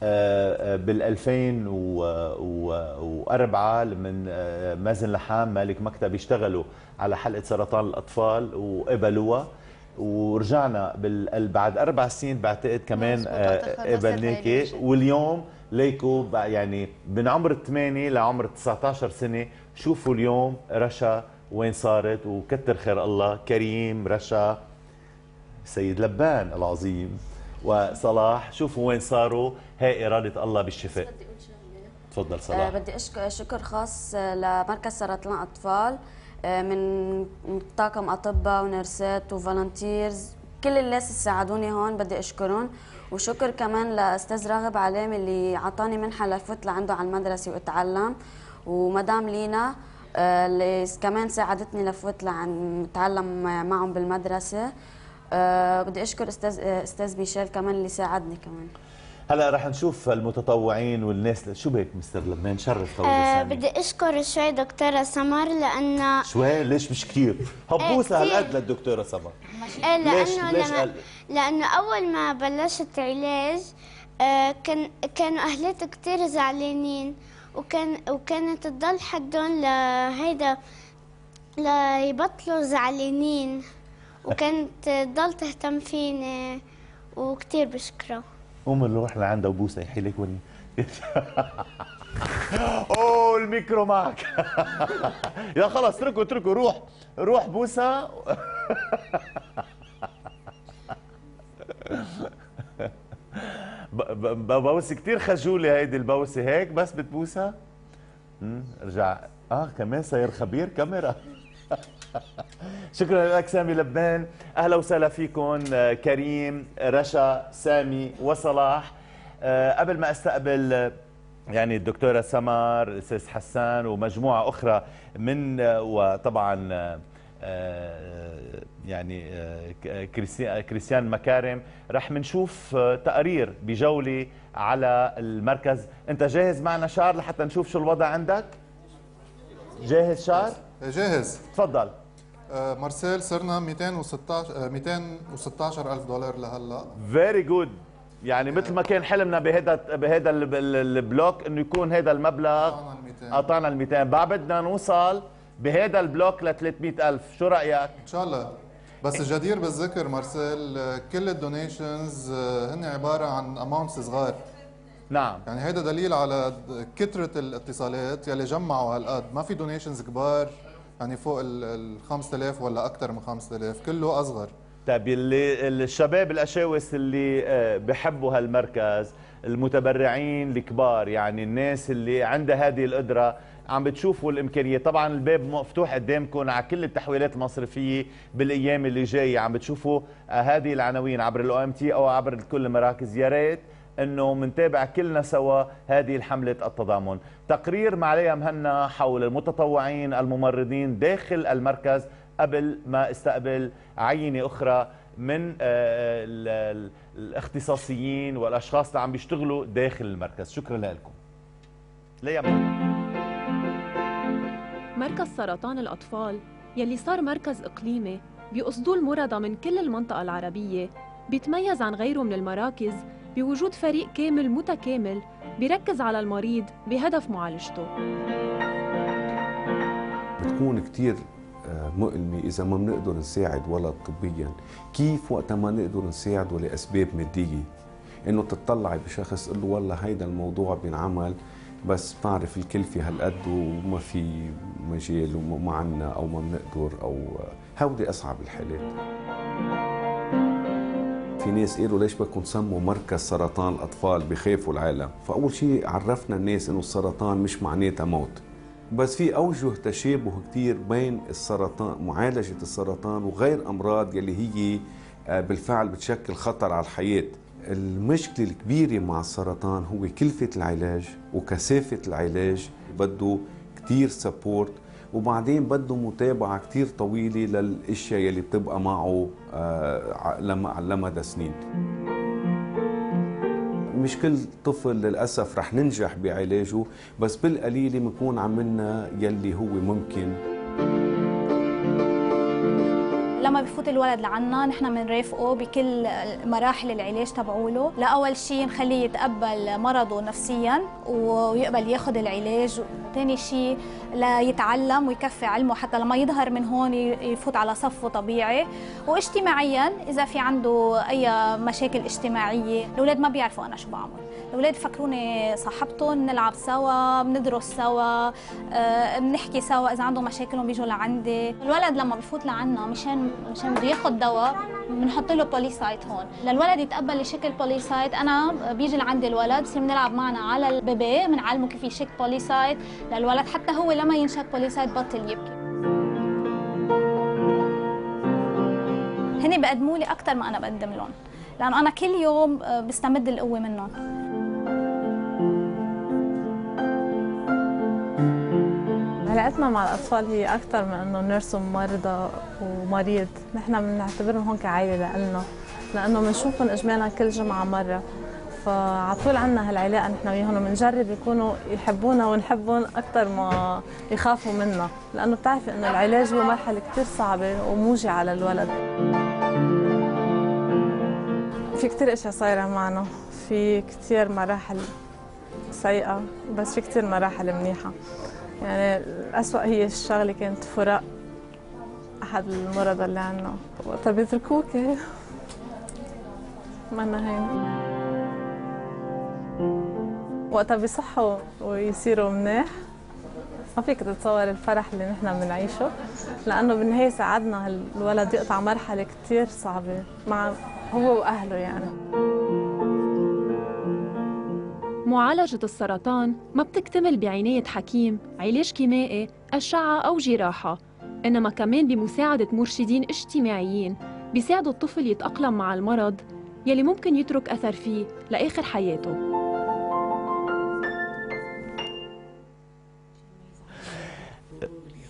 بال 2004 من مازن لحام مالك مكتب يشتغلوا على حلقة سرطان الأطفال وقبلوها. ورجعنا بال... بعد أربع سنين بعتقد كمان آه، قبلناكي. واليوم ليكو يعني من عمر 8 لعمر 19 سنة. شوفوا اليوم رشا وين صارت. وكتر خير الله كريم رشا. سيد لبان العظيم. وصلاح شوفوا وين صاروا. هاي إرادة الله بالشفاء. تفضل آه، صلاح بدي أشكر شكر خاص آه، لمركز سرطان الأطفال. آه، من من طاقم أطباء ونرسات و volunteers. كل الناس اللي ساعدوني هون بدي أشكرهم. وشكر كمان لأستاذ راغب علام اللي عطاني منحة لفوت لعنده على المدرسة وأتعلم ومدام لينا آه، اللي كمان ساعدتني لفوت لعن أتعلم معهم بالمدرسة. آه، بدي أشكر أستاذ آه، أستاذ ميشيل كمان اللي ساعدني كمان. هلا رح نشوف المتطوعين والناس شو بك مستر لبنان؟ شرف طول آه بدي أشكر شوي دكتورة سمر لأن شوي؟ ليش مش كثير؟ هبوسه كتير. هالقد للدكتورة سمر. إيه ليش- لأنه ليش لما لأنه أول ما بلشت علاج آه كان كانوا أهلته كتير زعلانين وكان وكانت تضل حدهم لهيدا ليبطلوا زعلانين وكانت تضل تهتم فيني وكتير بشكره. قوم نروح لعندها وبوسه يحي لك وني أوه الميكرو معك. يا خلص اتركوا اتركوا روح روح بوسة. ب- ب- ببوسه كثير خجولة هيدي البوسة هيك بس بتبوسها. مم، رجع آه كمان صاير خبير كاميرا. شكرا لك سامي لبان. أهلا وسهلا فيكم كريم رشا سامي وصلاح. آه، قبل ما أستقبل يعني الدكتورة سمر الأستاذ حسان ومجموعة أخرى من آه، وطبعا آه، يعني كريستيان مكارم رح منشوف تقرير بجولة على المركز. أنت جاهز معنا شار لحتى نشوف شو الوضع عندك؟ جاهز شار جاهز. تفضل. مارسيل صرنا 216 آه، 216 ألف دولار لهلا. very good يعني مثل ما كان حلمنا بهذا بهذا ال- ال- ال block إنه يكون هذا المبلغ قطعنا ال 200 بعد بدنا نوصل بهذا البلوك ل 300 ألف. شو رأيك؟ إن شاء الله. بس الجدير بالذكر مارسيل آه، كل ال donations هن عبارة عن amounts صغار. نعم. يعني هيدا دليل على كثره الاتصالات يلي جمعوا هالقد. ما في donations كبار. يعني فوق ال ال 5000 ولا أكثر من 5000 كله أصغر. طيب اللي الشباب الأشاوس اللي آه، بحبوا هالمركز المتبرعين الكبار يعني الناس اللي عندها هذه القدرة عم بتشوفوا الإمكانية. طبعا الباب مفتوح قدامكم على كل التحويلات المصرفية بالأيام اللي جاية. عم بتشوفوا آه، هذه العناوين عبر الاو ام تي أو عبر كل المراكز يا ريت إنه منتابع كلنا سوا هذه الحملة التضامن. تقرير مع ليا مهنا حول المتطوعين الممرضين داخل المركز قبل ما استقبل عينة أخرى من آه، ال- ال- الاختصاصيين والأشخاص اللي عم بيشتغلوا داخل المركز. شكرا لكم. ليا مهنا مركز سرطان الأطفال يلي صار مركز إقليمي بيقصدوه المرضى من كل المنطقة العربية بيتميز عن غيره من المراكز بوجود فريق كامل متكامل بيركز على المريض بهدف معالجته. بتكون كتير آه، مؤلمة إذا ما بنقدر نساعد ولد طبيا. كيف وقت ما نقدر نساعده لأسباب مادية؟ إنه تطلعي بشخص تقول له والله هيدا الموضوع بينعمل بس بعرف الكلفة هالقد وما في مجال وما عنا أو ما بنقدر أو آه، هودي أصعب الحالات. في ناس قالوا ليش بدكم تسموا مركز سرطان الأطفال بخافوا العالم فأول شيء عرفنا الناس إنه السرطان مش معناتها موت. بس في أوجه تشابه كثير بين السرطان معالجة السرطان وغير أمراض يلي هي آه، بالفعل بتشكل خطر على الحياة. المشكلة الكبيرة مع السرطان هو كلفة العلاج وكثافة العلاج بده كثير سبورت وبعدين بده متابعة كتير طويلة للأشياء يلي بتبقى معه آه، ع- لم- على مدى سنين. مش كل طفل للأسف رح ننجح بعلاجه بس بالقليلة بنكون عملنا يلي هو ممكن. بفوت الولد لعنا. نحن بنرافقه بكل مراحل العلاج تبعوله لاول شيء نخليه يتقبل مرضه نفسيا ويقبل ياخذ العلاج. ثاني شيء ليتعلم ويكفي علمه حتى لما يظهر من هون يفوت على صفه طبيعي. واجتماعيا إذا في عنده أي مشاكل اجتماعية الأولاد ما بيعرفوا أنا شو بعمل. الأولاد يفكروني صاحبتهم بنلعب سوا بندرس سوا آه، بنحكي سوا إذا عندهم مشاكلهم بيجوا لعندي. الولد لما بفوت لعنا مشان مشان بده ياخذ دواء بنحط له pulsyte هون. للولد يتقبل يشكل pulsyte أنا بيجي لعندي الولد بصير بنلعب معنا على ال bébé بنعلمه كيف يشك pulsyte للولد حتى هو لما ينشك pulsyte بطل يبكي. هني بقدموا لي أكثر ما أنا بقدم لهم لأنه أنا كل يوم آه، بستمد القوة منهم. علاقتنا مع الأطفال هي أكثر من إنه نرسم مرضى ومريض، نحن بنعتبرهم هون كعائلة لإلنا، لأنه بنشوفهم إجمالا كل جمعة مرة، فعلى طول عنا هالعلاقة نحن وياهم وبنجرب يكونوا يحبونا ونحبهم أكثر ما يخافوا منا، لأنه بتعرفي إنه العلاج هو مرحلة كثير صعبة وموجعة للولد. في كثير إشياء صايرة معنا. في كثير مراحل سيئة بس في كثير مراحل منيحة. يعني الأسوأ هي الشغلة كانت فراق. أحد المرضى اللي عنا. وقتها بيتركوكي منا هين. وقتها بيصحوا ويصيروا منيح. ما فيك تتصور الفرح اللي نحن بنعيشه. لأنه بالنهاية ساعدنا الولد يقطع مرحلة كثير صعبة مع هو وأهله يعني. معالجة السرطان ما بتكتمل بعناية حكيم، علاج كيميائي، أشعة أو جراحة، إنما كمان بمساعدة مرشدين اجتماعيين بيساعدوا الطفل يتأقلم مع المرض يلي ممكن يترك أثر فيه لآخر حياته.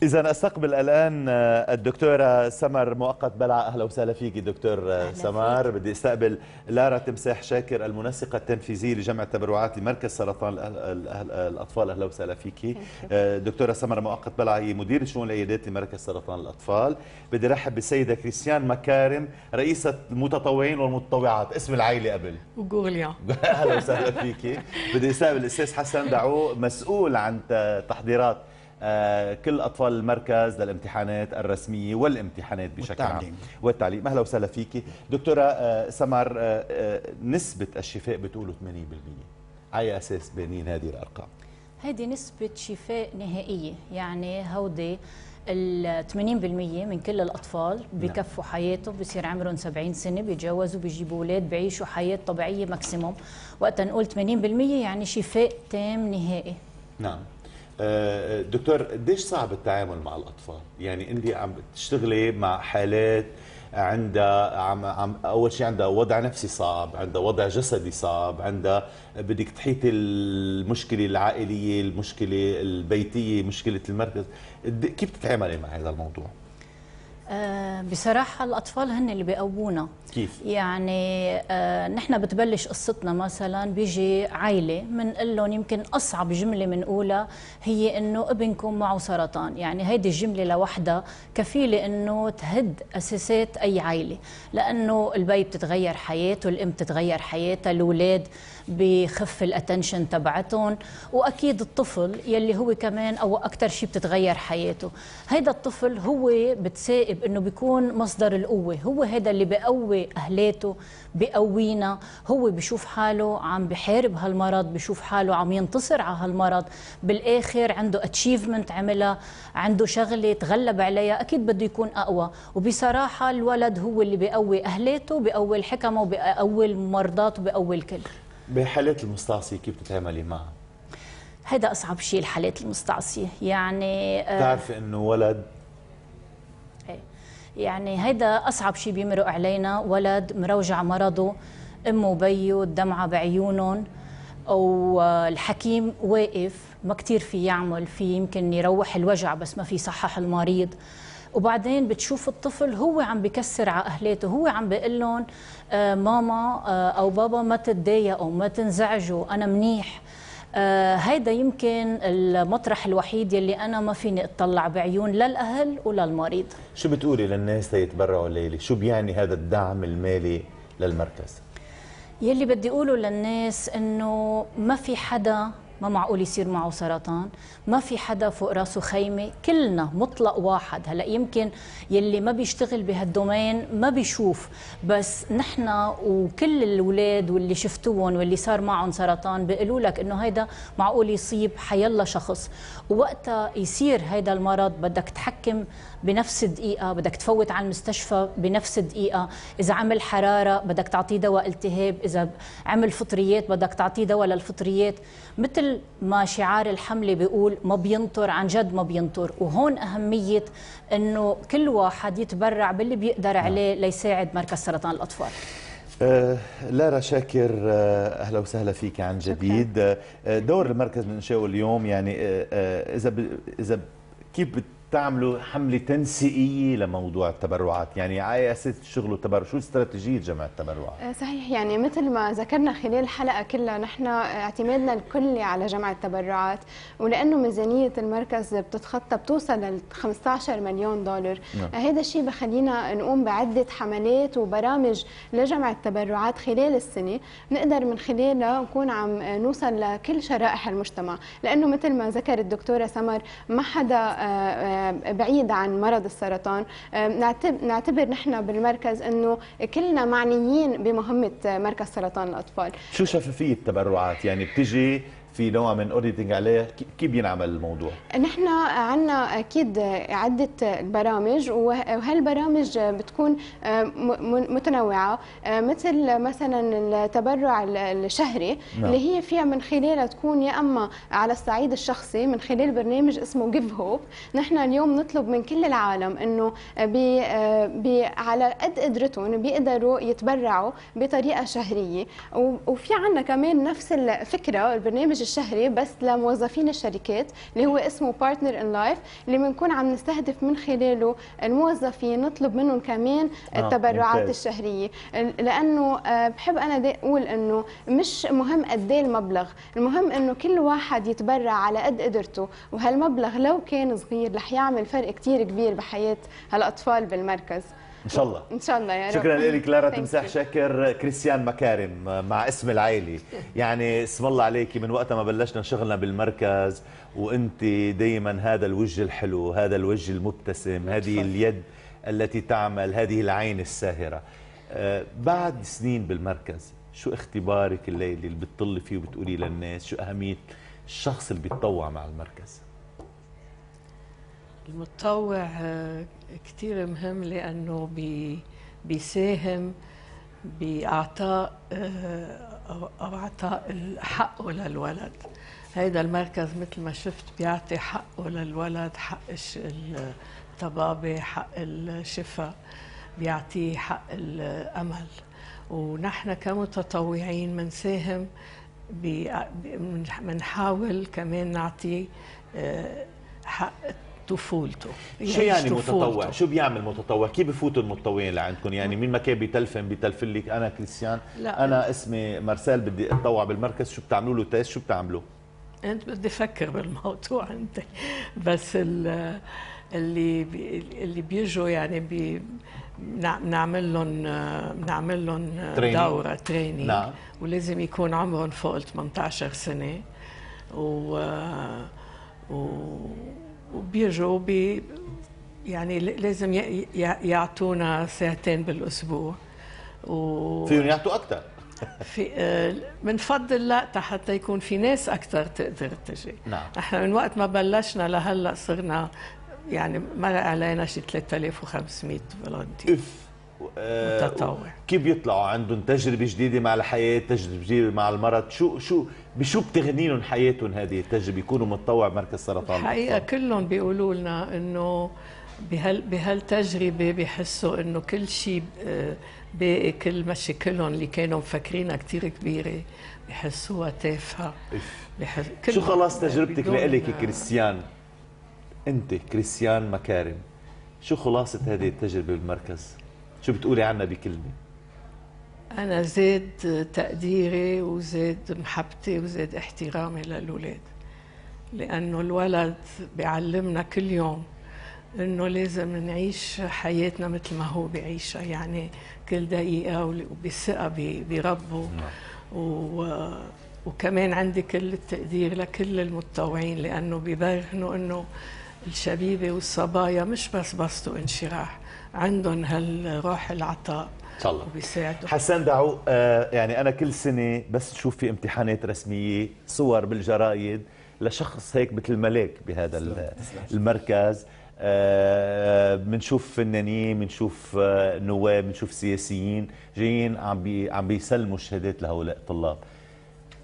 إذا أستقبل الآن آه، الدكتورة سمر مؤقت. بلع أهلا وسهلا فيك دكتور آه، سمر. بدي أستقبل لارا تمساح شاكر المنسقة التنفيذية لجمع التبرعات لمركز سرطان الأطفال. أهلا وسهلا فيك. آه، دكتورة سمر مؤقت بلع هي مدير شؤون العيادات لمركز سرطان الأطفال. بدي رحب بالسيدة كريستيان مكارم رئيسة المتطوعين والمتطوعات. اسم العائلة قبل. وجوريا أهلا وسهلا فيكي بدي أستقبل الأستاذ حسن دعو مسؤول عن تحضيرات كل أطفال المركز للامتحانات الرسمية والامتحانات بشكل عام. والتعليم. والتعليم. أهلا وسهلا فيكي دكتورة آه، سمر آه، آه، نسبة الشفاء بتقولوا 80% على أي أساس بانين هذه الأرقام. هيدي نسبة شفاء نهائية. يعني هودي ال 80% من كل الأطفال بكفوا حياته بصير عمرهم 70 سنة بيتجوزوا بيجيبوا أولاد بيعيشوا حياة طبيعية ماكسيموم وقت نقول 80% يعني شفاء تام نهائي. نعم. آه، دكتور قديش صعب التعامل مع الأطفال؟ يعني أنت عم تشتغلي مع حالات عندها عم عم أول شيء عندها وضع نفسي صعب عندها وضع جسدي صعب عندها بدك تحيطي المشكلة العائلية المشكلة البيتية مشكلة المركز. كيف تتعاملي مع هذا الموضوع؟ آه بصراحة الأطفال هن اللي بيقوونا. كيف؟ يعني آه نحن بتبلش قصتنا مثلا بيجي عائلة بنقول لهم يمكن أصعب جملة بنقولها هي إنه ابنكم معه سرطان. يعني هيدي الجملة لوحدها كفيلة إنه تهد أساسات أي عائلة لأنه البي بتتغير حياته الأم بتتغير حياتها الأولاد بخف ال attention تبعتهم. وأكيد الطفل يلي هو كمان أو أكثر شيء بتتغير حياته. هيدا الطفل هو بتصادف إنه بيكون مصدر القوة. هو هيدا اللي بقوي أهلاته بقوينا هو بشوف حاله عم بحارب هالمرض بشوف حاله عم ينتصر على هالمرض. بالآخر عنده اتشيفمنت عملها عنده شغلة تغلب عليها. أكيد بده يكون أقوى. وبصراحة الولد هو اللي بقوي أهلاته بقوي الحكمة وبقوي المرضات وبقوي الكل. بحالات المستعصيه كيف تتعاملي معها؟ هيدا أصعب شيء الحالات المستعصية. يعني آه، بتعرفي إنه ولد؟ يعني هيدا أصعب شيء بيمرق علينا. ولد مروجع مرضه أمه وبيه الدمعة بعيونهم. والحكيم واقف ما كتير في يعمل في يمكن يروح الوجع بس ما في يصحح المريض. وبعدين بتشوف الطفل هو عم بكسر على أهلاته هو عم بيقول لهم آه ماما آه أو بابا ما تتضايقوا ما تنزعجوا أنا منيح. آه هيدا يمكن المطرح الوحيد يلي أنا ما فيني أطلع بعيون لا الأهل ولا المريض. شو بتقولي للناس ليتبرعوا الليلة؟ شو بيعني هذا الدعم المالي للمركز؟ يلي بدي أقوله للناس إنه ما في حدا ما معقول يصير معه سرطان؟ ما في حدا فوق راسه خيمة؟ كلنا مطلق واحد. هلا يمكن يلي ما بيشتغل بهالدومين ما بيشوف. بس نحن وكل الاولاد واللي شفتوهم واللي صار معهم سرطان بيقولوا لك إنه هيدا معقول يصيب حيلا شخص. ووقتها يصير هيدا المرض بدك تحكم بنفس دقيقة بدك تفوت على المستشفى بنفس دقيقة إذا عمل حرارة بدك تعطيه دواء التهاب إذا عمل فطريات بدك تعطيه دواء للفطريات. مثل ما شعار الحملة بيقول ما بينطر عن جد ما بينطر. وهون أهمية أنه كل واحد يتبرع باللي بيقدر عليه ليساعد مركز سرطان الأطفال. آه، لارا شاكر آه، أهلا وسهلا فيك عن جديد. آه، دور المركز من انشائه اليوم يعني إذا إذا كيف بتعملوا حملة تنسيقية لموضوع التبرعات؟ يعني على أساس تشتغلوا التبرع شو استراتيجيه جمع التبرعات؟ آه، صحيح يعني مثل ما ذكرنا خلال الحلقة كلها نحن اعتمادنا الكلي على جمع التبرعات ولأنه ميزانية المركز بتتخطى بتوصل لل 15 مليون دولار. نعم. آه، هذا الشيء بخلينا نقوم بعدة حملات وبرامج لجمع التبرعات خلال السنة. نقدر من خلالها نكون عم نوصل لكل شرائح المجتمع لأنه مثل ما ذكر الدكتورة سمر ما حدا آه، آه، بعيد عن مرض السرطان. آه، نعتب- نعتبر نحن بالمركز أنه كلنا معنيين بمهمة آه، مركز سرطان الأطفال. شو شفافية التبرعات؟ يعني بتجي في نوع من auditing عليها؟ كي- كيف بينعمل الموضوع؟ نحن عنا أكيد عدة برامج وهالبرامج بتكون م- متنوعة مثل مثلا التبرع الشهري نعم. اللي هي فيها من خلالها تكون يا أما على الصعيد الشخصي من خلال برنامج اسمه Give Hope نحن اليوم نطلب من كل العالم إنه بي بي على قد قدرتهم بيقدروا يتبرعوا بطريقة شهرية. وفي عنا كمان نفس الفكرة البرنامج الشهري بس لموظفين الشركات اللي هو اسمه Partner in Life اللي بنكون عم نستهدف من خلاله الموظفين نطلب منهم كمان آه، التبرعات ممتاز. الشهرية. لأنه آه، بحب أنا دي أقول إنه مش مهم قد إيه المبلغ المهم إنه كل واحد يتبرع على قد قدرته. وهالمبلغ لو كان صغير رح يعمل فرق كتير كبير بحياة هالأطفال بالمركز. إن شاء الله. إن شاء الله يا رب. شكرا لك كلارا Thank تمساح. شاكر كريستيان مكارم مع اسم العائلي يعني اسم الله عليك من وقت ما بلشنا شغلنا بالمركز وأنت دائما هذا الوجه الحلو هذا الوجه المبتسم هذه اليد التي تعمل هذه العين الساهرة. آه، بعد سنين بالمركز شو اختبارك الليلي اللي بتطلي فيه وبتقولي للناس؟ شو أهمية الشخص اللي بيتطوع مع المركز؟ المتطوع آه، كتير مهم لأنه بي بيساهم بإعطاء آه، أو إعطاء حقه للولد هيدا المركز مثل ما شفت بيعطي حقه للولد حق الطبابة حق الشفاء بيعطيه حق الأمل. ونحن كمتطوعين منساهم بنحاول كمان نعطيه آه، حق طفولته شو يعني. متطوع؟ شو بيعمل متطوع؟ كيف بفوتوا المتطوعين اللي عندكم؟ يعني مين ما كان بيتلفن بيتلفن لك أنا كريستيان لا. أنا اسمي مارسيل بدي أتطوع بالمركز شو بتعملوا له تيست شو بتعملوا؟ أنت بدي أفكر بالموضوع أنت بس ال- اللي بي اللي بيجوا يعني بي بنع- بنعمل لهم بنعمل لهم. دورة training نعم. ولازم يكون عمرهم فوق ال 18 سنة و و وبيجوا بي يعني لازم يعطونا ساعتين بالأسبوع. و فيهم يعطوا أكثر في آه، بنفضل لا حتى يكون في ناس أكثر تقدر تجي. نعم. إحنا من وقت ما بلشنا لهلا صرنا يعني مر علينا شي 3500 فولنتير آه، متطوع. كيف بيطلعوا عندهم تجربة جديدة مع الحياة تجربة جديدة مع المرض. شو شو بشو بتغني لهم حياتهم هذه التجربة؟ يكونوا متطوع مركز سرطان الحقيقة؟ كلهم بيقولوا لنا إنه بهال بهالتجربة بيحسوا إنه كل شيء آه، باقي كل مشاكلهم اللي كانوا مفكرينها كثير كبيرة بيحسوها تافهة. بيحس... شو خلاص تجربتك لإلك كريستيان؟ أنت كريستيان مكارم شو خلاصة هذه التجربة بالمركز؟ شو بتقولي عنها بكلمة؟ أنا زاد تقديري وزاد محبتي وزاد احترامي للأولاد لأنه الولد بيعلمنا كل يوم إنه لازم نعيش حياتنا مثل ما هو بيعيشها يعني كل وبثقة ب- بربه. و... وكمان عندي كل التقدير لكل المتطوعين لأنه بيبرهنوا إنه الشبيبة والصبايا مش بس بسطوا انشراح عندهم هالروح العطاء إن شاء الله. وبيساعدوا. حسان دعو آه يعني أنا كل سنة بس شوف في امتحانات رسمية صور بالجرايد لشخص هيك مثل ملاك بهذا ال- المركز. آه، بنشوف فنانين بنشوف آه، نواب بنشوف سياسيين جايين عم بي عم بيسلموا الشهادات لهؤلاء الطلاب.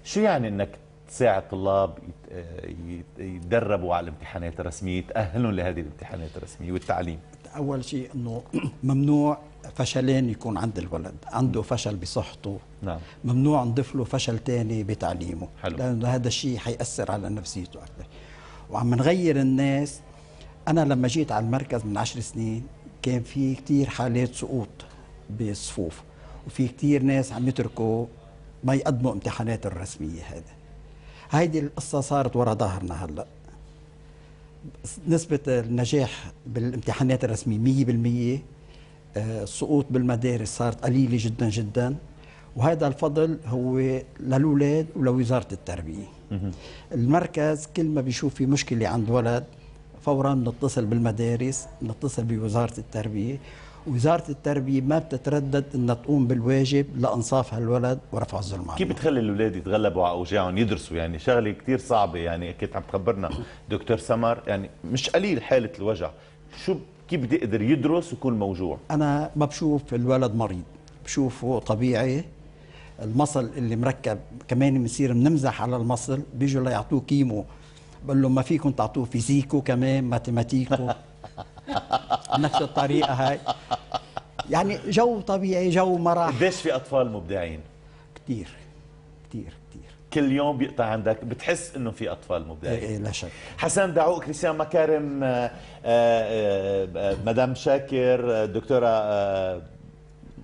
شو يعني إنك تساعد طلاب آه، يت- يتدربوا على الامتحانات الرسمية تاهلهم لهذه الامتحانات الرسمية والتعليم؟ أول شيء إنه ممنوع فشلين يكون عند الولد. عنده فشل بصحته. نعم. ممنوع نضيف له فشل تاني بتعليمه. حلو. لأنه هذا الشيء حيأثر على نفسيته أكثر. وعم نغير الناس. أنا لما جيت على المركز من عشر سنين كان في كتير حالات سقوط بالصفوف وفي كتير ناس عم يتركوا ما يقدموا امتحانات الرسمية هذا هيدي القصة صارت ورا ظهرنا هلأ. نسبة النجاح بالامتحانات الرسمية 100% آه، السقوط بالمدارس صارت قليلة جدا جدا. وهذا الفضل هو للأولاد ولوزارة التربية. المركز كل ما بيشوف في مشكلة عند ولد فورا نتصل بالمدارس نتصل بوزارة التربية. وزارة التربية ما بتتردد إنها تقوم بالواجب لأنصاف هالولد ورفع الظلم عنه كيف بتخلي الأولاد يتغلبوا على أوجاعهم يدرسوا؟ يعني شغلة كثير صعبة يعني كنت عم تخبرنا دكتور سمر يعني مش قليل حالة الوجع. شو كيف بدي أقدر يدرس ويكون موجوع؟ أنا ما بشوف الولد مريض بشوفه طبيعي. المصل اللي مركب كمان بنصير بنمزح على المصل بيجوا ليعطوه chimio بقول له ما فيكم تعطوه physique و كمان mathématiques و نفس الطريقة هاي. يعني جو طبيعي جو مرح قديش في أطفال مبدعين؟ كثير كثير كثير كل يوم بيقطع عندك بتحس إنه في أطفال مبدعين. إيه لا شك. حسن دعوق كريستيان مكارم آه، آه، آه، مدام شاكر دكتورة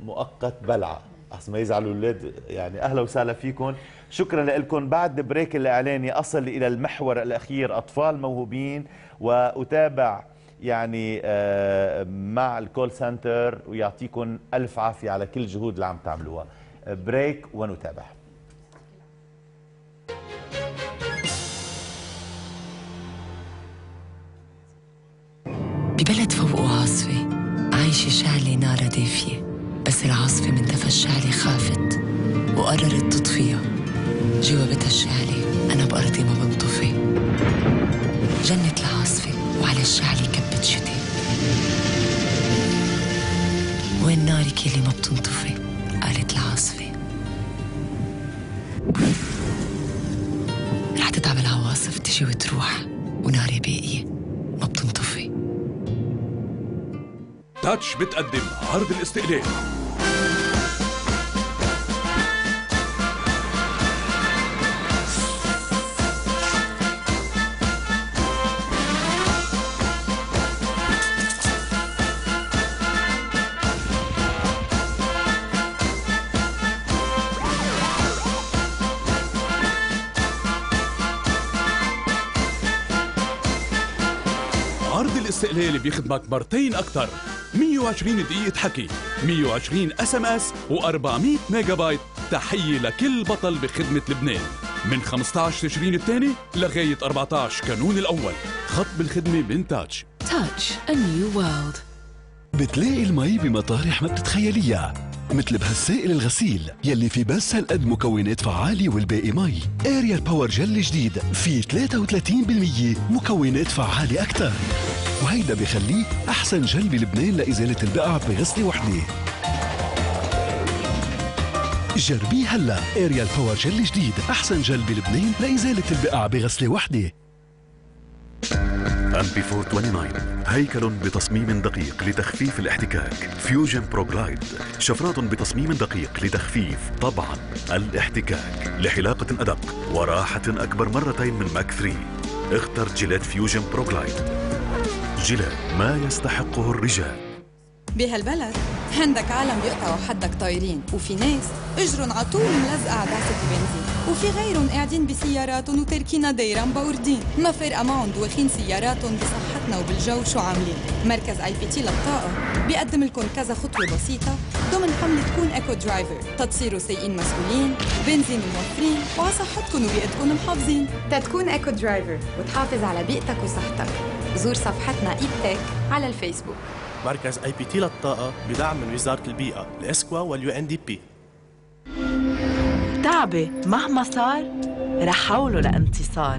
مؤقت بلعة. احسن ما يزعلوا الاولاد يعني أهلا وسهلا فيكم شكرا لكم بعد ال break الاعلاني أصل إلى المحور الأخير أطفال موهوبين وأتابع يعني آه، مع ال call center ويعطيكم ألف عافية على كل الجهود اللي عم تعملوها. بريك ونتابع. ببلد فوقه عاصفة عايشة شعلة نارها دافية. بس العاصفة من دفى الشعلة خافت وقررت تطفيها. جاوبتها الشعلة أنا بأرضي ما بنطفي جنت العاصفة. وعلى الشعلة كبت شتي وين نارك يلي ما بتنطفي؟ قالت العاصفة. رح تتعب العواصف تجي وتروح وناري باقية ما بتنطفي. تاتش بتقدم عرض الاستقلال. بيخدمك مرتين أكتر 120 دقيقة حكي 120 SMS و400 ميجا بايت تحية لكل بطل بخدمة لبنان. من 15 تشرين الثاني لغاية 14 كانون الأول. خط بالخدمة من تاتش تاتش A new world. بتلاقي المي بمطارح ما بتتخيليها. مثل بهالسائل الغسيل يلي في بس هالقد مكونات فعالة والباقي مي. Ariel Power Gel جديد فيه 33% مكونات فعالة أكثر وهيدا بخليه أحسن جل بلبنان لإزالة البقع بغسلة وحدة. جربيه هلا. Ariel Power Gel جديد أحسن جل بلبنان لإزالة البقع بغسلة وحدة. ام بي 429 هيكل بتصميم دقيق لتخفيف الاحتكاك. Fusion ProGlide شفرات بتصميم دقيق لتخفيف طبعا الاحتكاك. لحلاقة أدق وراحة أكبر مرتين من ماك 3 اختر Gillette Fusion ProGlide Gillette ما يستحقه الرجال. بهالبلد عندك عالم بيقطعوا حدك طايرين وفي ناس اجرن عطول ملزقة على البنزين وفي غيرهم قاعدين بسياراتهم وتاركينا دايرة مبوردين. ما فارقة معهم دوخين سياراتهم بصحتنا وبالجو شو عاملين. مركز اي بي تي للطاقة بيقدم لكم كذا خطوة بسيطة ضمن حملة تكون eco driver. تتصيروا سايقين مسؤولين بنزين موفرين وعلى صحتكم وبيئتكم محافظين. تتكون eco driver وتحافظ على بيئتك وصحتك. زور صفحتنا IPTEC على الفيسبوك. مركز IPT للطاقة بدعم من وزارة البيئة الإسكوا وال UNDP. تعبي مهما صار رح حوله لانتصار.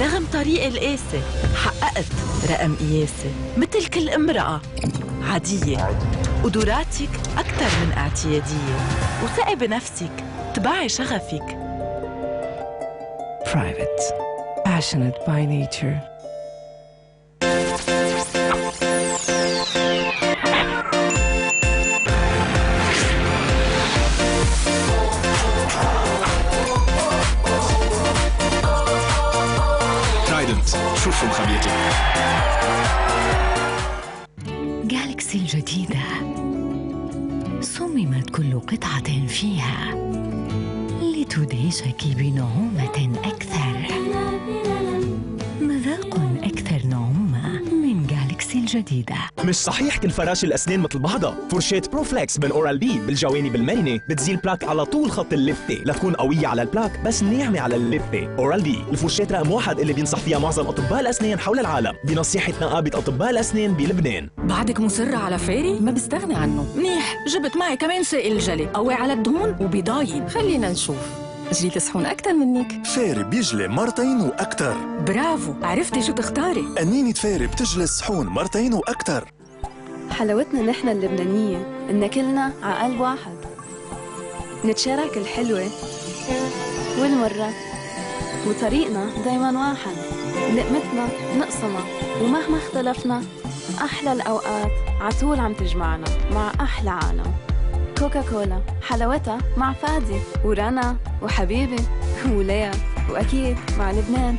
رغم طريق القاسي حققت رقم قياسي مثل كل امرأة عادية. قدراتك أكثر من اعتيادية. وثقي بنفسك تبعي شغفك. Private. Passionate by nature. شوفهم خبيتي جالكسي الجديدة. صممت كل قطعة فيها لتدهشك بنعومة أكثر. الجديدة مش صحيح كل فراشي الأسنان مثل بعضها. فرشاة Pro-Flex من Oral-B بالجوانب المرنة. بتزيل plaque على طول خط اللثه لتكون قوية على ال plaque بس ناعمة على اللثه Oral-B الفرشاة رقم واحد اللي بينصح فيها معظم أطباء الأسنان حول العالم. بنصيحة نقابه أطباء الأسنان بلبنان. بعدك مصرة على فاري ما بستغني عنه. منيح جبت معي كمان سائل جلي. قوي على الدهون وبيضاين خلينا نشوف. جريت سحون أكتر منك. فاري بيجلي مرتين وأكتر. برافو. عرفتي شو تختاري. قنينة فاري بتجلي الصحون مرتين وأكتر. حلاوتنا نحن اللبنانية إن كلنا على قلب واحد. نتشارك الحلوة والمرة وطريقنا دايما واحد. لقمتنا نقسمها ومهما اختلفنا أحلى الأوقات عطول عم تجمعنا مع أحلى عالم. كوكا كولا حلاوتها مع فادي ورنا وحبيبي وليا وأكيد مع لبنان.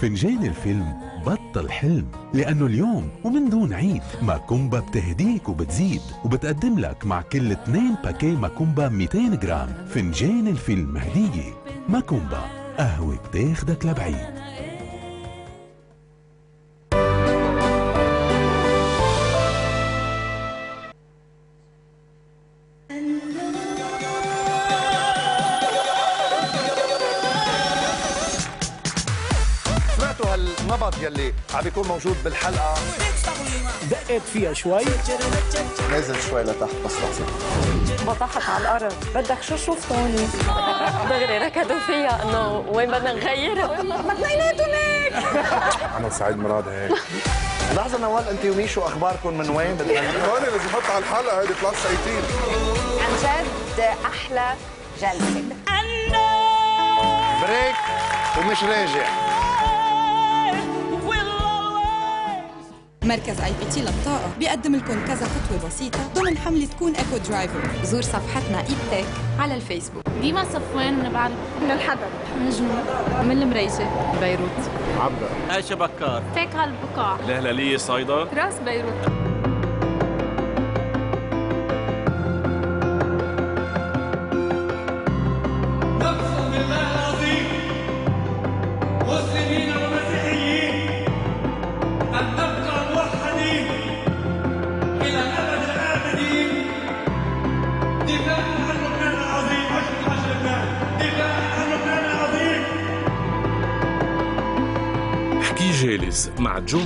فنجان الفيلم بطل حلم لأنه اليوم ومن دون عيد. ماكومبا بتهديك وبتزيد وبتقدم لك مع كل اثنين paquets ماكومبا 200 جرام. فنجان الفيلم هدية. ماكومبا قهوة بتاخدك لبعيد. يلي عم بيكون موجود بالحلقة. دقت فيها شوي. نازل شوي لتحت بس بسيط بطحت على الأرض. بدك شو شوف هوني دغري ركضوا فيها إنه وين بدنا نغيرها ما اثنيناتهم هيك عمل سعيد مراد هيك. لحظة نوال أنت وميشو أخباركم؟ من وين؟ هون لازم نحط على الحلقة هيدي بلس 18 عن جد أحلى جلسة. بريك ومش راجع. مركز اي بي تي للطاقة بيقدم لكم كذا خطوة بسيطة ضمن حملة كون ايكو درايفر زور صفحتنا اي تك على الفيسبوك. ديما صفوان من بعرف من الحدث من جنوب من المريشة بيروت. عبدة عائشة بكار. تيك هالبقاع الهلالية صيدا راس بيروت.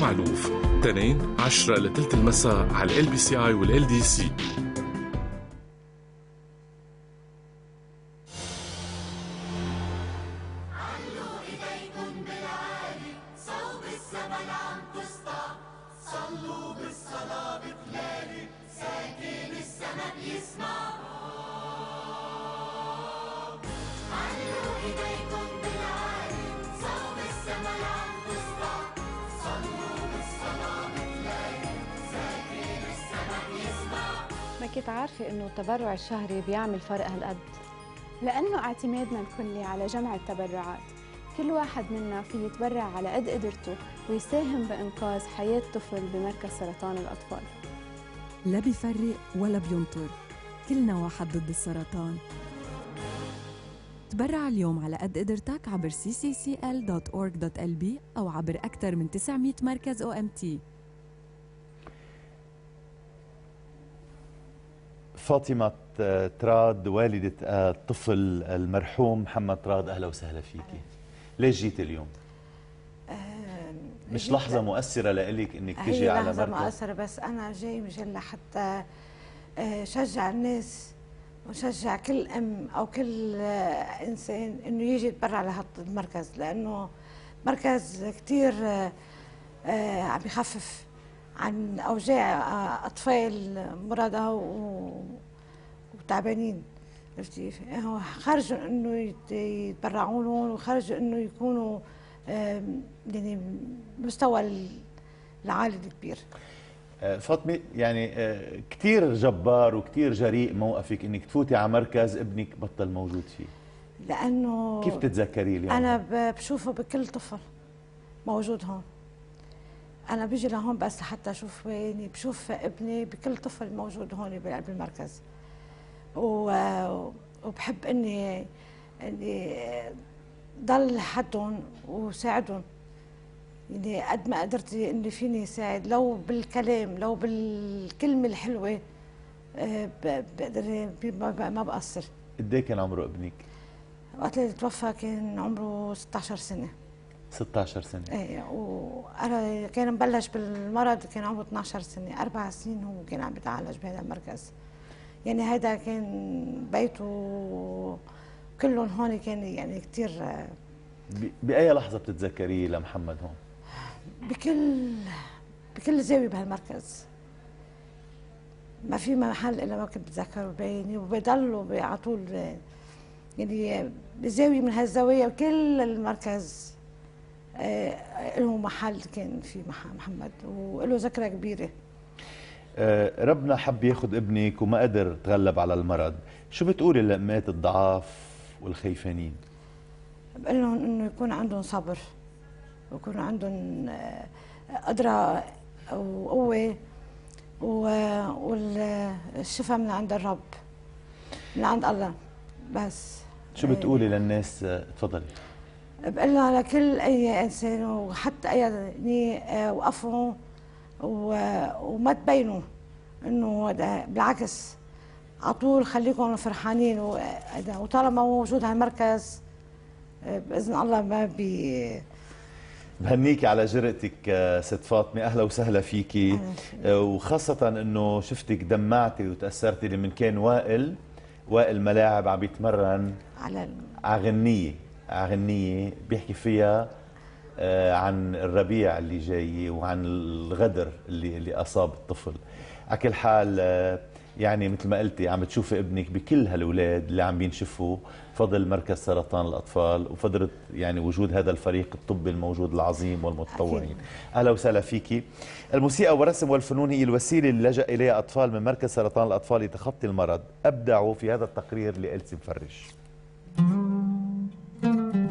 معلوف. تنين 10 لثلث المساء على ال بي سي اي والال دي سي التبرع الشهري بيعمل فرق هالقد. لأنه اعتمادنا الكلي على جمع التبرعات. كل واحد منا في يتبرع على قد قدرته ويساهم بإنقاذ حياة طفل بمركز سرطان الأطفال. لا بيفرق ولا بينطر. كلنا واحد ضد السرطان. تبرع اليوم على قد قدرتك عبر cccl.org.lb أو عبر أكثر من 900 مركز OMT فاطمة تراد والدة الطفل المرحوم محمد تراد أهلا وسهلا فيكي ليش جيت اليوم؟ مش جيت لحظة مؤثرة لإلك إنك هي تجي على لحظة مركز؟ مؤثرة بس أنا جاي مشان لحتى آه، شجع الناس وشجع كل أم أو كل آه، إنسان إنه يجي يتبرع المركز لأنه مركز كتير آه، آه، عم يخفف. عن أوجاع آه، أطفال مرضى وتعبانين. عرفتي؟ خرجوا إنه يت- يتبرعوا لهم وخرجوا إنه يكونوا يعني مستوى ال- العالي الكبير. آه، فاطمة يعني آه، كتير جبار وكتير جريء موقفك إنك تفوتي على مركز ابنك بطل موجود فيه. لأنه كيف تتذكريه اليوم؟ أنا بشوفه بكل طفل موجود هون. أنا بيجي لهون بس حتى أشوف يعني بشوف ابني بكل طفل موجود هون بال- بالمركز وبحب إني إني ضل حدهم وساعدهم. يعني قد ما قدرت إني فيني ساعد لو بالكلام لو بالكلمة الحلوة آه، بقدر ما ما بقصر. قد إيه كان عمره ابنك؟ وقت اللي توفى كان عمره 16 سنة. 16 سنة. إيه وأنا كان مبلش بالمرض كان عمره 12 سنة أربع سنين هو كان عم بيتعالج بهذا المركز. يعني هذا كان بيته كلهم هون كان يعني كثير بأي لحظة بتتذكريه لمحمد هون؟ بكل بكل زاوية بهالمركز. ما في محل إلا ما كنت بتذكره بعيني وبضلوا على طول يعني بزاوية من هالزوايا كل المركز. له محل كان في مح- محمد وله ذكرى كبيرة. آه، ربنا حب ياخذ ابنك وما قدر تغلب على المرض. شو بتقولي للأمات الضعاف والخيفانين؟ بقول لهم إنه يكون عندهم صبر ويكون عندهم آه، قدرة وقوة والشفاء من عند الرب من عند الله. بس. شو بتقولي للناس؟ آه، تفضلي. بقول لها لكل أي إنسان وحتى أي يعني وقفوا و- وما تبينوا إنه بالعكس على طول خليكم فرحانين وطالما موجود هالمركز آه، بإذن الله ما بي بهنيكي على جرأتك آه، ست فاطمة. أهلا وسهلا فيكي آه، وخاصة أنه شفتك دمعتي وتأثرتي لمن كان وائل. وائل ملاعب عم يتمرن على ال- عغنية بيحكي فيها آه، عن الربيع اللي جاي وعن الغدر اللي اللي أصاب الطفل. على كل حال آه، يعني مثل ما قلتي عم تشوفي ابنك بكل هالأولاد اللي عم بينشفوا فضل مركز سرطان الأطفال وفضلت يعني وجود هذا الفريق الطبي الموجود العظيم والمتطوعين. أهلا وسهلا فيكي الموسيقى والرسم والفنون هي الوسيلة اللي لجأ إليها أطفال من مركز سرطان الأطفال لتخطي المرض. أبدعوا في هذا التقرير لإلسي مفرش. تجربة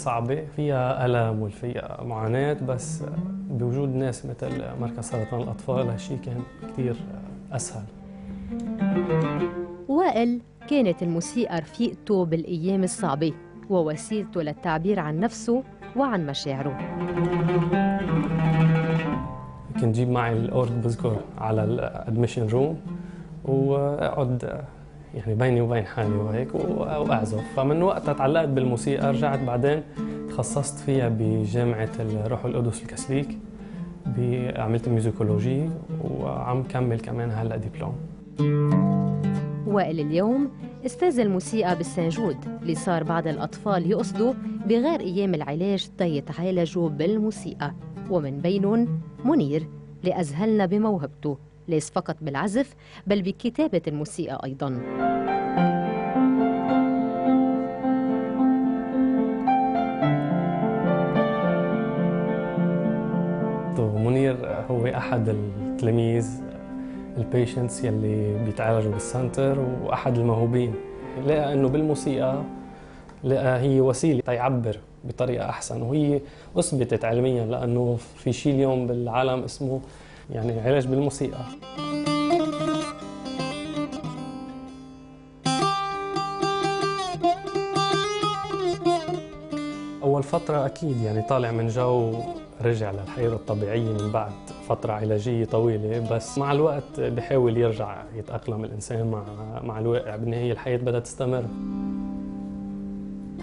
صعبة فيها ألم وفيها معاناة بس بوجود ناس مثل مركز سرطان الأطفال هالشي كان كتير أسهل. وائل كانت الموسيقى رفيقته بالأيام الصعبة ووسيلته للتعبير عن نفسه وعن مشاعره. كنت جيب معي الأورد بذكر على الادميشن روم وأقعد يعني بيني وبين حالي وهيك وأعزف. فمن وقتها تعلقت بالموسيقى رجعت بعدين تخصصت فيها بجامعة الروح القدس الكاثوليك عملت ميوزيكولوجي وعم كمل كمان هلأ دبلوم. وائل اليوم أستاذ الموسيقى بالسنجود اللي صار بعض الأطفال يقصدوا بغير أيام العلاج تيتعالجوا بالموسيقى. ومن بينهم منير اللي أذهلنا بموهبته. ليس فقط بالعزف بل بكتابة الموسيقى أيضاً. منير هو أحد التلاميذ ال patients يلي بيتعالجوا بال center وأحد الموهوبين. لقى إنه بالموسيقى لقى هي وسيلة تيعبر بطريقة أحسن وهي أثبتت علميا لأنه في شيء اليوم بالعالم اسمه يعني علاج بالموسيقى. أول فترة أكيد يعني طالع من جو رجع للحياة الطبيعية من بعد فترة علاجية طويلة بس مع الوقت بحاول يرجع يتأقلم الإنسان مع مع الواقع بالنهاية الحياة بدها تستمر.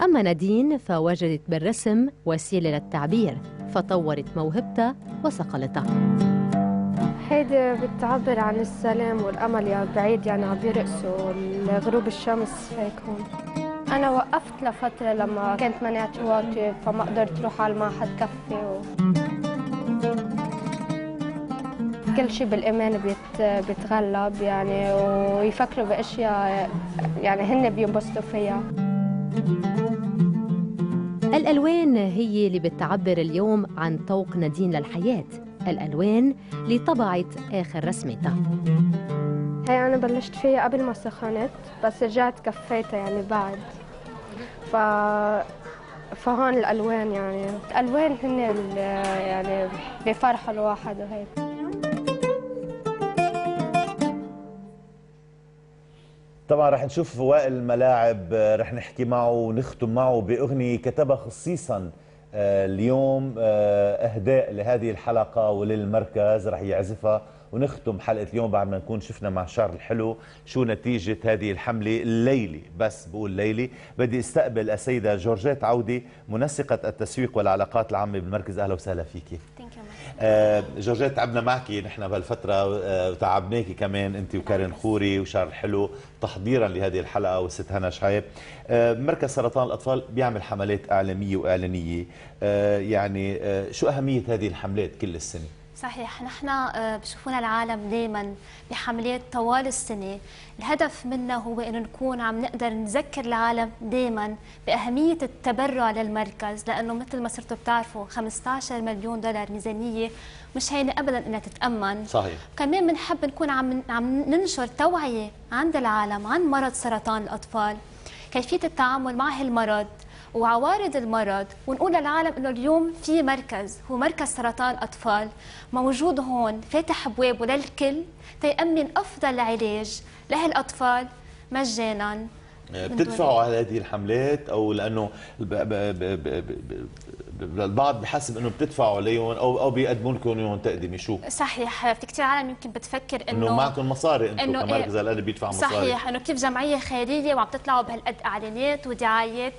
أما نادين فوجدت بالرسم وسيلة للتعبير فطورت موهبتها وصقلتها هيدي بتعبر عن السلام والأمل يا بعيد يعني عم بيرقصوا غروب الشمس هيك هون. أنا وقفت لفترة لما كنت مناعتي واطية فما قدرت أروح على المعهد كفي و... كل شيء بالإيمان بيت... بيتغلب يعني ويفكروا بأشياء يعني هن بينبسطوا فيها. الألوان هي اللي بتعبر اليوم عن طوق نادين للحياة. الألوان اللي طبعت آخر رسمتها هي أنا بلشت فيها قبل ما سخنت بس رجعت كفيتها يعني بعد. ف فهون الألوان يعني. الألوان هن ال- يعني بفرحوا الواحد وهيك. طبعا رح نشوف وائل الملاعب رح نحكي معه ونختم معه بأغنية كتبها خصيصا اليوم آه، أهداء لهذه الحلقة وللمركز رح يعزفها. ونختم حلقة اليوم بعد ما نكون شفنا مع شار الحلو شو نتيجة هذه الحملة الليلي. بس بقول ليلي بدي استقبل السيدة جورجيت عودي منسقة التسويق والعلاقات العامة بالمركز. أهلا وسهلا فيكي. آه، جورجيت تعبنا معك. نحن بهالفترة آه، وتعبناكي كمان انت وكارين خوري وشارل حلو تحضيرا لهذه الحلقة والست هنا شعيب آه، مركز سرطان الأطفال بيعمل حملات إعلامية وإعلانية. آه، يعني آه، شو أهمية هذه الحملات كل السنة؟ صحيح نحن آه، بشوفونا العالم دائما بحملات طوال السنة. الهدف منها هو إنه نكون عم نقدر نذكر العالم دائما بأهمية التبرع للمركز لأنه مثل ما صرتوا بتعرفوا 15 مليون دولار ميزانية مش هينة أبدا إنها تتأمن. صحيح. كمان بنحب نكون عم عم ننشر توعية عند العالم عن مرض سرطان الأطفال كيفية التعامل مع هالمرض. وعوارض المرض ونقول للعالم إنه اليوم في مركز هو مركز سرطان أطفال. موجود هون فاتح ابوابه للكل تيأمن أفضل علاج لهالأطفال مجانا. دون- بتدفعوا على هذه الحملات أو لأنه البعض بحسب إنه بتدفعوا عليهم أو أو بيقدموا لكم إياهم تقدمه شو؟ صحيح في كثير عالم يمكن بتفكر إنه إنه معكم مصاري أنتم إنه كمركز إيه، هالقد بيدفع مصاري صحيح إنه كيف جمعية خيريه وعم تطلعوا بهالقد إعلانات ودعايات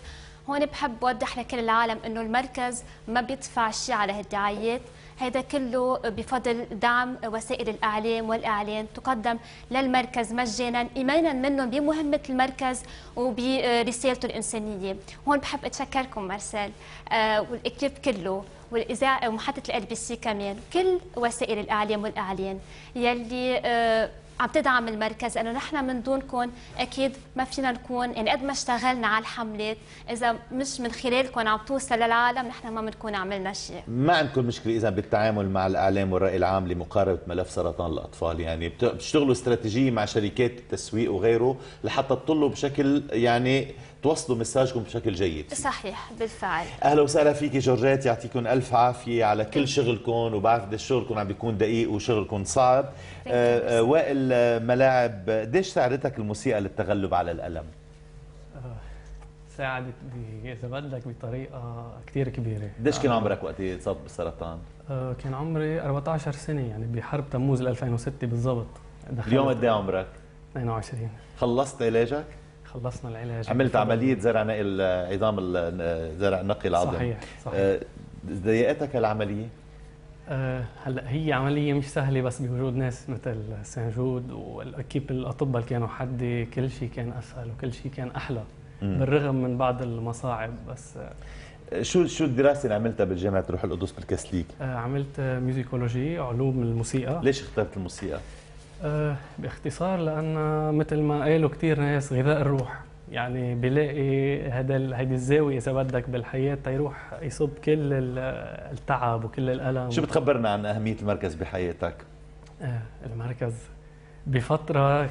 هون بحب اوضح لكل العالم إنه المركز ما بيدفع شيء على هالدعايات. هذا كله بفضل دعم وسائل الإعلام والإعلان. تقدم للمركز مجانا ايمانا منهم بمهمة المركز وبرسالته الإنسانية. هون بحب أتشكركم مارسيل آه وال équipe كله والإذاعة ومحطة LBC كمان كل وسائل الإعلام والإعلان. يلي آه عم تدعم المركز لأنه نحن من دونكم أكيد ما فينا نكون يعني قد ما اشتغلنا على الحملات إذا مش من خلالكم عم توصل للعالم نحن ما بنكون عملنا شيء. ما عندكم مشكلة إذا بالتعامل مع الإعلام والرأي العام لمقاربة ملف سرطان الأطفال؟ يعني بت- بتشتغلوا استراتيجية مع شركات التسويق وغيره لحتى تطلوا بشكل يعني توصلوا مساجكم بشكل جيد. صحيح بالفعل. أهلا وسهلا فيك جورجيت يعطيكم ألف عافية على كل شغلكم وبعرف قديش شغلكم عم بيكون دقيق وشغلكم صعب. آه، آه، وائل آه، ملاعب قديش ساعدتك الموسيقى للتغلب على الألم؟ ساعدت إذا بدك بطريقة كثير كبيرة. قديش كان عمرك وقت اتصبت بالسرطان؟ آه، كان عمري 14 سنة يعني بحرب تموز 2006 بالضبط. دخلت اليوم قد إيه عمرك؟ 22 خلصت علاجك؟ خلصنا العلاج. عملت عملية زرع نقل عظام زرع نقي العظم صحيح، صحيح. آه، ضايقتك العملية؟ آه، هلأ هي عملية مش سهلة بس بوجود ناس مثل سان جود والأكيب الأطباء اللي كانوا حدي كل شيء كان أسهل وكل شيء كان أحلى. مم. بالرغم من بعض المصاعب بس آه، شو شو الدراسة اللي عملتها بالجامعة روح القدس بالكاثوليك آه، عملت ميوزيكولوجي علوم الموسيقى. ليش اخترت الموسيقى؟ باختصار لأن مثل ما قالوا كثير ناس غذاء الروح. يعني بلاقي هذا هيدي الزاوية إذا بدك بالحياة تيروح يصب كل ال- التعب وكل الألم. شو بتخبرنا عن أهمية المركز بحياتك؟ آه، المركز بفترة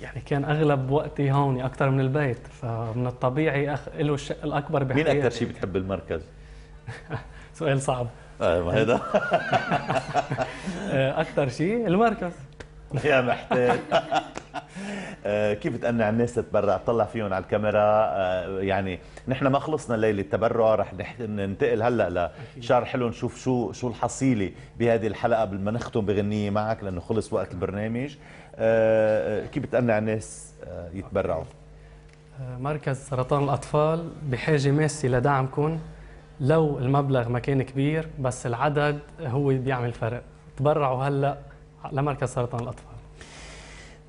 يعني كان أغلب وقتي هون أكثر من البيت. فمن الطبيعي أخ... له الشق الأكبر مين بحياتي. أكثر شيء بتحب المركز؟ سؤال صعب. آه ما هذا؟ آه، أكثر شيء المركز. يا محتاج. آه، كيف تقنع الناس تتبرع؟ تطلع فيهم على الكاميرا. آه، يعني نحن ما خلصنا الليلة التبرع رح ننتقل هلأ لشهر حلو نشوف شو شو الحصيلة بهذه الحلقة قبل ما نختم بغنية معك لأنه خلص وقت البرنامج. آه، كيف بتقنع الناس يتبرعوا؟ مركز سرطان الأطفال بحاجة ماسة لدعمكم لو المبلغ ما كان كبير بس العدد هو بيعمل فرق. تبرعوا هلأ لمركز سرطان الأطفال.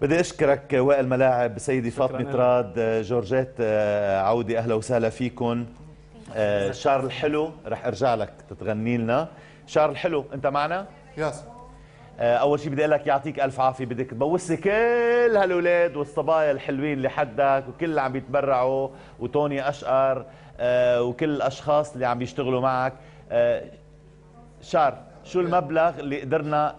بدي أشكرك وائل ملاعب سيدي فاطمة لك. راد آه، جورجيت آه، عودي أهلا وسهلا فيكم آه، شارل حلو رح أرجع لك تتغني لنا. شارل حلو أنت معنا؟ يس. أول شيء بدي أقول لك يعطيك ألف عافية بدك تبوسي كل هالولاد والصبايا الحلوين اللي حدك وكل اللي عم يتبرعوا وتوني أشقر وكل الأشخاص اللي عم يشتغلوا معك. آه، شار شو المبلغ اللي قدرنا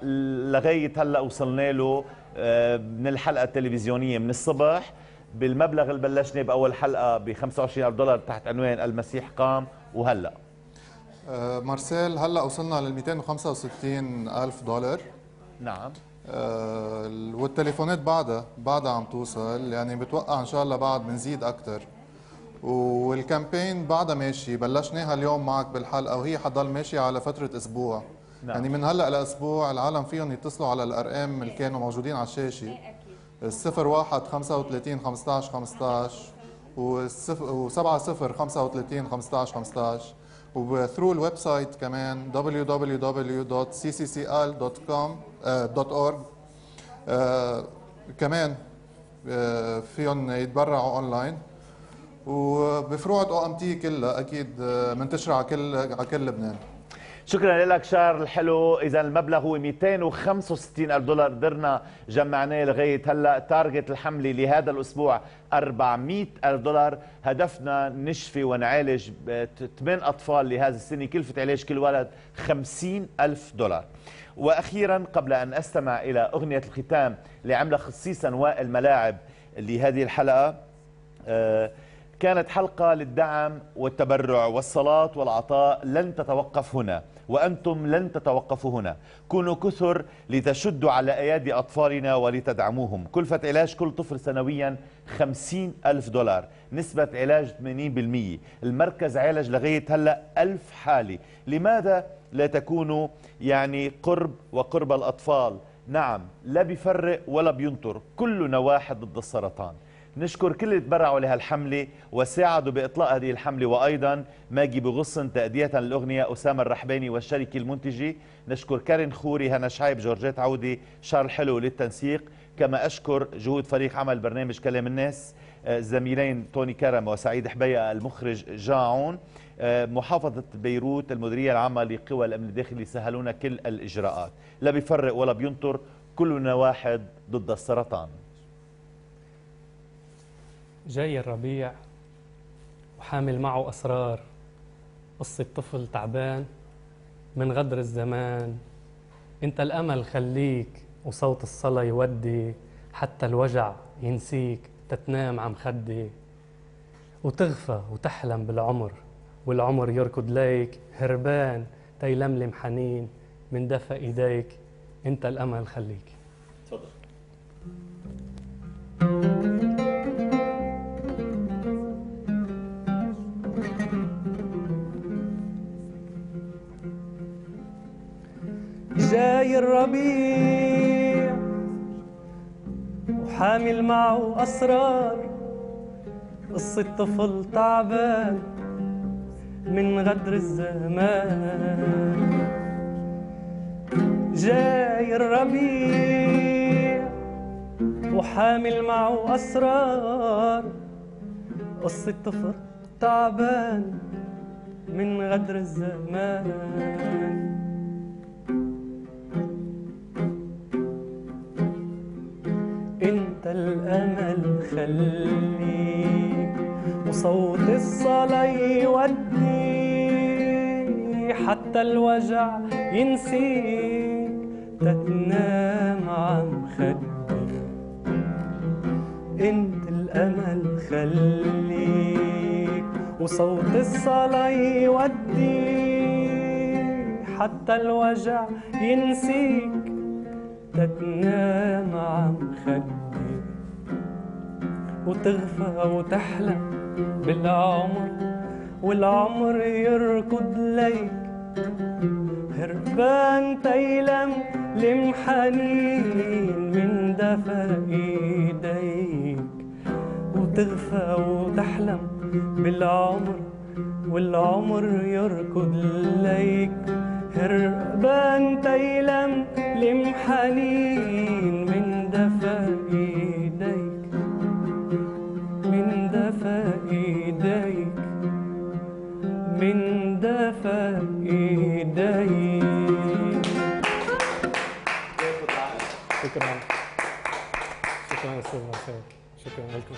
لغاية هلأ وصلنا له آه، من الحلقة التلفزيونية من الصبح. بالمبلغ اللي بلشنا بأول حلقة ب 25000 دولار تحت عنوان المسيح قام وهلأ. آه، مارسيل هلأ وصلنا لل 265 ألف دولار. نعم. آه، والتليفونات بعدها بعدها عم توصل. يعني بتوقع إن شاء الله بعد بنزيد أكثر والكامبين بعدها ماشي بلشناها اليوم معك بالحلقة وهي حتضل ماشية على فترة أسبوع. نعم. يعني من هلأ لأسبوع العالم فيهم يتصلوا على الأرقام اللي كانوا موجودين على الشاشة. الصفر واحد 35 15 15 والصفر وسبعة صفر 35 15 15 و through ال website كمان www.cccl.com.org آه، كمان آه، فيهم يتبرعوا أونلاين. وبفروع OMT كلها أكيد آه، منتشرة على كل على كل لبنان. شكرا لك شارل. الحلو اذا المبلغ هو 265 ألف دولار قدرنا جمعناه لغاية هلأ تارجت الحملة لهذا الأسبوع 400 ألف دولار. هدفنا نشفي ونعالج 8 أطفال لهذه السنة كلفة علاج كل ولد 50 ألف دولار. وأخيرا قبل أن أستمع إلى أغنية الختام اللي عملها خصيصا وائل ملاعب لهذه الحلقة آه، كانت حلقة للدعم والتبرع والصلاة والعطاء لن تتوقف هنا وأنتم لن تتوقفوا هنا. كونوا كثر لتشدوا على أيادي أطفالنا ولتدعموهم. كلفة علاج كل طفل سنويا 50 ألف دولار. نسبة علاج 80% المركز عالج لغاية هلأ ألف حالة لماذا لا تكونوا يعني قرب وقرب الأطفال؟ نعم لا بيفرق ولا بينطر. كلنا واحد ضد السرطان. نشكر كل اللي تبرعوا لهالحملة وساعدوا بإطلاق هذه الحملة. وأيضا ماجي بغصن تأدية للأغنية أسامة الرحباني والشركة المنتجة. نشكر كارين خوري هنا شعيب جورجيت عودي شارل حلو للتنسيق. كما أشكر جهود فريق عمل برنامج كلام الناس آه، الزميلين توني كرم وسعيد حبيقة المخرج جاعون آه، محافظة بيروت المديرية العامة لقوى الأمن الداخلي سهلونا كل الإجراءات. لا بيفرق ولا بينطر كلنا واحد ضد السرطان. جاي الربيع وحامل معه أسرار. قصة طفل تعبان من غدر الزمان. انت الأمل خليك وصوت الصلاة يودي حتى الوجع ينسيك تتنام عم خدي. وتغفى وتحلم بالعمر والعمر يركض ليك هربان تيلملم حنين من دفى إيديك. انت الأمل خليك. تفضل. جاي الربيع وحامل معه أسرار. قصة طفل تعبان من غدر الزمان. جاي الربيع وحامل معه أسرار. قصة طفل تعبان من غدر الزمان. أنت الأمل خليك وصوت الصلاة يودي حتى الوجع ينسيك تتنام عم خدي. أنت الأمل خليك وصوت الصلاة يودي حتى الوجع ينسيك. تتنام عم خدي. وتغفى وتحلم بالعمر والعمر يركض ليك. هربان تيلم لم حنين من دفى إيديك. وتغفى وتحلم بالعمر والعمر يركض ليك. هربان تيلم لم حنين من دفى إيديك. من دفى إيديك من دفى إيديك. شكرا. شكرا أستاذ مرسال شكرا لكم.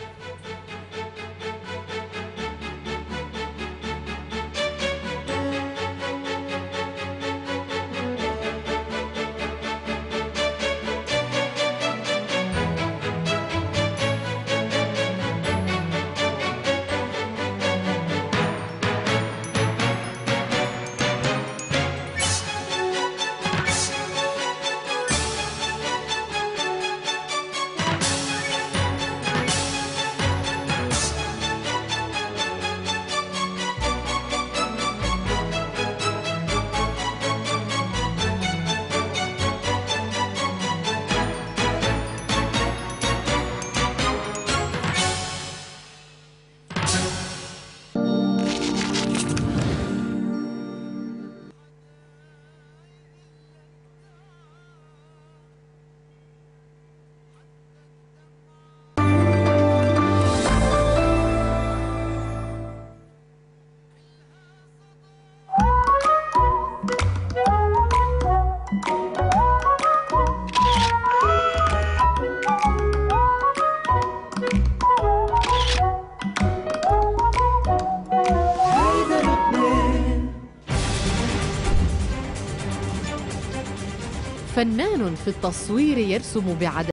في التصوير يرسم بعدد